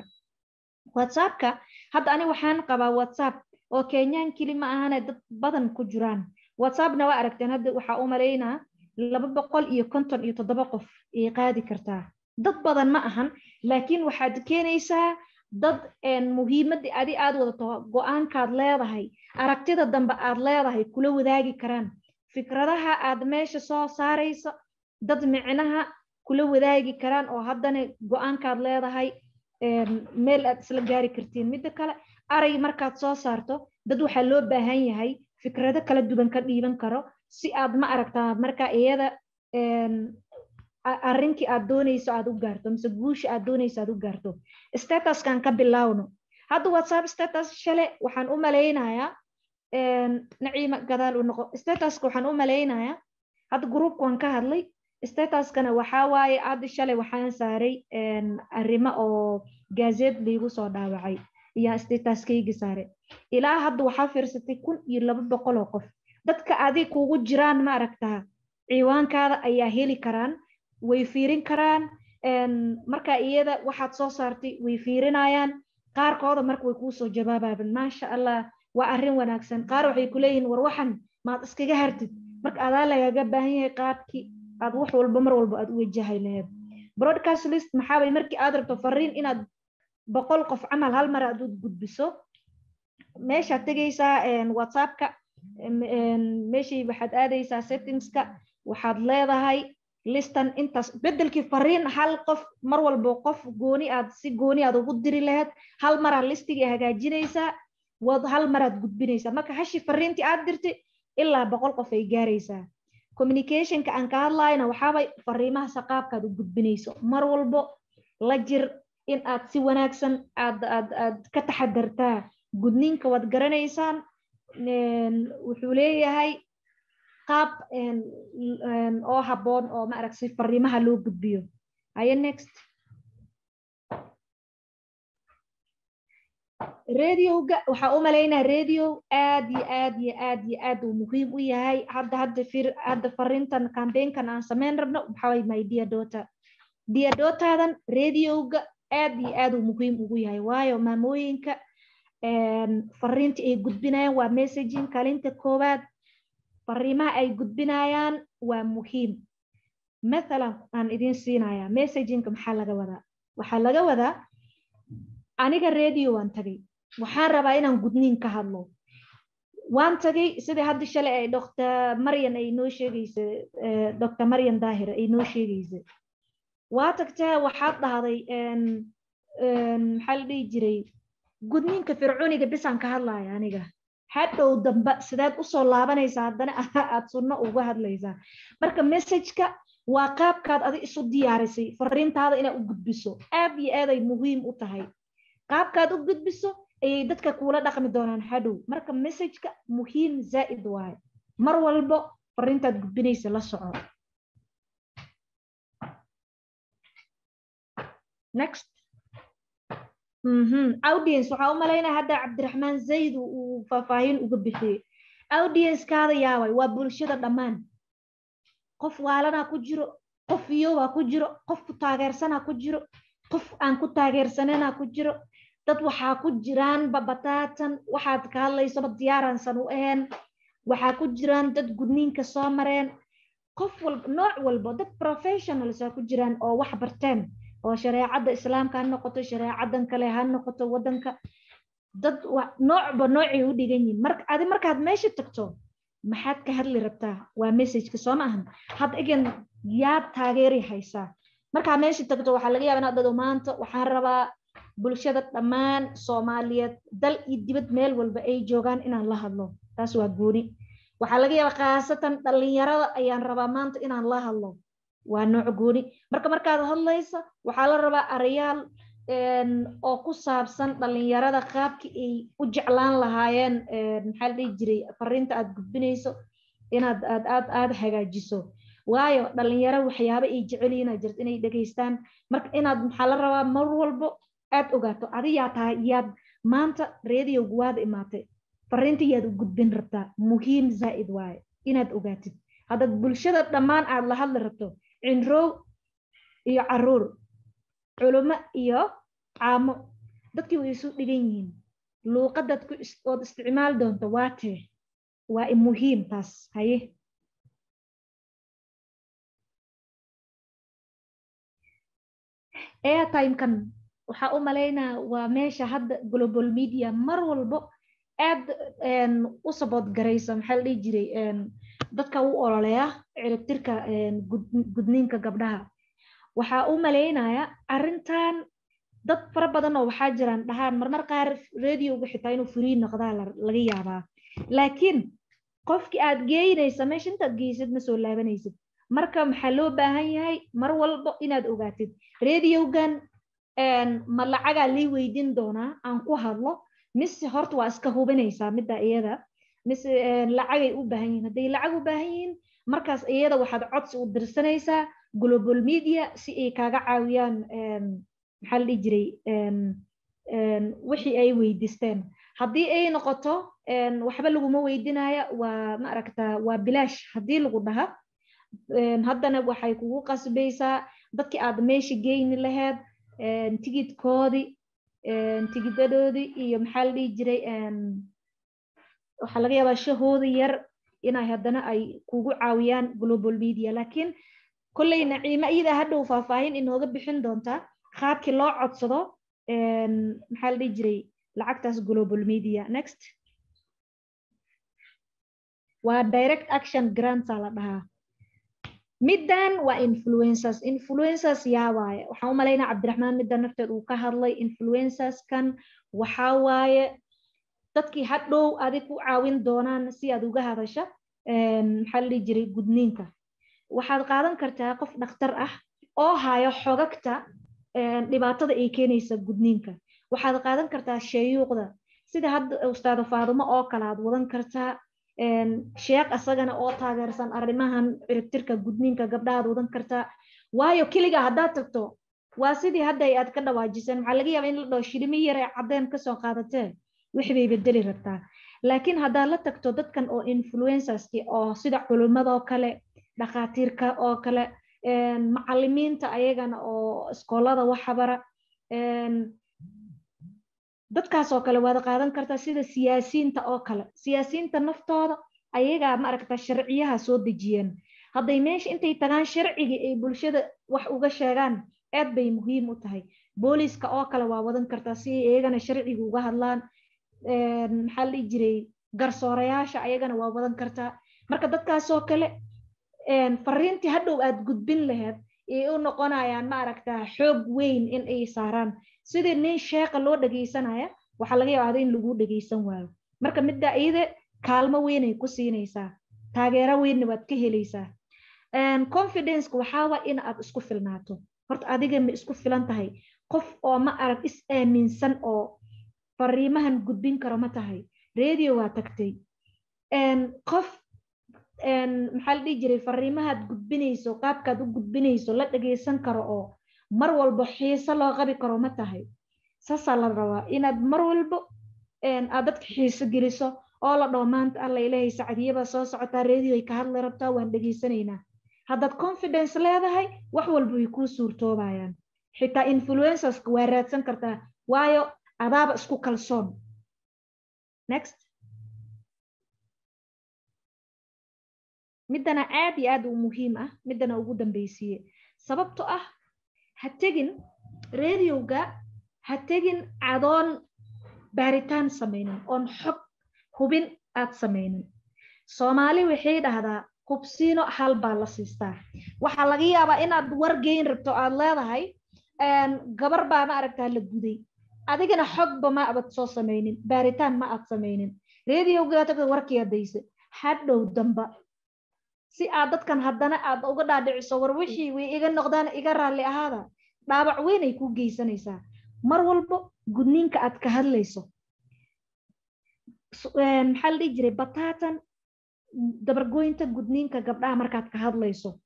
Whatsappka hadda ani waxaan qabaa whatsapp oo kenyaan keli ma ahane dad badan ku jiraan. Whatsappna waa aragteen hadda waxaa u malaynaa laba boqol iyo konton iyo toddoba qof ay qaadi kartaa. Dad badan ma ahan laakiin waxaad keenaysaa dad muhiimadii adi aad wadato go'aankaad leedahay aragtida dambe aad leedahay kula wadaagi karaan. Fikradaha aad meesha soo saarayso dad micnaha kula wadaagi karaan oo haddana go'aankaad leedahay meel aad isla gaari kartiin. Midda kale aray markaad soo saarto dad waxaa loo baahan yahay fikrado kala duwan ka dhiiban karo si aad ma aragtaa marka iyada arrinkii aad doonayso aad u gaarto mise guusha aad doonayso aad u gaarto statuskan ka bilaawno hadda whatsapp status shale waxaan u malaynayaa naciima gadaal u noqo. Statuska waxaan u malaynayaa hadda groupkan ka hadlay statuskana waxaa waaye hadda shalay waxaan saaray arrimo oo gazet laygu soo dhaawacay. Iyo statuskaygi saare ilaa hadda waxaa fiirsatay kun iyo laba boqol oo qof dadka adig kugu jiraan ma aragtaa ciwaankaada ayaa heli karaan way fiirin karaan marka iyada waxaad soo saartay way fiirinayaan qaarkooda marka way kuusoo jawaababan maasha allah waa arrin wanaagsan. Qaar waxay kuleeyihiin war waxan maad iskaga hartid. Marka adaa lagaga baahan yahay qaabkii aad wax walba mar walba aad u wajahay laheed broadcast list maxaabay markii aad rabto fariin inaad boqol qof camal hal mar aad u gudbiso meeshaad tegaysaa whatsappka meeshii waxaad aadaysaa settingska waxaad leedahay listan intaas. Bedelkii fariin hal qof mar walbo qof gooni aad si gooni aad ugu diri lahayd hal maraad listigii hagaajinaysaa wad hal maraad gudbinaysaa. Marka hashi fariintii aad dirtay ilaa boqol qof ay gaaraysaa. Communicationka aan ka hadlayna waxaabay fariimaha saqaabkaad u gudbinayso. Mar walbo la jir in aad si wanaagsan aad aad aad ka taxadartaa gudniinka waad garanaysaan wuxuu leeyahay qaab oo habboon oo ma arag si fariimaha loo gudbiyo. Haye next. Radioga waxaa u malaynaa radio aad iyo aad iyo aad iyo aad uu muhiim u yahay. Hadda hadda fir hadda fariintan campaignkan aan samayn rabno waxaa way my dear daughter. Radioga aad iyo aad uu muhiim ugu yahay. Waayo maamooyinka fariinta ay gudbinayaan waa messaging. Kalinta koowaad fariimaha ay gudbinayaan waa muhiim. Mathalan aan idin siinayaa messagingka maxaa laga wadaa? Waxaa laga wadaa aniga radio waan tagay. Waxaan rabaa inaan gudniin ka hadlo. Waan tagay sidai hadda shalay ay dr maryan ay noo sheegaysa dr maryan daahir ay noo sheegaysa waa tagtaa waxaad dhahday maxaa la dhihi jiray gudniinka fircooniga bisaan ka hadlaya aniga. Hadhow damba sidaad u soo laabanaysaa haddana aad sunno uga hadlaysaa marka messageka waa qaabkaad adi isu diyaarisay fariintaada inaad u gudbiso. Aad iyo aad ay muhiim u tahay. Qaabkaad u gudbiso ayay dadka kuula dhaqmi doonaan hadhow. Marka messageka muhiim zaa'id waaye mar walbo fariintaad gudbinaysa la soco. Next audience waxaa u malaynaya hadda cabdiraxmaan zayd uu faahfaahin uga bixiyey. Audienskaada yaaway waa bulshada dhammaan. Qof waalanaa ku jiro qof iyowaa ku jiro qof ku taageersanaa ku jiro qof aan ku taageersananaa ku jiro. Dad waxaa ku jiraan babataatan waxaad ka hadlaysaba diyaaransan u ahayn waxaa ku jiraan dad gudniinka soo mareen. Qof walba nooc walba dad professionals aa ku jiraan oo wax barteen oo shareecadda islaamka ha noqoto shareecadan kale ha noqoto wadanka dad noocba noocay u dhigan yihiin adi markaad meesha tagto maxaad ka hadli rabtaa? Waa messageka soo maahan hadda egan yaad taageeri haysaa markaa meesha tagto waxaa laga yaaba inaad dhado maanta waxaan rabaa bulshada dhammaan soomaaliyeed dal iyo dibad meel walba ay joogaan inaan la hadlo. Taas waa gooni. Waxaa laga yaaba khaasatan dhalinyarada ayaan rabaa maanta inaan la hadlo waa nooc gooni marka markaad hadlaysa waxaa la rabaa arayaal oo ku saabsan dhalinyarada qaabkii ay u jeclaan lahaayeen maxaa la dhihi jiray fariinta aad gudbinayso inaad aad aad aad hagaajiso. Waayo dhalinyaro waxyaaba ay jecelihiin aa jirta inay dhegaystaan. Marka inaad maxaa la rabaa mar walbo aad ogaato adiyaa tahay yaad maanta reediyowgu waad imaatay. Fariinta yaad u gudbin rabtaa. Muhiim zaa'id waaye inaad ogaatid. Haddaad bulshada dhammaan aad la hadli rabto cinrow iyo carruur culimo iyo caamo. Dadkii way isu dhigan yihiin luuqadaad ku ood isticmaali doonto waa tee waa muhiim taas haye. Airtimekan waxaa u malaynaa waa meesha hadda global media mar walbo aad u sabood garaysa maxaa la dhihi jiray dadka u ololeya ciribtirka gudniinka gabdhaha. Waxaa u malaynaya arrintan dad fara badan oo waxaa jiraan dhahaan marmar qaar radioga xitaa inuu free noqdaa laga yaabaa. Laakiin qofkii aad geynaysa meesha intaad geysid ma soo laabanaysid. Marka maxaa loo baahan yahay? Mar walbo inaad ogaatid. Radiogan ma lacagaa lii weydin doonaa? Aan ku hadlo. Mise horta waa iska hubinaysaa midda iyada mise lacagay u baahan yihiin hadday lacag u baahan yihiin markaas iyada waxaad codsi u dirsanaysaa global media si ay kaaga caawiyaan maxaa la dhihi jiray wixii ay weydiisteen haddii ay noqoto waxba laguma weydinaya waa ma aragtaa waa bilaash. Haddii lagu dhaha haddana waxay kugu qasbaysaa dadkii aad meesha geyni lahayd tigidkoodii tigidadoodii iyo maxaa la dhihi jiray waxaa laga yaabaa shahooda yar inay haddana ay kugu caawiyaan global media laakiin kolley naciime iyada hadhow faahfaahin inooga bixin doontaa qaabkii loo codsado maxaa la dhihi jiray? Lacagtaas global media. Next. Waa direct action grantsa la dhahaa. Middan waa influencers. Influencers yaa waaye. Waxaan u malaynaa cabdiraxmaan midda nafteed uu ka hadlay influencerskan waxaa waaye dadkii hadhow adig ku caawin doonaan si aad uga hadasha maxaa la jiray gudniinka. Waxaad qaadan kartaa qof dhakhtar ah oo hayo xogagta dhibaatada ay keenaysa gudniinka. Waxaad qaadan kartaa sheeyuuqda sida hadda ustaado faadumo oo kale aad wadan kartaa sheekh asagana oo taageersan arrimahan ciribtirka gudniinka gabdhahaad wadan kartaa. Waayo keliga haddaad tagto waa sidii hadda aad ka dhawaajiseen maxaa laga yaaba in la dhaho shilimi yar ee caddeen ka soo qaadatee wix bay bedeli rabtaa. Laakiin haddaad la tagto dadkan oo influencerski oo sida culimadoo kale dhakhaatiirka oo kale macalimiinta ayagana oo iskoolada waxbara dadkaas oo kale waad qaadan kartaa sida siyaasiyiinta oo kale. Siyaasiyiinta naftooda ayagaa ma aragta sharciyaha soo dejiyeen. Hadday meesha intay tagaan sharcigii ay bulshada wax uga sheegaan aad bay muhiim u tahay. Booliska oo kale waa wadan kartaa si iyagana sharciga uga hadlaan maxaa la jiray? Garsoorayaasha ayagana waa wadan kartaa marka dadkaasoo kale fariintii hadhow aad gudbin lahayd ay u noqonayaan ma aragtaa xoog weyn in ay saaraan. Sidii nin sheeqa loo dhegaysanaya waxaa laga yaabaa in lagu dhegaysan waayo. Marka midda iyada kaalmo weynay ku siinaysaa. Taageero weynna waad ka helaysaa. Confidenceka waxaa waa in aad isku filnaato. Horta adiga ma isku filan tahay. Qof oo ma arag is aaminsan oo fariimahan gudbin karo ma tahay. Radio waa tagtay. Qof maxaa la dhihi jiray? Fariimahaad gudbinayso qaabkaad u gudbinayso la dhagaysan karo oo mar walbo xiise loo qabi karo ma tahay. Saasaa la rabaa inaad mar walbo aad dadka xiise geliso oo la dhaho maanta alla ilaahay sacdiyabaa soo socotaa reediyoay ka hadli rabtaa waan dhegaysanaynaa haddaad confidence leedahay wax walba way kuu suurtoobayaan. Xitaa influencerska waa raadsan kartaa waayo adaaba isku kalsoon next. Middana aad iyo aad u muhiim ah middana ugu dambeysiiye sababto ah ha tegin radiowga ha tegin cadoon baaritaan samaynin oon xog hubin aad samaynin soomaali waxay dhahdaa hubsiino hal baa la siistaa. Waxaa laga yaabaa inaad wargeyn rabto aad leedahay gabar baa ma aragtaa la guday adigana xogba ma abad soo samaynin? Baaritaan ma aad samaynin? Radiowga tagta warkii adayse hadhow damba. Si aad dadkan haddana aad uga dhaadhiciso war wixii way iga noqdaan iga raalli ahaada. Dhaabac weyn ay ku geysanaysaa. Mar walbo gudniinka aad ka hadlayso. Maxaa la dhihi jiray? Bataatan dabargoynta gudniinka gabdhaha markaad ka hadlayso.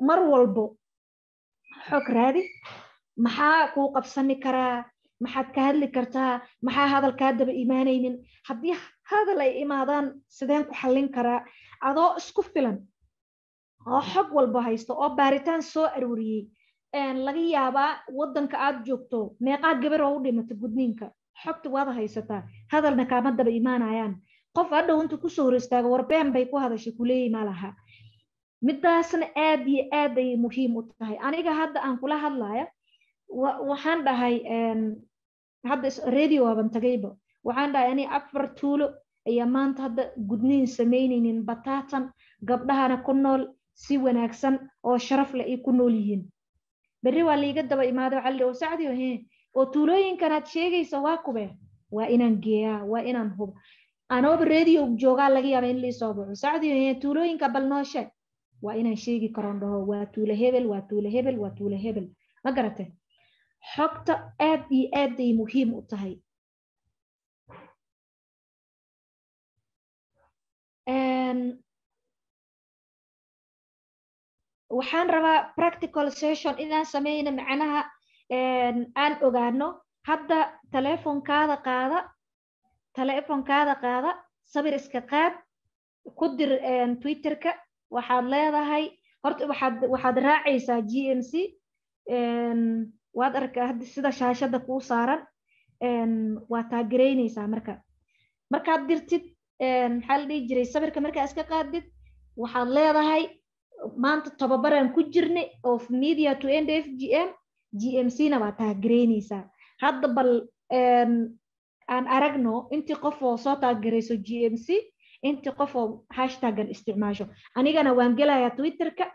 Mar walbo xog raadi maxaa kuu qabsani karaa maxaad ka hadli kartaa maxaa hadal kaa daba imaanaynin? Haddii hadal ay imaadaan sideen ku xallin karaa adoo isku filan oo xog walba haysto oo baaritaan soo arooriyey laga yaabaa waddanka aad joogto meeqaa gabar oo u dhimata gudniinka xogta waad haysataa hadalna kaama daba imaanayaan. Qof hadhow inta ku soo hor istaago warbeen bay ku hadashay kuleeyi ma laha. Midaasna aad iyo aad ay muhiim u tahay. Aniga hadda aan kula hadlaya waxaan dhahay hadda radio aban tagayba waxaan dhahay ani afar tuulo ayaa maanta hadda gudniin samaynaynin bataatan gabdhahana ku nool si wanaagsan oo sharaf leh ay ku nool yihiin. Berri waa liiga daba imaada waxaa la sacdio he oo tuulooyinkanaad sheegaysa waa kube waa inaan geeyaa waa inaan hubo. Anooba radio joogaa laga yaaba in liisoo baxo. Sacdio he tuulooyinka bal noo sheeg waa inaan sheegi karoon dhaho waa tuule hebel waa tuule hebel waa tuule hebel. Ma garate xogta aad iyo aad ay muhiim u tahay. Waxaan rabaa practical session inaan sameyno macnaha aan ogaano. Hadda telefonkaada qaada telefonkaada qaada sabir iska qaad ku dir twitterka. Waxaad leedahay horta waxaad waxaad raacaysaa g m c waad arka hadda sida shaashada kuu saaran waa taagereynaysaa marka. Markaad dirtid maxaa la dhihi jiray? Sabirka markaa iska qaadid waxaad leedahay maanta tababaraan ku jirnay of media to end f g m g m c na waa taagereynaysaa hadda bal aan aragno intii qof oo soo taageerayso g m c intii qof oo hashtagan isticmaasho. Anigana waan gelayaa twitterka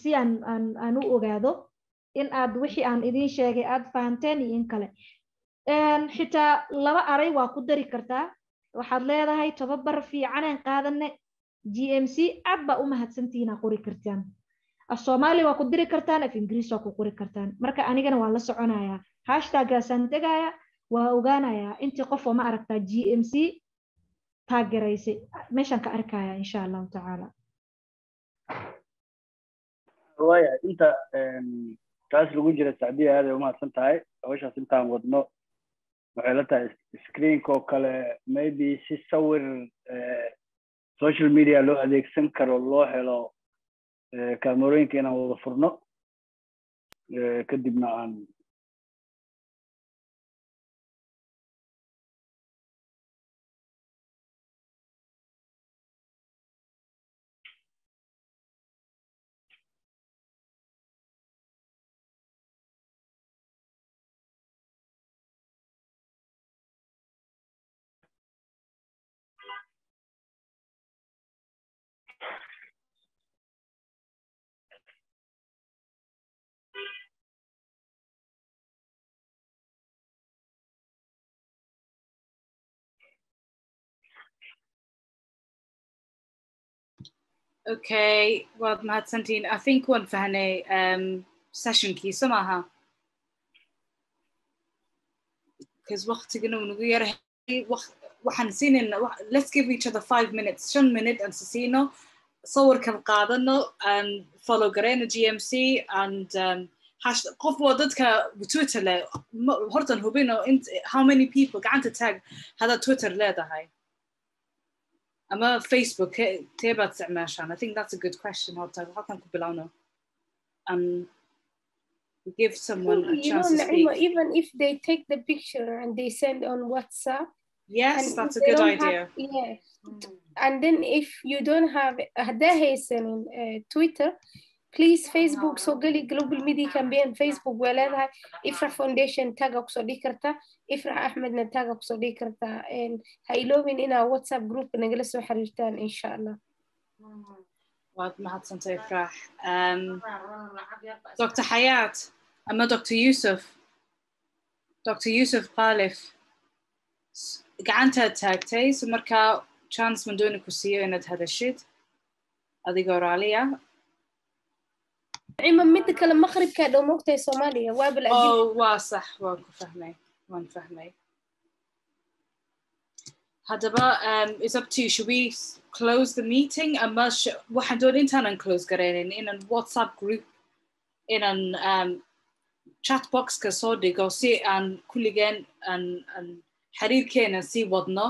si aan u ogaado in aad wixii aan idiin sheegay aad fahanteen iyo in kale. Xitaa laba aray waa ku dari kartaa. Waxaad leedahay tababar fiicanaan qaadane g m c aad baa u mahadsantihiinaa qori kartaan. Af soomaali waa ku diri kartaan af ingiriis waa ku qori kartaan. Marka anigana waa la soconayaa hashtaggaasaan tegaya waa ogaanayaa intii qof oo ma aragtaa g m c taageeraysay meeshaan ka arkaya insha allahu tacaala taas lagu jira sacdiya aad ay umahadsan tahay hawshaas intaan wadno waxay la tahay screenka oo kale maybe si sawir social media loo adeegsan karo loo helo kaamerooyinka inaan wada furno kadibna aan Okay, waad mahadsantihiin. I think waan fahnay um, sessionkiisa maaha. Because waqtigana uu nagu yarahay waxaan siinayna let's give each other five minutes shan minute aan sisiino sawirkan qaadano and follow garayna GMC and um, hash- qof waa dadka twitter leh hortan hubino how many people gacanta taag hadaad twitter leedahay ama facebook ke- tee baad isticmaashaan i think that's a good question horta halkan ku bilowno um, give someone a you chance know, to Naima, speak even if they take the picture and they send on WhatsApp. Yes, and that's if a they good don't idea. Have, yes. And then if you don't have هداها uh, Twitter, please facebook soo geli global media campaign facebook way leedahay ifra foundation taga ku soo dhihi kartaa ifra axmedna taga ku soo dhihi kartaa ha iloobin inaa whatsapp groupka nagala soo xiriirtaan insha allah waad mahadsantay ifraax um, dr xayaat ama dr yusuf. Dr yusuf khalif. Gacantaad taagtay so markaa chance ma dooni ku siiyo inaad hadashid adigoo raaliya cima midda kale maqribkaa dhow moogtahay soomaaliya waa bal oh waa sax waan ku fahmay waan fahmay haddaba it's up to you. Should we close the meeting? ama waxaan doon intaanan close garaynin inaan whatsapp group inaan um, chat boxka soo dhigo si aan kulligeen aan aan xiriirkeena sii wadno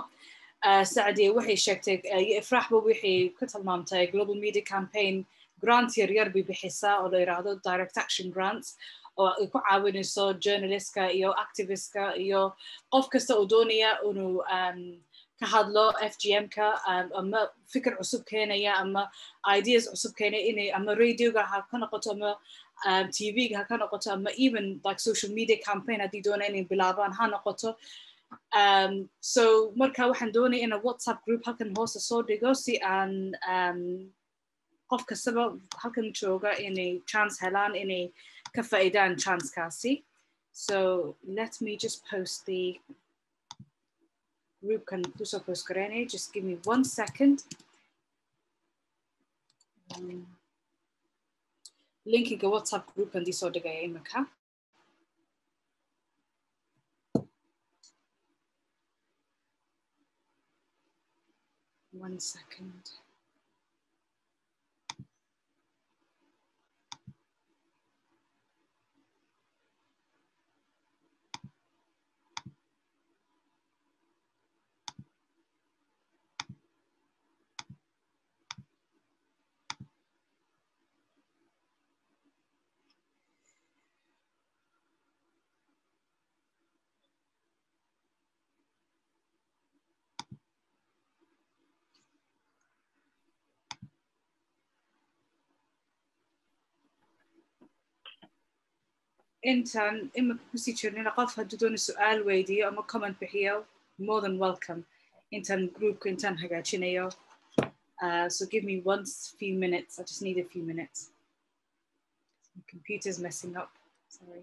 uh, sacdiye waxay sheegtay uh, ifraaxba waxay ka tilmaamtay global media campaign grant yar yar bay bixisaa oo la yiraahdo direct action grants oo ay ku caawinayso journalistka iyo activistka iyo qof kasta oo doonaya inuu um, ka hadlo fgm-ka um, ama fikir cusub keenaya ama ideas cusub keenaya inay ama radioga ha ka noqoto ama um, tv-ga ha ka noqoto ama even like social media campaign haddii doonaya inay bilaabaan ha noqoto. Um, so marka waxaan doonaya inaan whatsapp group halkan hoose soo dhigo si aan qof kastaba halkan jooga inay chance helaan inay ka faa'iidaan chancekaasi so let me just post the group kan kusoo post garaynaya just give me one second. Um, linkiga whatsapp group kan dii soo dhigaya imika one second intaan imika kusii jirnina qof hadduu doono su-aal weydiiyo ama comment bixiyo more than welcome. intaan groupka intaan hagaajinayo uh, so give me one few minutes. I just need a few minutes. My computer's messing up. Sorry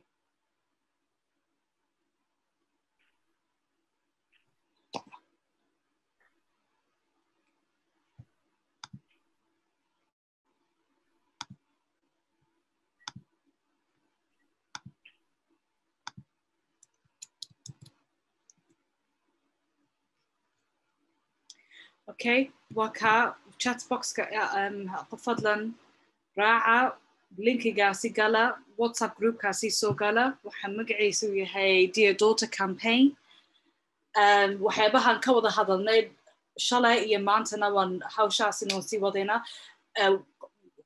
waa kaa chatboxka um, fadlan raaca linkigaasi gala whatsapp groupkaasi soo gala waxaa magaciisu yahay dear daughter campaign. Waxyaabahan ka wada hadalnay shalay iyo maantana waan hawshaasina waan sii wadaynaa uh,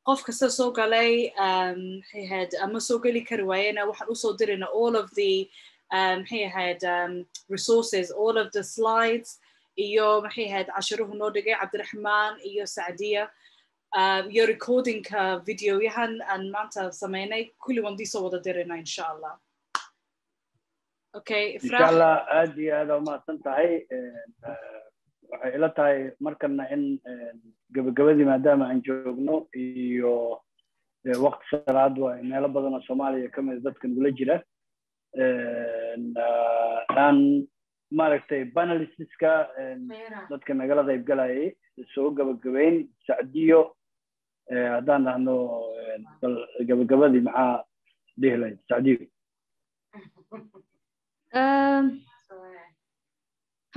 qof kasta soo galay maxay ahayd ama soo geli kari waayena waxaan u soo dirayna all of the maxay ahayd resources all of the slides iyo maxay ahayd cashiruhu noo dhigay cabdiraxmaan iyo sacdiya uh, iyo recordingka videoyahan aan maanta sameynay. Kulli waan diisoo wada dirayna insha allah okay insha allah aad iyo aad aa umahadsan tahay. Waxay ila tahay markana in gabagabadii maadaama aan joogno iyo waqti salaad waa meelo badan oo soomaaliya ka mid dadka nagula jira. Aan maaragtay panelistiska dadka nagala qayb galayay soo gabagabayn sacdiyo haddaan dhahno bal gabagabadii maxaa dhihi lahayd sacdiyo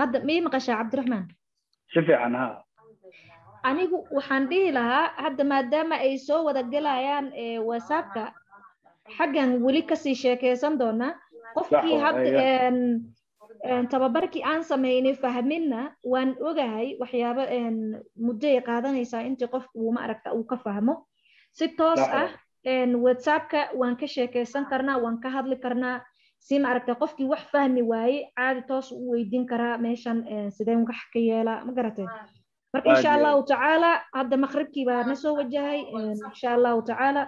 hadda mii maqashaa cabdiraxmaan? Si fiican ha. Anigu waxaan dhihi lahaa hadda maadaama ay soo wada gelayaan whatsappka xaggan weli ka sii sheekeysan doonaa qofkii hadda tababarkii aan sameynay fahminna waan ogahay waxyaabo een, muddoay qaadanaysaa intii qofku uu ma aragta uu ka fahmo. Si toos ah whatsappka waan ka sheekeysan karnaa waan ka hadli karnaa. Si ma aragta qofkii wax fahmi waaye caadi toos u weydiin karaa meeshan een, sideen wax ka yeelaa ma garatay marka insha allahu tacaala hadda maqribkii baa na soo wajahay insha allahu tacaala.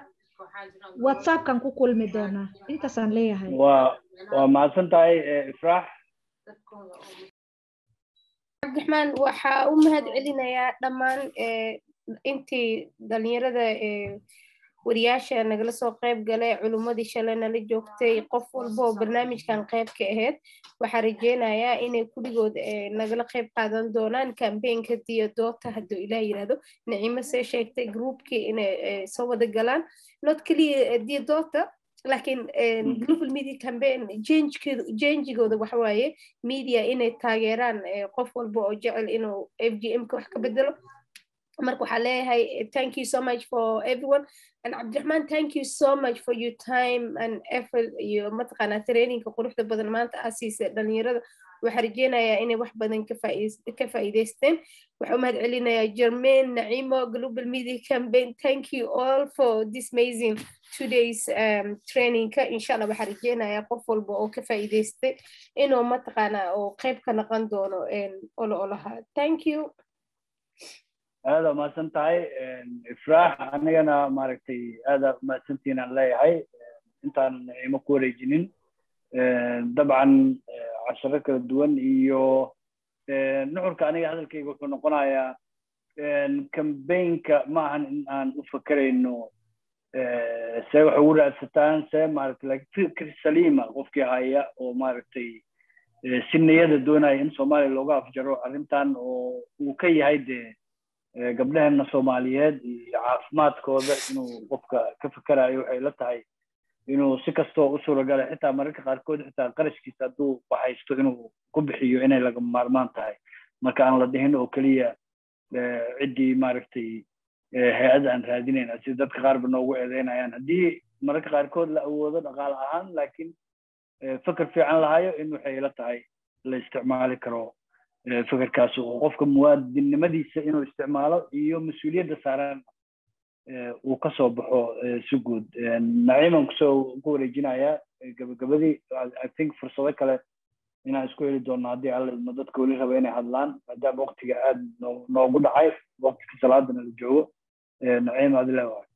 Whatsappkan ku kulmi doonaa. Intaasaan leeyahay. Waa waa mahadsan tahay eh, ifraax cabdiraxmaan waxaa u mahad celinayaa dhammaan eh, intii dhalinyarada eh, wariyaasha nagala soo qayb galay culummadii shalay nala joogtay qof walba oo barnaamijkan qayb ka ahayd waxaa rajeynayaa inay kuligood eh, nagala qayb qaadan doonaan kambeynka diyo doota hadduu ilaah yiraahdo nicimo see sheegtay groupkii inay soo wada galaan. Not keliya diyo doota laakiin global media campaign changigooda waxa waaye media inay taageeraan eh, qof walba oo jecel inuu fgm ka wax ka bedelo marka waxaa leeyahay thank you so much for everyone. And cabdiraxmaan thank you so much for your time and effort. Iyo mataqaanaa trainingka quruxda badan maanta aa siisay dhalinyarada. Waxaa rajeynayaa inay wax badan ka faa'iidaysteen. Waxaa u mahad celinayaa jermaine nacimo global media campaign. Thank you all for this amazing two days um, trainingka. Insha allah waxaa rajeynayaa qof walba oo ka faa'iidaystay inuu mataqaanaa oo qayb ka noqon doono een, olo olaha thank you aada umahadsan tahay. Ifraax anigana maaragtay aada umahadsantihiin aan leeyahay. Intaan ima ku wareejinin. Dabcan eh, casharo kala duwan iyo eh, nuxurka aniga hadalkayga wuxuu noqonayaa cambaynka ma ahan in aan u fakerayno eh, see wax ugu raadsataan see maaragtay fikir saliima qofkii haya oo maaragtay eh, si niyada doonaya in soomaaliya looga afjaro arrintan oo uu ka yahay dee gabdhaheena soomaaliyeed iyo caafimaadkooda inuu qofka ka fikerayo waxay la tahay inuu si kastoo u suuragalay xitaa mararka qaarkood xitaa qarashkiisa hadduu waxaysto inuu ku bixiyo inay lagama maarmaan tahay. Marka aan la dhihin oo keliya ciddii maaragtay eh, hay'ad aan raadinayna sida dadka qaarba noogu eedeynayaan. Haddii mararka qaarkood la awoodo dhaqaale ahaan laakiin fikir fiican lahayo in waxay la tahay la isticmaali karo fikirkaas oo qofka muwaadinnimadiisa inuu isticmaalo iyo mas'uuliyadda saaran uu ka soo baxo si guud. Naciiman ku soo ku wareejinayaa gabagabadii I- think fursado kale inaan isku heli doono haddii alla idmo dadka weli raba inay hadlaan maadaama waqtiga aada noo- noogu dhacay waqtiga salaadana la joogo. Naciim leewahay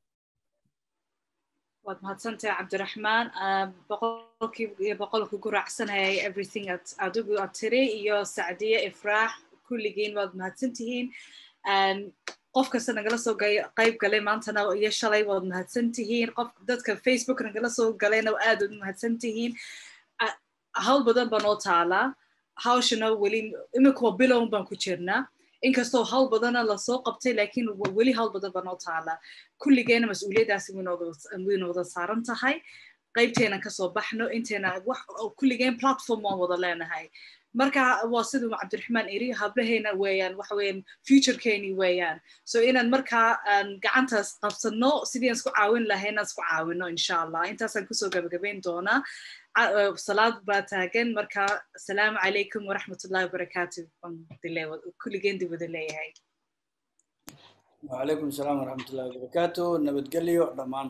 waad mahadsantahay cabdiraxmaan. Ah, boqolkiiba iyo boqolku ku raacsanayay everything aad adigu aad tiri iyo sacdiye ifraax kulligiin waad mahadsantihiin. And qof kasta nagala soo qayb galay maantana iyo shalay waad mahadsantihiin. Qof dadka facebook nagala soo galayna aad ud mahadsantihiin. Ah, hawl badan baa noo taalaa hawshana weli imika waa bilown baan ku jirnaa inkastoo hawl badana la soo qabtay laakiin wa- weli hawl badan baa noo taalaa kulligeena mas'uuliyaddaasi way nooda saaran tahay qaybteena ka soo baxno inteena kulligeen platform waan wada leenahay marka waa siduu cabdiraxmaan iri hablaheena weeyaan waxa weeyaan futurekeeni weeyaan so inaan markaa aan gacantaas qabsano sidii aan isku caawin lahayn aan isku caawino insha allah intaasaan ku soo gabagabayn doonaa صلاة باتاجن مركا السلام عليكم ورحمة الله وبركاته. دلوا جندي بدلوا هاي. وعليكم السلام ورحمة الله وبركاته. نبتقليو رمان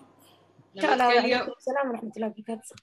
السلام ورحمة الله وبركاته.